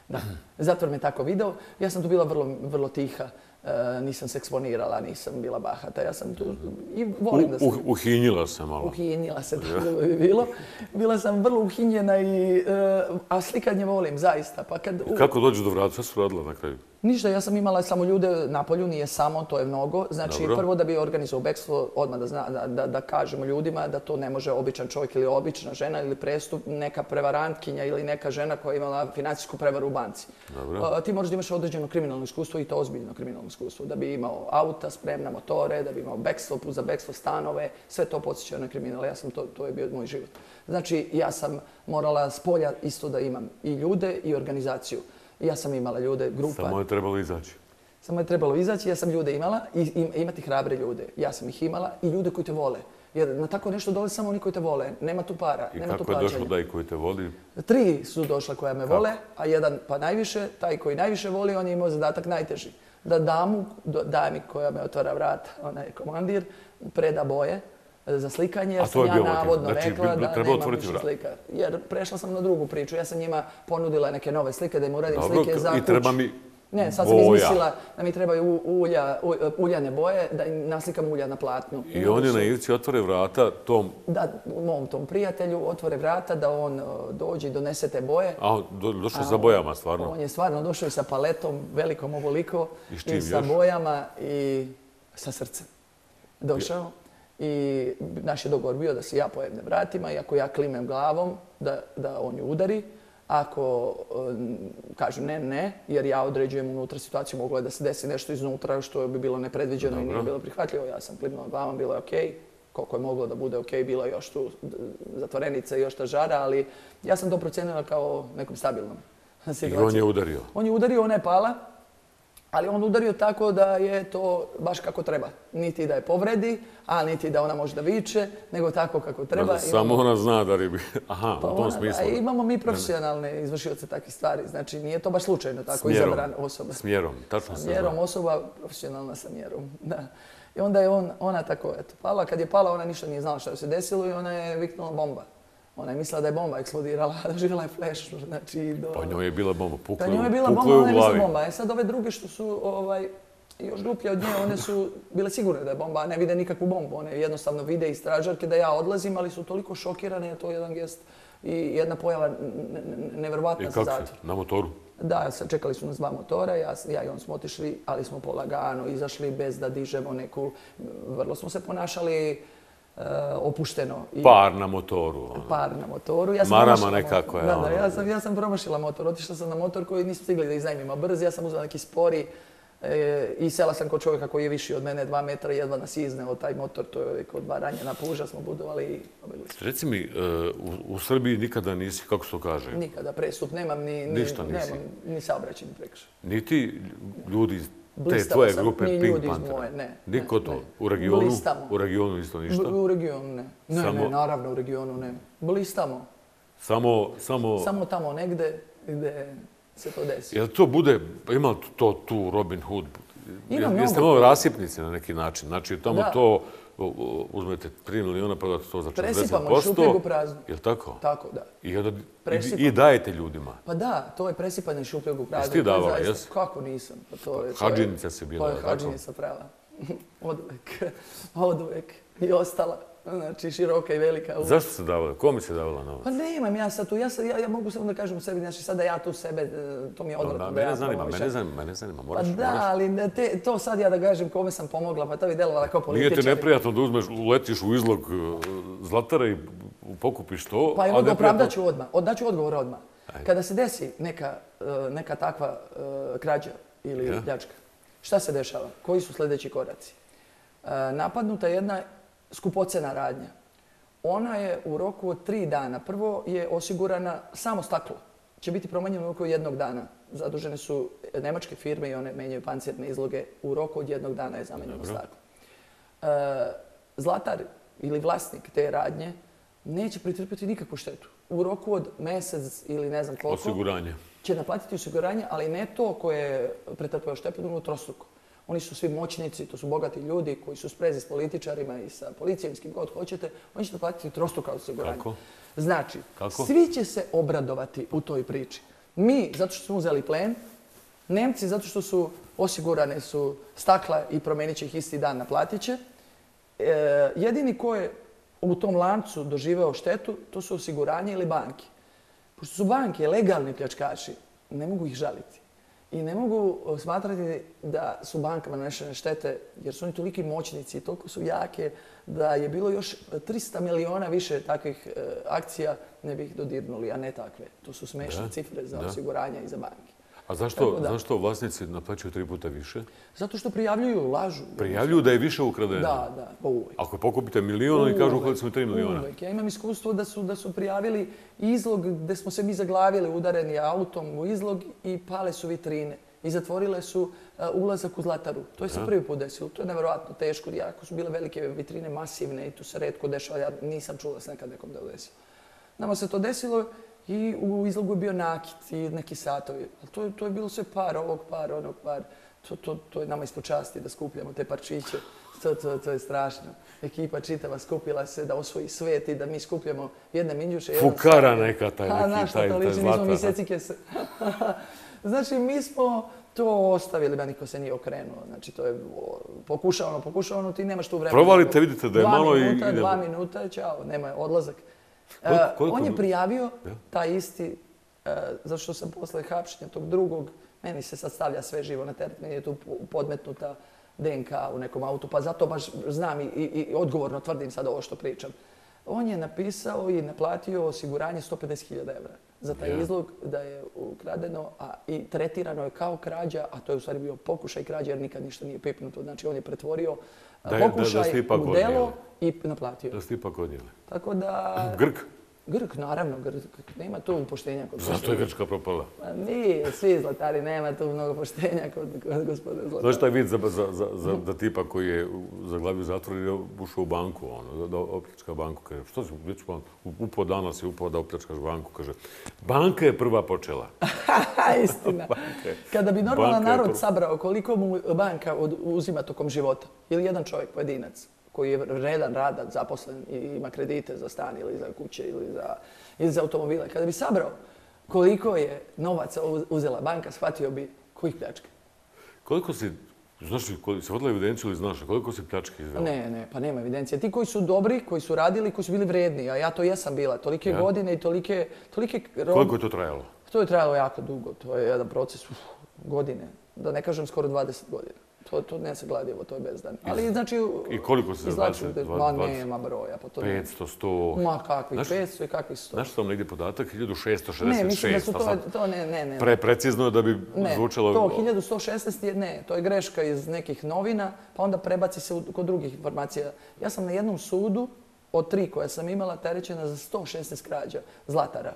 Da, zatvor me tako video. Ja sam tu bila vrlo, vrlo tiha. E, nisam se eksponirala, nisam bila bahata. Ja sam tu i volim da sam... uhinjila se malo. Uhinjila se, tako bi bilo. Bila sam vrlo uhinjena i... E, a slikanje volim, zaista. Pa kad... Kako dođe do vrata? Šta su radila na kraju? Ništa, ja sam imala samo ljude na polju, nije samo, to je mnogo. Znači, prvo da bi organizovao bekstvo, odmah da, zna, da, da, kažemo ljudima da to ne može običan čovjek ili obična žena ili prestup, neka prevarantkinja ili neka žena koja je imala financijsku prevaru u banci. Dobro. ti možeš da imaš određeno kriminalno iskustvo i to ozbiljno kriminalno iskustvo. Da bi imao auta, spremna motore, da bi imao bekstvo, za bekstvo stanove, sve to podsjeća na kriminal. Ja sam to, to je bio moj život. Znači, ja sam morala s polja isto da imam i ljude i organizaciju. Ja sam imala ljude, grupa. Samo je trebalo izaći. Samo je trebalo izaći, ja sam ljude imala i imati hrabre ljude. Ja sam ih imala i ljude koji te vole. Jer na tako nešto dolazi samo oni koji te vole. Nema tu para, I nema tu kako je došlo da i koji te voli? Tri su došla koja me vole, a jedan pa najviše, taj koji najviše voli, on je imao zadatak najteži. Da damu, dami koja me otvara vrat, ona je komandir, preda boje, za slikanje, jer sam ja navodno znači, rekla da nemam više slika. Jer prešla sam na drugu priču. Ja sam njima ponudila neke nove slike, da im uradim slike za i treba mi ne, sad sam izmislila da mi trebaju ulja, uljane boje, da im naslikam ulja na platnu. I oni na Ivci otvore vrata tom... Da, mom tom prijatelju otvore vrata da on dođe i donese te boje. A, došao sa bojama, stvarno? On je stvarno došao i sa paletom, velikom ovoliko. I, sa bojama i sa srcem. Došao. I naš je dogovor bio da se ja pojedne vratima i ako ja klimem glavom, da, da on ju udari. Ako um, kažem ne, ne, jer ja određujem unutra situaciju, moglo je da se desi nešto iznutra što bi bilo nepredviđeno i nije bilo prihvatljivo. Ja sam klimnula glavom, bilo je okej. Okay. Koliko je moglo da bude okej, okay, bilo je još tu zatvorenica i još ta žara, ali ja sam to procijenila kao nekom stabilnom I on je udario? On je udario, ona je pala ali on udario tako da je to baš kako treba. Niti da je povredi, a niti da ona može da viče, nego tako kako treba. samo ona zna da ribi. Aha, u pa tom smislu. imamo mi profesionalne izvršioce takvih stvari. Znači, nije to baš slučajno tako izabran osoba. Smjerom, tačno se Smjerom, osoba profesionalna sa mjerom. Da. I onda je on, ona tako, eto, pala. Kad je pala, ona ništa nije znala što se desilo i ona je viknula bomba. Ona je mislila da je bomba eksplodirala, doživjela je flash. Znači, do... Pa njoj je bila bomba, pukla, pa njoj je bila bomba, ona je mislila bomba. E sad ove druge što su ovaj, još gluplje od nje, one su bile sigurne da je bomba, a ne vide nikakvu bombu. One jednostavno vide iz stražarke da ja odlazim, ali su toliko šokirane, je to jedan gest i jedna pojava nevjerovatna za zatvor. Na motoru? Da, čekali su nas dva motora, ja, ja i on smo otišli, ali smo polagano izašli bez da dižemo neku, vrlo smo se ponašali Eh, opušteno. par na motoru. Ono. Par na motoru. Ja sam Marama nekako je. Da, da, ono. ja sam, ja sam promašila motor. Otišla sam na motor koji nisu stigli da iznajmimo brz. Ja sam uzela neki spori e, i sela sam kod čovjeka koji je viši od mene, dva metra, jedva nas izneo taj motor. To je kod dva ranjena puža smo budovali i obili Reci mi, e, u, u, Srbiji nikada nisi, kako se to kaže? Nikada prestup, nemam ni, ni, Ništa nisi. nemam ni prekršaj. Niti ljudi te tvoje grupe Pink Panthera? ne. Niko to? U regionu? Blistamo. U regionu isto ništa? U regionu ne. Ne, samo... ne, naravno u regionu ne. Blistamo. Samo, samo... Samo tamo negde gde se to desi. Jel to bude, ima to tu Robin Hood? Ima mnogo. Jeste malo rasipnici na neki način? Znači, tamo to uzmete 3 miliona, prodate to za 40%. Presipamo šupljeg u praznu. Je tako? Tako, da. I, onda, i, dajete ljudima? Pa da, to je presipanje šupljeg u praznu. Jesi ti davala, jesi? Kako nisam? Pa to je, hađinica si bila, tako? To je hađinica prava. od uvek. Od uvek. I ostala. Znači, široka i velika. Zašto se davala? Komi se davala novac? Pa nemam ja sad tu, ja, sad, ja, ja mogu samo da kažem u sebi, znači sada ja tu sebe, e, to mi je odvratno. Da, da ja mene zanima, promovišem. mene zanima, mene zanima. Pa Moraš, da, moraš. ali ne, te, to sad ja da kažem kome sam pomogla, pa to bi delovala kao Nije političar. ti neprijatno da uzmeš, uletiš u izlog e, Zlatara i pokupiš to, Pa a evo ga, neprijatno- opravdat ću odmah. Daću odgovor odmah. Ajde. Kada se desi neka, e, neka takva krađa ili Ja. pljačka, šta se dešava? Koji su sljedeći koraci? Napadnuta je jedna skupocena radnja. Ona je u roku od tri dana. Prvo je osigurana samo staklo. Će biti promenjeno u roku jednog dana. Zadužene su nemačke firme i one menjaju pancirne izloge. U roku od jednog dana je zamenjeno Dobro. staklo. E, Zlatar ili vlasnik te radnje neće pretrpjeti nikakvu štetu. U roku od mjesec ili ne znam koliko Osiguranje. će naplatiti osiguranje, ali ne to koje je pretrpeo štetu, nego trostruko. Oni su svi moćnici, to su bogati ljudi koji su sprezi s političarima i sa policijom, s kim god hoćete, oni će naplatiti trostruka osiguranje. Kako? Znači, Kako? svi će se obradovati u toj priči. Mi, zato što smo uzeli plen, Nemci, zato što su osigurane su stakla i promijenit će ih isti dan, naplatit će. E, jedini ko je u tom lancu doživeo štetu, to su osiguranje ili banke. Pošto su banke legalni pljačkaši, ne mogu ih žaliti. I ne mogu smatrati da su bankama nanešene štete, jer su oni toliki moćnici i toliko su jake da je bilo još 300 miliona više takvih e, akcija ne bi ih dodirnuli, a ne takve. To su smešne Da, cifre za da. osiguranje i za banke. A zašto, da. zašto vlasnici naplaćuju tri puta više? Zato što prijavljuju, lažu. Prijavljuju da je više ukradeno. Da, da, pa uvijek. Ako pokupite milion, oni kažu Uvek, ukradili smo tri miliona. uvek. Ja imam iskustvo da su, da su prijavili izlog gdje smo se mi zaglavili udareni autom u izlog i pale su vitrine. I zatvorile su e, ulazak u Zlataru. To je se prvi put desilo. To je nevjerojatno teško. Jako su bile velike vitrine, masivne i tu se redko dešava. Ja nisam čula se nekad nekom da desilo. Nama se to desilo i u izlogu je bio nakit i neki satovi. Ali to, to je bilo sve par, ovog par, onog par. To, to, to je nama ispod časti da skupljamo te parčiće. To, to, to je strašno. Ekipa čitava skupila se da osvoji svet i da mi skupljamo jedne minđuše. jedan Fukara sat. neka taj neki, znaš taj- to taj liči, mi da. secike se. znači, mi smo to ostavili, ba niko se nije okrenuo. Znači, to je pokušavano, pokušavano, ti nemaš tu vremena. Provalite, vidite da je Dva malo i minuta, idemo. Dva minuta, i čao, nema odlazak. E, on je prijavio taj isti, e, zato što sam posle hapšenja tog drugog, meni se sad stavlja sve živo na teret, meni je tu po- podmetnuta DNK u nekom autu, pa zato baš znam i, i, odgovorno tvrdim sad ovo što pričam. On je napisao i naplatio osiguranje 150.000 evra za taj Ja. izlog da je ukradeno a, i tretirano je kao krađa, a to je u stvari bio pokušaj krađe jer nikad ništa nije pipnuto. Znači on je pretvorio Da je- da- da pokušaj ste ipak u delo odnijeli. i naplatio. Da ste ipak odnijeli. Tako da... Grk. Grk, naravno, Grk. Nema tu poštenja kod Zašto je Grčka propala? Pa nije, svi zlatari, nema tu mnogo poštenja kod, kod gospodina zlatara. Znaš taj vid za, za, za, tipa koji je zaglavio zatvor i ušao u banku, ono, da, opljačka banku. Kaže, što si, banku? Upao danas i upao da opljačkaš banku. Kaže, banka je prva počela. Istina. Kada bi normalan je narod sabrao koliko mu banka od- uzima tokom života, ili jedan čovjek, pojedinac, koji je redan, radan, zaposlen i ima kredite za stan ili za kuće ili za, ili za automobile, kada bi sabrao koliko je novaca uz- uzela banka, shvatio bi kojih pljačka. Koliko si, znaš li, si vodila evidenciju ili znaš, koliko si pljačke izvela? Ne, ne, pa nema evidencije. Ti koji su dobri, koji su radili, koji su bili vredni, a ja to jesam bila, tolike Ja. godine i tolike, tolike rob- Koliko je to trajalo? To je trajalo jako dugo, to je jedan proces uf, godine, da ne kažem skoro 20 godina. To, to ne se gladivo, to je bezdan. Ali znači... I koliko se za izvlačim 20, te- 20? Ma nema broja, pa to ne. 500, 100... Ma kakvih Znaš- 500 i kakvih 100. Znaš što vam negdje podatak? 1666. Ne, mislim da su to, to ne, ne, ne. Pre precizno je da bi Ne, zvučalo... to 1116 je, ne, to je greška iz nekih novina, pa onda prebaci se u, kod drugih informacija. Ja sam na jednom sudu, od tri koje sam imala, terećena za 116 krađa zlatara.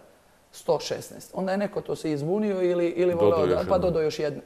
116. Onda je neko to se izbunio ili, ili voleo da, još pa dodao još jed-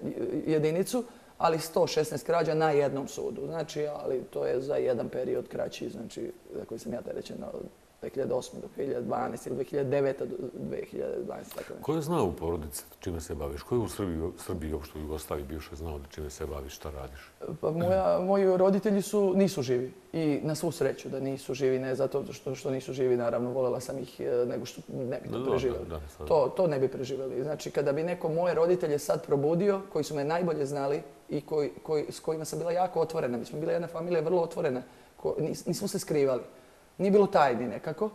jedinicu, ali 116 krađa na jednom sudu. Znači, ali to je za jedan period kraći, znači, za koji sam ja terećena od 2008. do 2012. ili 2009. do 2012. Tako nešto. Ko je znao u porodici čime se baviš? Ko je u Srbiji, Srbiji uopšte u Jugoslaviji bivše znao da čime se baviš, šta radiš? Pa moja, moji roditelji su, nisu živi i na svu sreću da nisu živi, ne zato što, što nisu živi, naravno, voljela sam ih, e, nego što ne bi to da, preživjeli. da, da, sad. to, to ne bi preživjeli. Znači, kada bi neko moje roditelje sad probudio, koji su me najbolje znali i koji, koji, s kojima sam bila jako otvorena, mi smo bili jedna familija vrlo otvorena, ko, nis- nismo se skrivali. Nije bilo tajni nekako.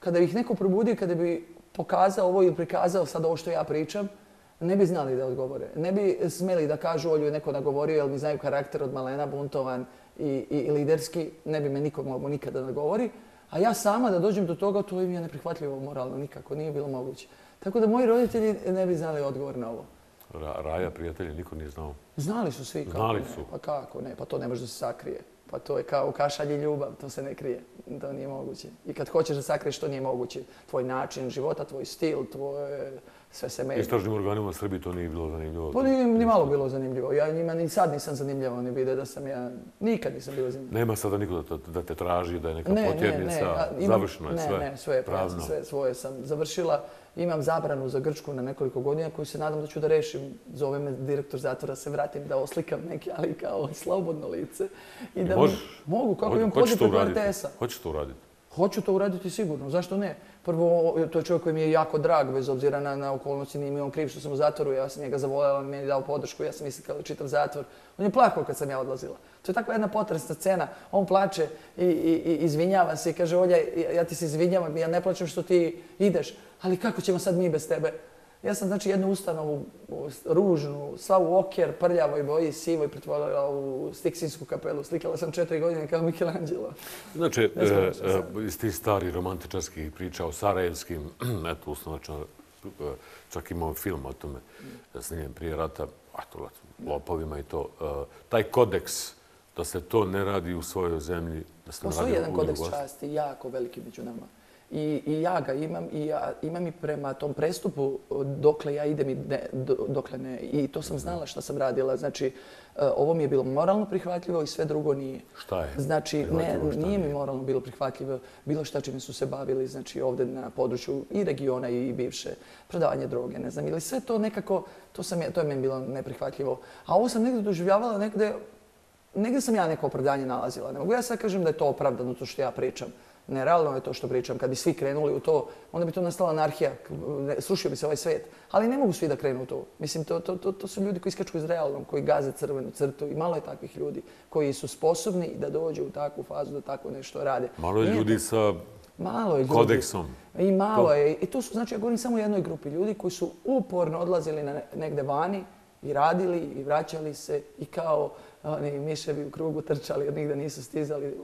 Kada bi ih neko probudio, kada bi pokazao ovo ili prikazao sad ovo što ja pričam, ne bi znali da odgovore. Ne bi smeli da kažu Olju je neko nagovorio, jer mi znaju karakter od malena, buntovan i, i, liderski. Ne bi me niko mogao nikada nagovori. A ja sama da dođem do toga, to im je neprihvatljivo moralno, nikako, nije bilo moguće. Tako da moji roditelji ne bi znali odgovor na ovo. Raja, prijatelji, niko nije znao. Znali su svi. Kako Znali su. Pa kako ne, pa to ne može da se sakrije. Pa to je kao kašalje ljubav, to se ne krije. To nije moguće. I kad hoćeš da sakriješ, to nije moguće. Tvoj način života, tvoj stil, tvoj sve se meni. Istražnim organima u Srbiji to nije bilo zanimljivo? Pa nije ni malo bilo zanimljivo. Ja njima ni sad nisam zanimljivo, oni vide da sam ja, nikad nisam bilo zanimljivo. Nema sada niko da te, traži, da je neka potjernica, završeno je sve. Ne, ne, sve pravno. sve svoje sam završila. Imam zabranu za Grčku na nekoliko godina koju se nadam da ću da rešim. Zove me direktor zatvora, se vratim da oslikam neki, ali kao slobodno lice. I da mogu, kako imam kod preko RTS-a. Hoćeš to uraditi? Hoću to uraditi sigurno, zašto ne? Prvo, to je čovjek koji mi je jako drag, bez obzira na, na okolnosti, nije mi on kriv što sam u zatvoru, ja sam njega zavoljala, on mi je dao podršku, ja sam mislila kao čitav zatvor. On je plakao kad sam ja odlazila. To je takva jedna potresna scena. On plače i, i, izvinjava se i kaže, Olja, ja ti se izvinjavam, ja ne plaćem što ti ideš, ali kako ćemo sad mi bez tebe? Ja sam znači jednu ustanovu ružnu, sva u okjer, prljavoj boji, sivoj, pretvorila u Stiksinsku kapelu. Slikala sam četiri godine kao Michelangelo. Znači, e, e, iz tih stari romantičarskih priča o Sarajevskim, eto, usnovačno, e, čak imao film o tome, snimljen prije rata, eto, lopovima i to. Taj kodeks, da se to ne radi u svojoj zemlji, da se ne radi jedan kodeks časti, jako veliki među nama. I, I ja ga imam i ja imam i prema tom prestupu dokle ja idem i dokle ne. I to sam znala šta sam radila. Znači, e, ovo mi je bilo moralno prihvatljivo i sve drugo nije. Šta je? Znači, ne, nije mi moralno bilo prihvatljivo bilo šta čime su se bavili, znači ovdje na području i regiona i bivše, prodavanje droge, ne znam, ili sve to nekako, to, sam, to je meni bilo neprihvatljivo. A ovo sam negdje doživljavala negdje, negdje sam ja neko opravdanje nalazila. Ne mogu ja sad kažem da je to opravdano, to što ja pričam. Nerealno je to što pričam. Kad bi svi krenuli u to, onda bi to nastala anarhija. Srušio bi se ovaj svijet. Ali ne mogu svi da krenu u to. Mislim, to, to, to, to su ljudi koji iskaču iz realnom, koji gaze crvenu crtu i malo je takvih ljudi koji su sposobni da dođu u takvu fazu da tako nešto rade. Malo je ljudi sa malo je kodeksom. I malo je. I to su, znači, ja govorim samo o jednoj grupi ljudi koji su uporno odlazili na negde vani i radili i vraćali se i kao oni miševi u krugu trčali jer nigde nisu stizali,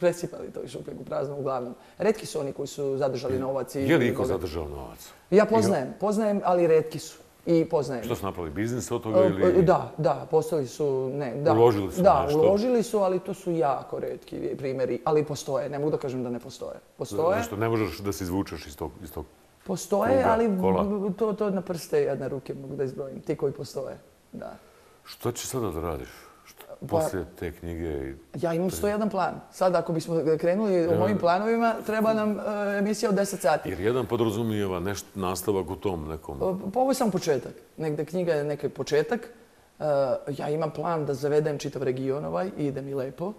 presipali to i šupljeg u prazno uglavnom. Redki su oni koji su zadržali novac. I je li iko zadržao novac? Ja poznajem, poznajem, ali redki su. I poznajem. Što su napravili, biznis od toga ili... Da, da, postali su, ne, da. Uložili su Da, uložili su, ali to su jako redki primjeri. Ali postoje, ne mogu da kažem da ne postoje. Postoje. Zašto ne možeš da se izvučeš iz tog, iz tog Postoje, ali to, to na prste jedne ruke mogu da izbrojim. Ti koji postoje, da. Što će sada da radiš? Pa, Poslije te knjige? Ja imam 101 plan. Sad ako bismo krenuli u mojim planovima, treba nam e, emisija od 10 sati. Jer jedan podrazumijeva nešto nastavak u tom nekom... Pa ovo je samo početak. Negde knjiga je neki početak. E, ja imam plan da zavedem čitav region ovaj i ide mi lepo.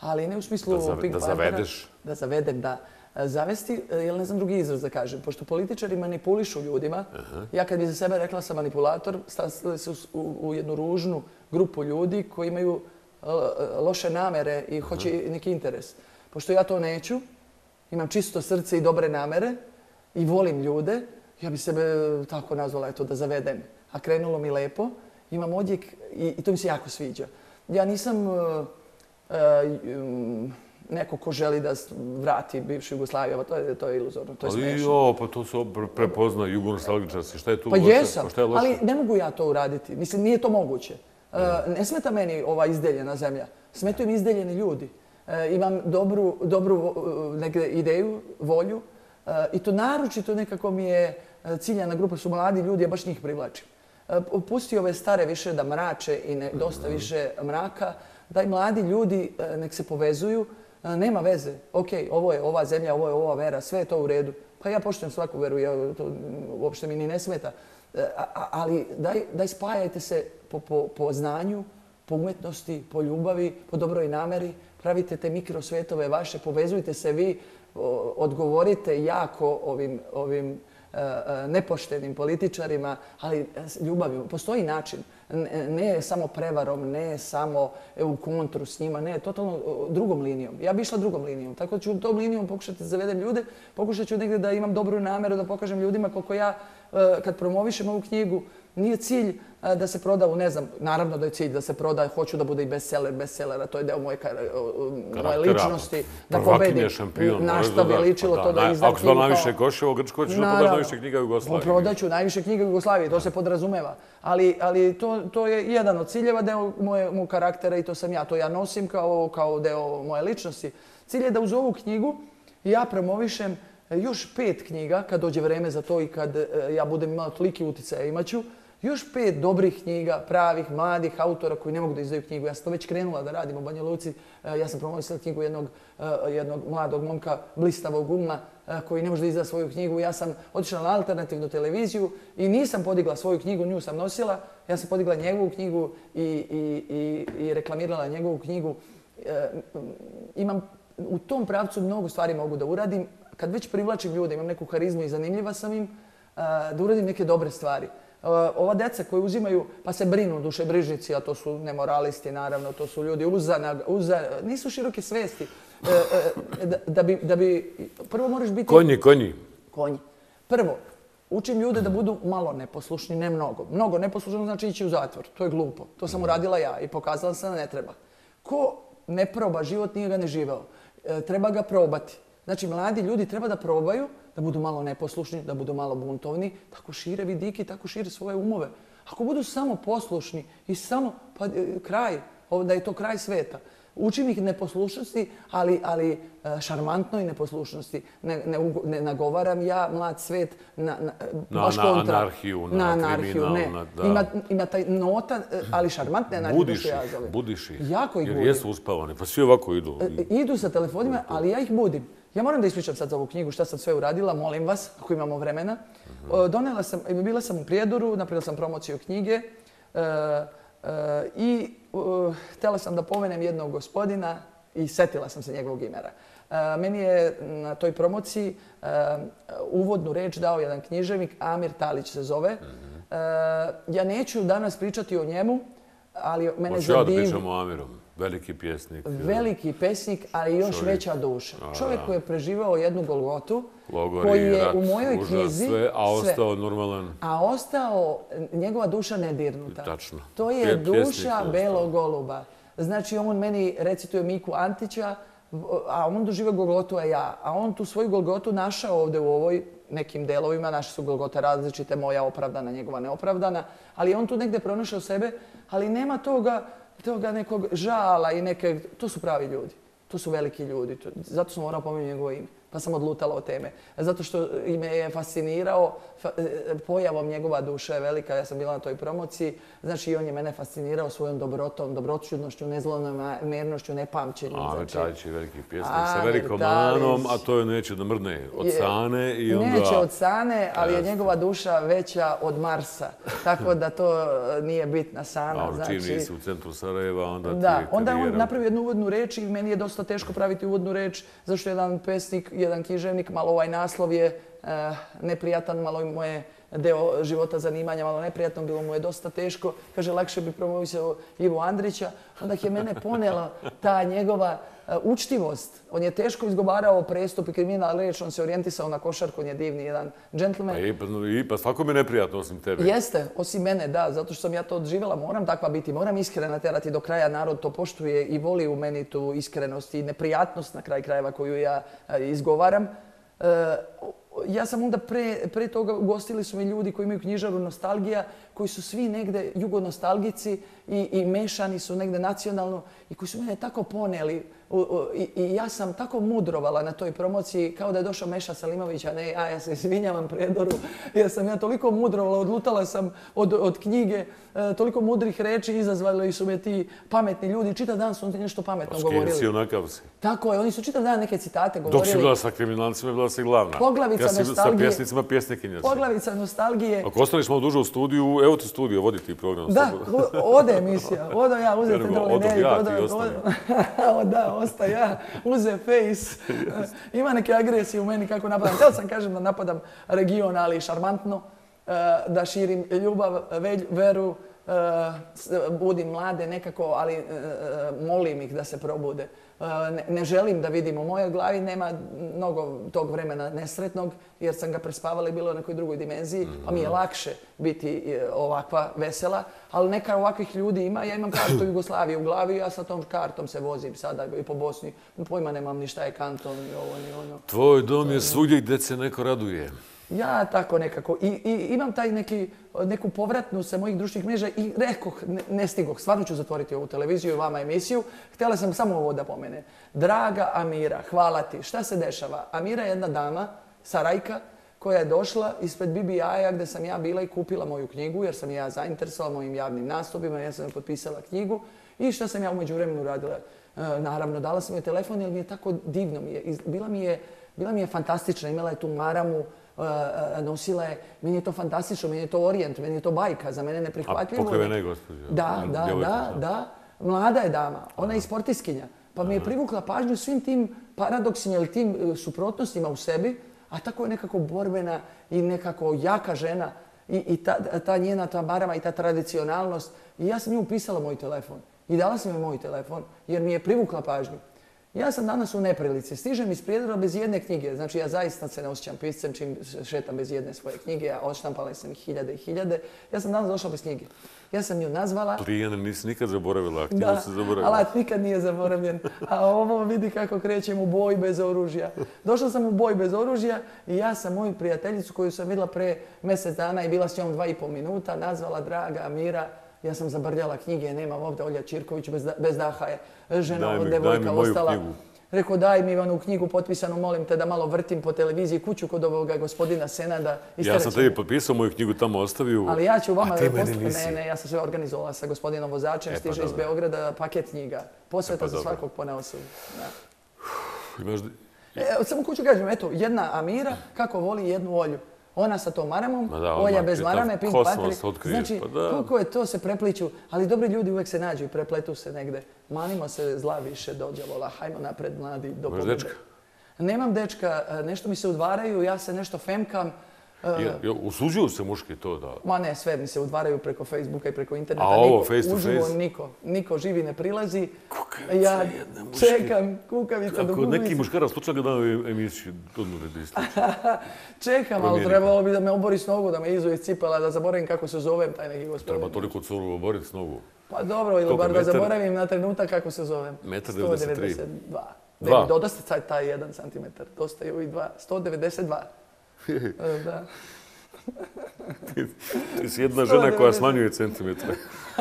Ali ne u smislu da, da zavedeš? Da zavedem, da zavesti, jer ne znam drugi izraz da kažem, pošto političari manipulišu ljudima, ja kad bi za sebe rekla sam manipulator, stavili se u, jednu ružnu grupu ljudi koji imaju e, loše namere i hoće neki interes. Pošto ja to neću, imam čisto srce i dobre namere i volim ljude, ja bi sebe tako nazvala, eto, da zavedem. A krenulo mi lepo, imam odjek i, to mi se jako sviđa. Ja nisam... E, e, neko ko želi da vrati bivšu Jugoslaviju, to je, to je iluzorno, to je ali jo, pa to se prepozna jugoslavljičarci, šta je tu pa jesam, pa ali ne mogu ja to uraditi, mislim, nije to moguće. E, ne smeta meni ova izdeljena zemlja, smetaju mi izdeljeni ljudi. E, imam dobru, dobru negde ideju, volju e, i to naročito nekako mi je ciljana grupa su mladi ljudi, ja baš njih privlačim. Pusti ove stare više da mrače i ne, dosta mhm. više mraka, daj mladi ljudi nek se povezuju, nema veze, ok, ovo je ova zemlja, ovo je ova vera, sve je to u redu. Pa ja poštujem svaku veru, ja, to uopšte mi ni ne smeta. E, ali daj, daj spajajte se po, po, po znanju, po umetnosti, po ljubavi, po dobroj nameri, pravite te mikrosvetove vaše, povezujte se vi, odgovorite jako ovim, ovim nepoštenim političarima, ali s ljubavi. Postoji način. Ne, samo prevarom, ne samo u kontru s njima, ne, totalno drugom linijom. Ja bi išla drugom linijom. Tako da ću tom linijom pokušati zavedem ljude, pokušat ću negdje da imam dobru nameru, da pokažem ljudima koliko ja, kad promovišem ovu knjigu, nije cilj da se proda u, ne znam, naravno da je cilj da se proda, hoću da bude i bestseller, bestsellera, to je deo moje, moje ličnosti, da pobedim. Na što bi ličilo to da izdam knjigu. Ako najviše koševo, Grčko će prodati najviše knjiga Jugoslavije. Prodaću najviše knjiga Jugoslavije, to se podrazumeva. Ali, ali to, to je jedan od ciljeva, deo moje, moj karaktera i to sam ja. To ja nosim kao, kao deo moje ličnosti. Cilj je da uz ovu knjigu ja promovišem još pet knjiga, kad dođe vreme za to i kad ja budem imala toliki utjecaj, imaću, još pet dobrih knjiga, pravih, mladih autora koji ne mogu da izdaju knjigu. Ja sam to već krenula da radim u Banja Luci. E, ja sam promovisala knjigu jednog, e, jednog mladog momka, blistavog uma, e, koji ne može da izda svoju knjigu. Ja sam otišla na alternativnu televiziju i nisam podigla svoju knjigu, nju sam nosila. Ja sam podigla njegovu knjigu i, i, i, i reklamirala njegovu knjigu. Imam u tom pravcu mnogo stvari mogu da uradim. Kad već privlačim ljude, imam neku harizmu i zanimljiva sam im, da uradim neke dobre stvari. Ova deca koji uzimaju, pa se brinu dušebrižnici, a to su nemoralisti naravno, to su ljudi uza, uza, nisu široke svesti. Uh, uh, da, da, bi, da bi, prvo moraš biti... Konji, konji. Konji. Prvo, učim ljude da budu malo neposlušni, ne mnogo. Mnogo neposlušno znači ići u zatvor. To je glupo. To sam uradila ja i pokazala sam da ne treba. Ko ne proba život, nije ga ne živeo. Treba ga probati. Znači, mladi ljudi treba da probaju, da budu malo neposlušni, da budu malo buntovni, tako šire vidike, tako šire svoje umove. Ako budu samo poslušni i samo, pa e, kraj, da je to kraj sveta. Učim ih neposlušnosti, ali, ali e, šarmantnoj neposlušnosti. Ne, ne, ne nagovaram ja mlad svet na, na, baš na kontra. anarhiju, na, na anarhiju, ne. Da. Ima, ima taj nota, e, ali šarmantne anarhije. Budiš ih, budiš ih. Jako ih Jer budim. jesu uspavani, pa svi ovako idu. Idu sa telefonima, ali ja ih budim. Ja moram da ispričam sad za ovu knjigu šta sam sve uradila, molim vas, ako imamo vremena. Donela sam, bila sam u Prijedoru, napravila sam promociju knjige e, e, i htjela sam da pomenem jednog gospodina i setila sam se njegovog imera. E, meni je na toj promociji uvodnu reč dao jedan književnik, Amir Talić se zove. Ja neću danas pričati o njemu, ali mene zadivi... Hoću ja da pričam o Amirom. Veliki pjesnik. Veliki pesnik, ali još čovjek. veća duša. A, čovjek koji je preživao jednu Golgotu, Logori, koji je rat, u mojoj užas, knjizi... Sve, a ostao sve, normalan. A ostao njegova duša nedirnuta. Tačno. To je duša belog goluba. Znači, on meni recituje Miku Antića, a on doživa Golgotu, a ja. A on tu svoju Golgotu našao ovde u ovoj nekim delovima. Naše su Golgote različite, moja opravdana, njegova neopravdana. Ali on tu negde pronašao sebe, ali nema toga toga nekog žala i neke... To su pravi ljudi. To su veliki ljudi. Zato sam morao pomenuti njegovo ime pa sam odlutala od teme. Zato što ime je fascinirao, fa, e, pojavom njegova duša je velika, ja sam bila na toj promociji, znači i on je mene fascinirao svojom dobrotom, dobročudnošću, nezlonamernošću, nepamćenjem. A, znači. Je veliki pjesnik sa velikom manom, a to je neće da mrdne od sane i onda... Neće od sane, ali je njegova duša veća od Marsa, tako da to e, nije bitna sana. A znači... čim nisi u centru Sarajeva, onda ti Da, onda on napravi jednu uvodnu reč i meni je dosta teško praviti uvodnu reč, zašto jedan pesnik jedan književnik, malo ovaj naslov je eh, neprijatan, malo mu je deo života zanimanja, malo neprijatno, bilo mu je dosta teško. Kaže, lakše bi promovisao Ivo Andrića. Onda je mene ponela ta njegova uh, učtivost. On je teško izgovarao prestup i kriminal reč, on se orijentisao na košarku, on je divni jedan džentlmen. Pa i pa, i pa svako mi je neprijatno osim tebe. Jeste, osim mene, da, zato što sam ja to odživjela. Moram takva biti, moram iskrena terati do kraja. Narod to poštuje i voli u meni tu iskrenost i neprijatnost na kraj krajeva koju ja uh, izgovaram. Uh, ja sam onda pre, pre toga ugostili su mi ljudi koji imaju knjižaru Nostalgija, koji su svi negde jugonostalgici i, i mešani su negde nacionalno i koji su mene tako poneli u, u, i, ja sam tako mudrovala na toj promociji kao da je došao Meša Salimović, a ne, a ja se izvinjavam predoru. Ja sam ja toliko mudrovala, odlutala sam od, od knjige, e, toliko mudrih reči izazvali su me ti pametni ljudi. Čitav dan su nešto pametno pa, govorili. Si onakav si. Tako je, oni su čitav dan neke citate govorili. Dok si bila sa kriminalcima, bila si glavna. Poglavica ja si nostalgije. Sa pjesnicima, pjesnikinja si. Poglavica nostalgije. Ako ostali smo duže u studiju, evo ti studio, vodi ti program. Da, ode emisija, odo ja, uzete dole Odo ne, ja, odo- osta ja, uze face. Ima neke agresije u meni kako napadam. Htio sam kažem da napadam region, ali šarmantno, e, da širim ljubav, veru, e, budim mlade nekako, ali e, e, molim ih da se probude. Ne, ne želim da vidim u mojoj glavi, nema mnogo tog vremena nesretnog, jer sam ga prespavala i bilo u nekoj drugoj dimenziji, pa mi je lakše biti ovakva vesela, ali neka ovakvih ljudi ima, ja imam kartu Jugoslavije u glavi, ja sa tom kartom se vozim sada i po Bosni, pojma nemam ni šta je kanton, ni ovo, ni ono. Tvoj dom je svugdje gdje se neko raduje. Ja tako nekako. I, i imam taj neki, neku povratnu sa mojih društvenih mreža i rekoh, ne, stigoh, stvarno ću zatvoriti ovu televiziju i vama emisiju. Htjela sam samo ovo da pomene. Draga Amira, hvala ti. Šta se dešava? Amira je jedna dama, Sarajka, koja je došla ispred BBI-a gdje sam ja bila i kupila moju knjigu jer sam ja zainteresovala mojim javnim nastupima, ja sam potpisala knjigu i šta sam ja u međuvremenu radila? E, naravno, dala sam joj telefon jer mi je tako divno. Je, bila, mi je, bila mi je fantastična, imala je tu maramu, e, e, nosila je, meni je to fantastično, meni je to orijent, meni je to bajka, za mene neprihvatljivo. pokrivena je gospođa, Da, da, da, da. da. Mlada je dama, ona je sportiskinja. Pa mi je privukla pažnju svim tim paradoksima ili tim e, suprotnostima u sebi, a tako je nekako borbena i nekako jaka žena i, i ta, ta njena ta barama i ta tradicionalnost. I ja sam nju upisala moj telefon i dala sam joj moj telefon jer mi je privukla pažnju. Ja sam danas u neprilici, stižem iz Prijedora bez jedne knjige, znači ja zaista se ne osjećam piscem čim šetam bez jedne svoje knjige, a odštampala sam ih hiljade i hiljade. Ja sam danas došla bez knjige. Ja sam ju nazvala Trijana nisi nikad zaboravila, da, se zaboravila. alat nikad nije zaboravljen. A ovo vidi kako krećem u boj bez oružja. Došla sam u boj bez oružja i ja sam moju prijateljicu koju sam vidjela pre mjesec dana i bila s njom dva i pol minuta, nazvala draga Amira. Ja sam zabrljala knjige, nema ovdje Olja Čirković, bez, bez daha je žena, Daj mi- devojka daj mi moju ostala. knjigu. Rekao, daj mi onu knjigu potpisanu, molim te da malo vrtim po televiziji kuću kod ovoga gospodina Senada. Ja sam tebi potpisao moju knjigu, tamo ostavio. Ali ja ću vama... A ti meni post- nisi. Ne, ne, ja sam sve organizovala sa gospodinom vozačem, E, pa stiže iz. Beograda paket knjiga. Posveta E, pa za svakog ponaosob. Da. Imaš... E, samo kuću kažem, eto, jedna Amira kako voli jednu Olju. Ona sa tom maramom, Ma da, Olja bez marame, Pink Panther. Znači, pa da. koliko je to se prepliču, ali dobri ljudi uvijek se nađu i prepletu se negde. Manimo se zla više dođe vola, hajmo napred mladi do pobjede. Nemam dečka, e, nešto mi se udvaraju, ja se nešto femkam. E, Je, usuđuju se muški to da... Ma ne, sve mi se udvaraju preko Facebooka i preko interneta. A ovo, Niko- face to uživo face? niko. Niko živi ne prilazi. Kukavica ja muški. čekam kukavica do Ako neki muškarac slučajno da u emisiju, odmah isliči. Čekam, ali trebalo bi da me obori s nogu, da me izuje iz cipela, da zaboravim kako se zovem taj neki gospodin. Treba toliko curu oboriti s nogu. Pa dobro, ili bar da zaboravim na trenutak kako se zovem. Metar 192. 93. Ne, Dva. dodaste sad taj jedan centimetar. Dosta je ovih dva. 192. E, da. Ti si jedna žena koja smanjuje centimetre.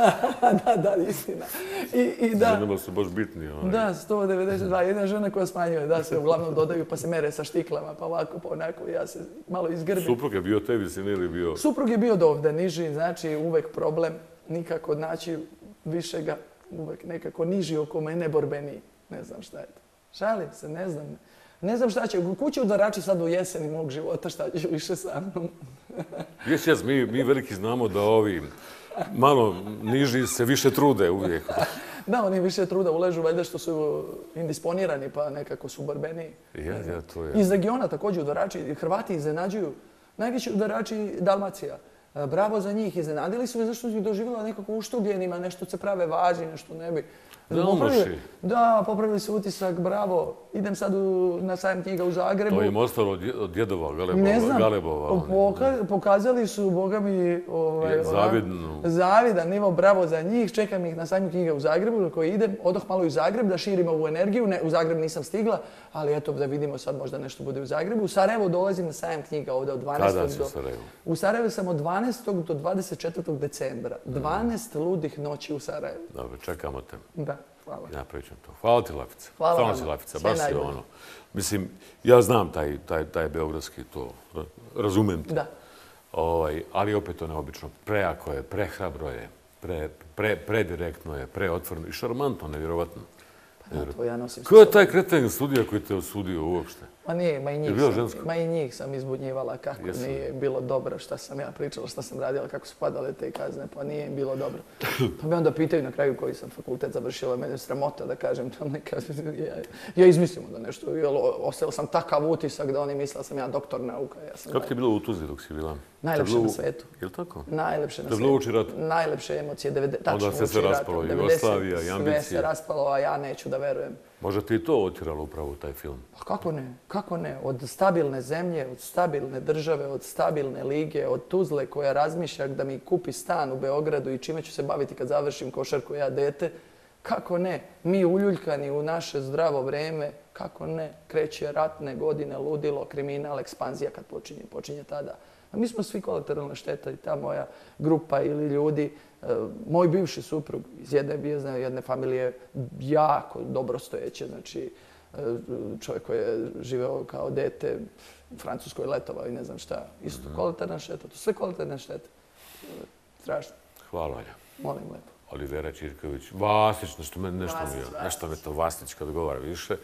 da, da, istina. I, i da. Ženama su baš bitni. onaj. Da, 192. Jedna žena koja smanjuje, da se uglavnom dodaju pa se mere sa štiklama, pa ovako, pa onako, ja se malo izgrbim. Suprug je bio te visine ili bio... Suprug je bio dovde, niži, znači uvek problem, nikako naći višega, uvek nekako niži oko mene, borbeniji. Ne znam šta je to. Šalim se, ne znam. Ne znam šta će, u kući udarači sad u jeseni mog života, šta će više sa mnom. Jes, jes, mi, mi veliki znamo da ovi malo niži se više trude uvijek. Da, oni više truda uležu, valjda što su indisponirani, pa nekako su borbeniji. Ja, ja, to je. Iz regiona također udarači, Hrvati iznenađuju. Najveći udarači Dalmacija. E, Bravo za njih, iznenadili su me zašto su ih doživjela nekako uštubljenima, nešto se prave važni, nešto ne bi. Popravili- Da, popravili su utisak, bravo. Idem sad u, na sajam knjiga u Zagrebu. To im ostalo od dje- od djedova, Galebova. Ne znam, Galebova, oni. poka- pokazali su, boga mi, ovaj, zavidnu. zavidan nivo, bravo za njih. Čekam ih na sajmu knjiga u Zagrebu, na koji idem, odoh malo i u Zagreb da širim ovu energiju. Ne, u Zagreb nisam stigla, ali eto da vidimo sad možda nešto bude u Zagrebu. U Sarajevo dolazim na sajam knjiga ovdje od 12. Kada si do... u Sarajevu? U Sarajevu sam od 12. do 24. decembra. 12 ludih noći u Sarajevu. Dobro, čekamo te. Da, hvala. Napravit ćemo to. Hvala ti, Lafica. Hvala vama. si Lafica, baš si ono. Mislim, ja znam taj, taj, taj beogradski to, ra- razumem te. Da. Ovaj, ali opet to neobično. Prejako je, prehrabro je, pre, pre, predirektno je, preotvoreno i šarmantno, nevjerovatno. Da, to ja nosim Ko je taj kreten sudija koji te osudio uopšte? Ma nije, ma i njih, sam, ma i njih sam izbudnjivala kako Jesam. nije bilo dobro šta sam ja pričala, šta sam radila, kako su padale te kazne, pa nije im bilo dobro. Pa me onda pitaju na kraju koji sam fakultet završila, mene je sramota da kažem to neka, ja, ja izmislim da nešto, jel, ostavila sam takav utisak da oni misle da sam ja doktor nauka. Ja sam Kako ti je bilo u Tuzli dok si bila? Najlepše na svetu. Je li tako? Najlepše na svijetu. uoči rata? Najlepše emocije, 90, tačno Onda se sve raspalo, 90, Jugoslavija i Sve ambicije. se raspalo, a ja neću da verujem. Možda ti je to otjeralo upravo u taj film? Pa kako ne? Kako ne? Od stabilne zemlje, od stabilne države, od stabilne lige, od Tuzle koja razmišlja da mi kupi stan u Beogradu i čime ću se baviti kad završim košarku ja dete. Kako ne? Mi uljuljkani u naše zdravo vreme, kako ne? Kreće ratne godine, ludilo, kriminal, ekspanzija kad počinje, počinje tada. A mi smo svi kolateralna šteta i ta moja grupa ili ljudi, e, moj bivši suprug iz jedne bizne, jedne familije, jako dobrostojeće, znači e, čovjek koji je živeo kao dete u Francuskoj letovao i ne znam šta. Isto kolateralna šteta, to sve kolateralne štete. E, Strašno, Hvala, Alja. molim lepo. Olivera Čirković. Vastić, nešto me, nešto mi, nešto me to Vastić kad govara više.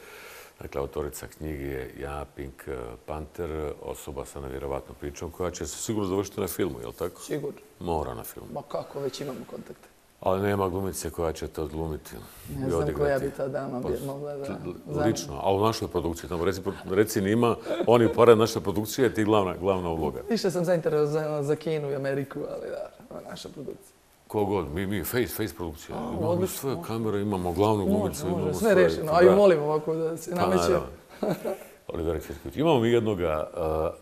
Dakle, autorica knjige je ja, Pink Panther, osoba sa nevjerovatnom pričom koja će se sigurno završiti na filmu, je li tako? Sigurno. Mora na filmu. Ma kako, već imamo kontakte. Ali nema glumice koja će te odglumiti. Ne i znam odigrati. koja bi ta dama Pa, bi- mogla da... Lično, a u našoj produkciji, tamo reci, reci njima, oni pored naše produkcije, ti glavna, glavna uloga. Više sam zainteresovan za Kinu i Ameriku, ali da, naša produkcija. Kogod, mi, mi, face, face produkcija. A, imamo odlično, sve kamere, imamo glavnu glumicu, može, imamo sve rešeno. A i molim ovako da se Pa, nameće. Olivera Čirković. Imamo mi jednog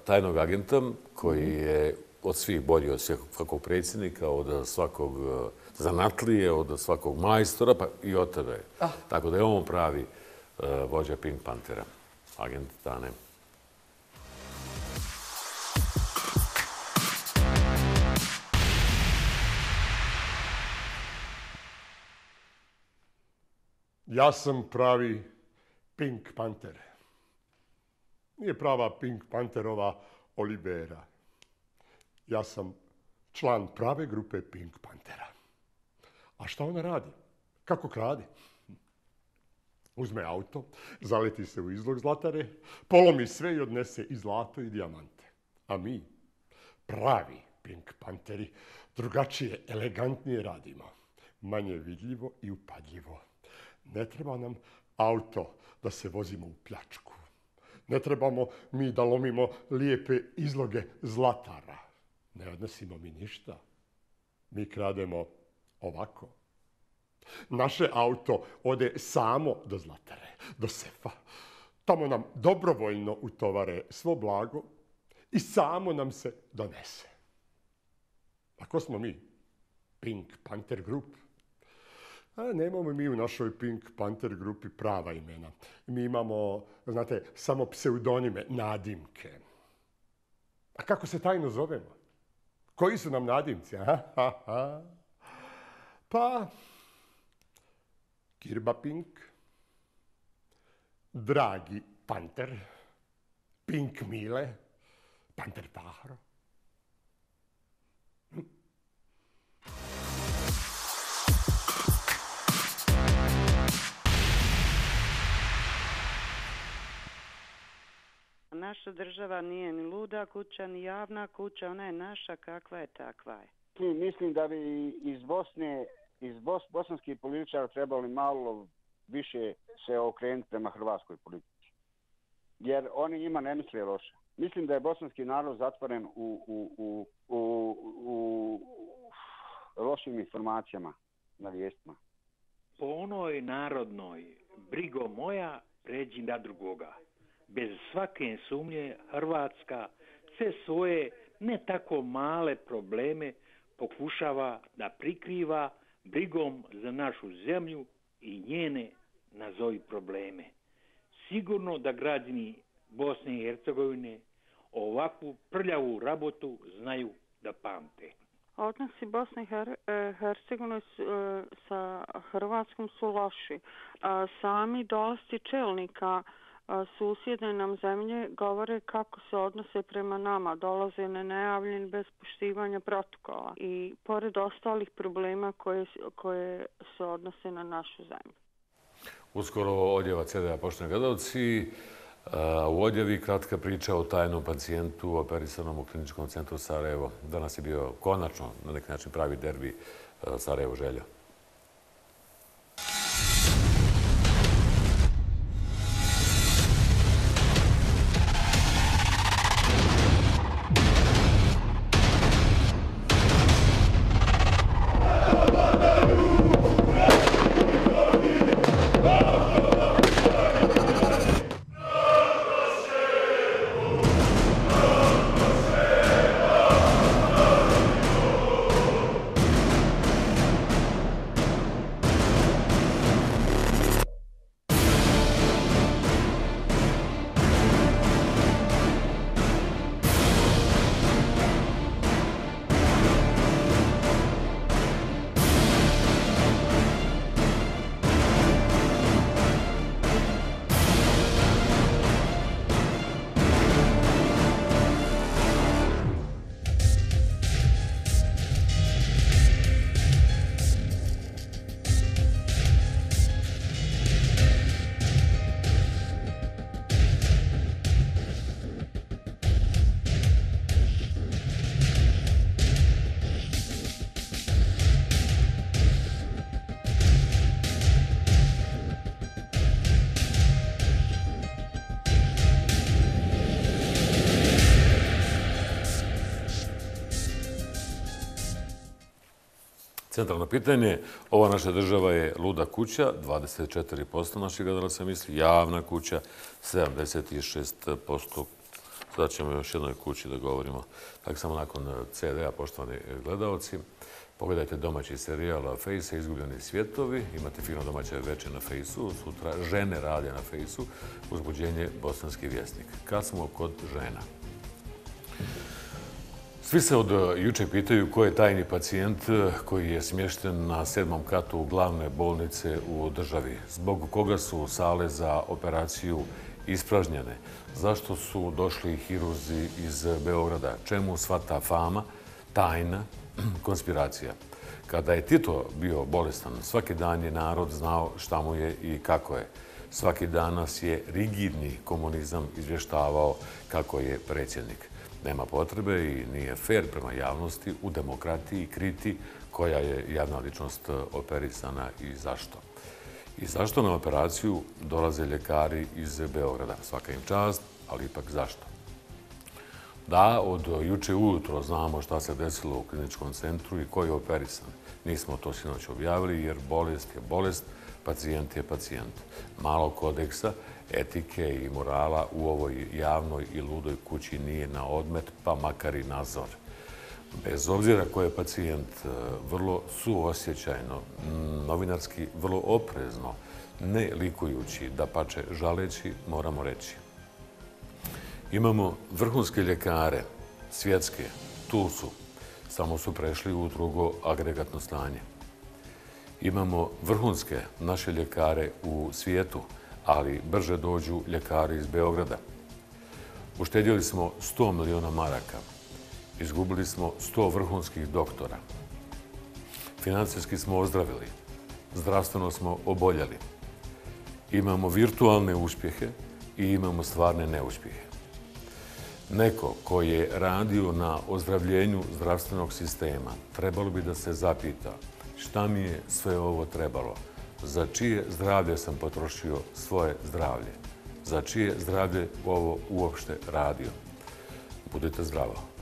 tajnog agenta koji je od svih bolji, od svakog predsjednika, od svakog uh, zanatlije, od svakog majstora, pa i od tebe. Ah. Tako da je on pravi uh, vođa Pink Panthera, agent Tane. Ja sam pravi Pink Panther. Nije prava Pink Pantherova Olivera. Ja sam član prave grupe Pink Panthera. A šta ona radi? Kako krade? Uzme auto, zaleti se u izlog zlatare, polomi sve i odnese i zlato i dijamante. A mi, pravi Pink Panteri, drugačije, elegantnije radimo. Manje vidljivo i upadljivo. Ne treba nam auto da se vozimo u pljačku. Ne trebamo mi da lomimo lijepe izloge zlatara. Ne odnosimo mi ništa. Mi krademo ovako. Naše auto ode samo do zlatare, do sefa. Tamo nam dobrovoljno utovare svo blago i samo nam se donese. A ko smo mi? Pink Panther Group. A nemamo mi u našoj Pink Panther grupi prava imena. Mi imamo, znate, samo pseudonime, nadimke. A kako se tajno zovemo? Koji su nam nadimci? Aha. Pa, Kirba Pink, Dragi Panter, Pink Mile, Panter Pahro. Naša država nije ni luda kuća, ni javna kuća, ona je naša kakva je takva je. Mislim- Mislim da bi iz Bosne, iz Bos, bosanskih političara trebali malo više se okrenuti prema hrvatskoj politici. Jer oni njima ne misle loše. Mislim da je bosanski narod zatvoren u, u, u, u, u lošim informacijama na vijestima. po onoj narodnoj brigo moja pređi na drugoga. Bez svake sumnje Hrvatska sve svoje ne tako male probleme pokušava da prikriva brigom za našu zemlju i njene nazovi probleme. Sigurno da građani Bosne i Hercegovine ovakvu prljavu rabotu znaju da pamte. Odnosi Bosne i e, Hercegovine e, sa Hrvatskom su loši. Sami dolasti čelnika a, susjedne nam zemlje govore kako se odnose prema nama, dolaze nenajavljeni bez poštivanja protokola i pored ostalih problema koje, koje se odnose na našu zemlju. Uskoro odjeva CD-a Pošteni gledalci. U odjevi kratka priča o tajnom pacijentu operisanom u kliničkom centru Sarajevo. Danas je bio konačno na neki način pravi derbi Sarajevo želja. Centralno pitanje, ova naša država je luda kuća, 24% naših gledala se misli, javna kuća, 76%. Sada ćemo još jednoj kući da govorimo. Tako samo nakon CD-a, poštovani gledalci. Pogledajte domaći serijal Face, izgubljeni svjetovi. Imate fino domaće veče na Fejsu. Sutra žene rade na Fejsu. Uzbuđenje Bosanski vjesnik. Kad smo kod žena? Svi se od e, juče pitaju ko je tajni pacijent e, koji je smješten na sedmom katu glavne bolnice u državi. Zbog koga su sale za operaciju ispražnjene? Zašto su došli hiruzi iz Beograda? Čemu sva ta fama, tajna, konspiracija? Kada je Tito bio bolestan, svaki dan je narod znao šta mu je i kako je. Svaki dan nas je rigidni komunizam izvještavao kako je predsjednik nema potrebe i nije fair prema javnosti u demokratiji kriti koja je javna ličnost e, operisana i zašto. I zašto na operaciju dolaze ljekari iz Beograda? Svaka im čast, ali ipak zašto? Da, od juče ujutro znamo šta se desilo u kliničkom centru i ko je operisan. Nismo to sinoć objavili jer bolest je bolest, pacijent je pacijent. Malo kodeksa etike i morala u ovoj javnoj i ludoj kući nije na odmet, pa makar i nazor. Bez obzira ko je pacijent, e, vrlo suosjećajno, novinarski vrlo oprezno, ne likujući, da pače žaleći, moramo reći. Imamo vrhunske ljekare, svjetske, tu su, samo su prešli u drugo agregatno stanje. Imamo vrhunske naše ljekare u svijetu, ali brže dođu ljekari iz Beograda. Uštedjeli smo 100 miliona maraka. Izgubili smo 100 vrhunskih doktora. Financijski smo ozdravili. Zdravstveno smo oboljeli. Imamo virtualne uspjehe i imamo stvarne neuspjehe. Neko ko je radio na ozdravljenju zdravstvenog sistema trebalo bi da se zapita šta mi je sve ovo trebalo za čije zdravlje sam potrošio svoje zdravlje, za čije zdravlje ovo uopšte radio. Budite zdravo.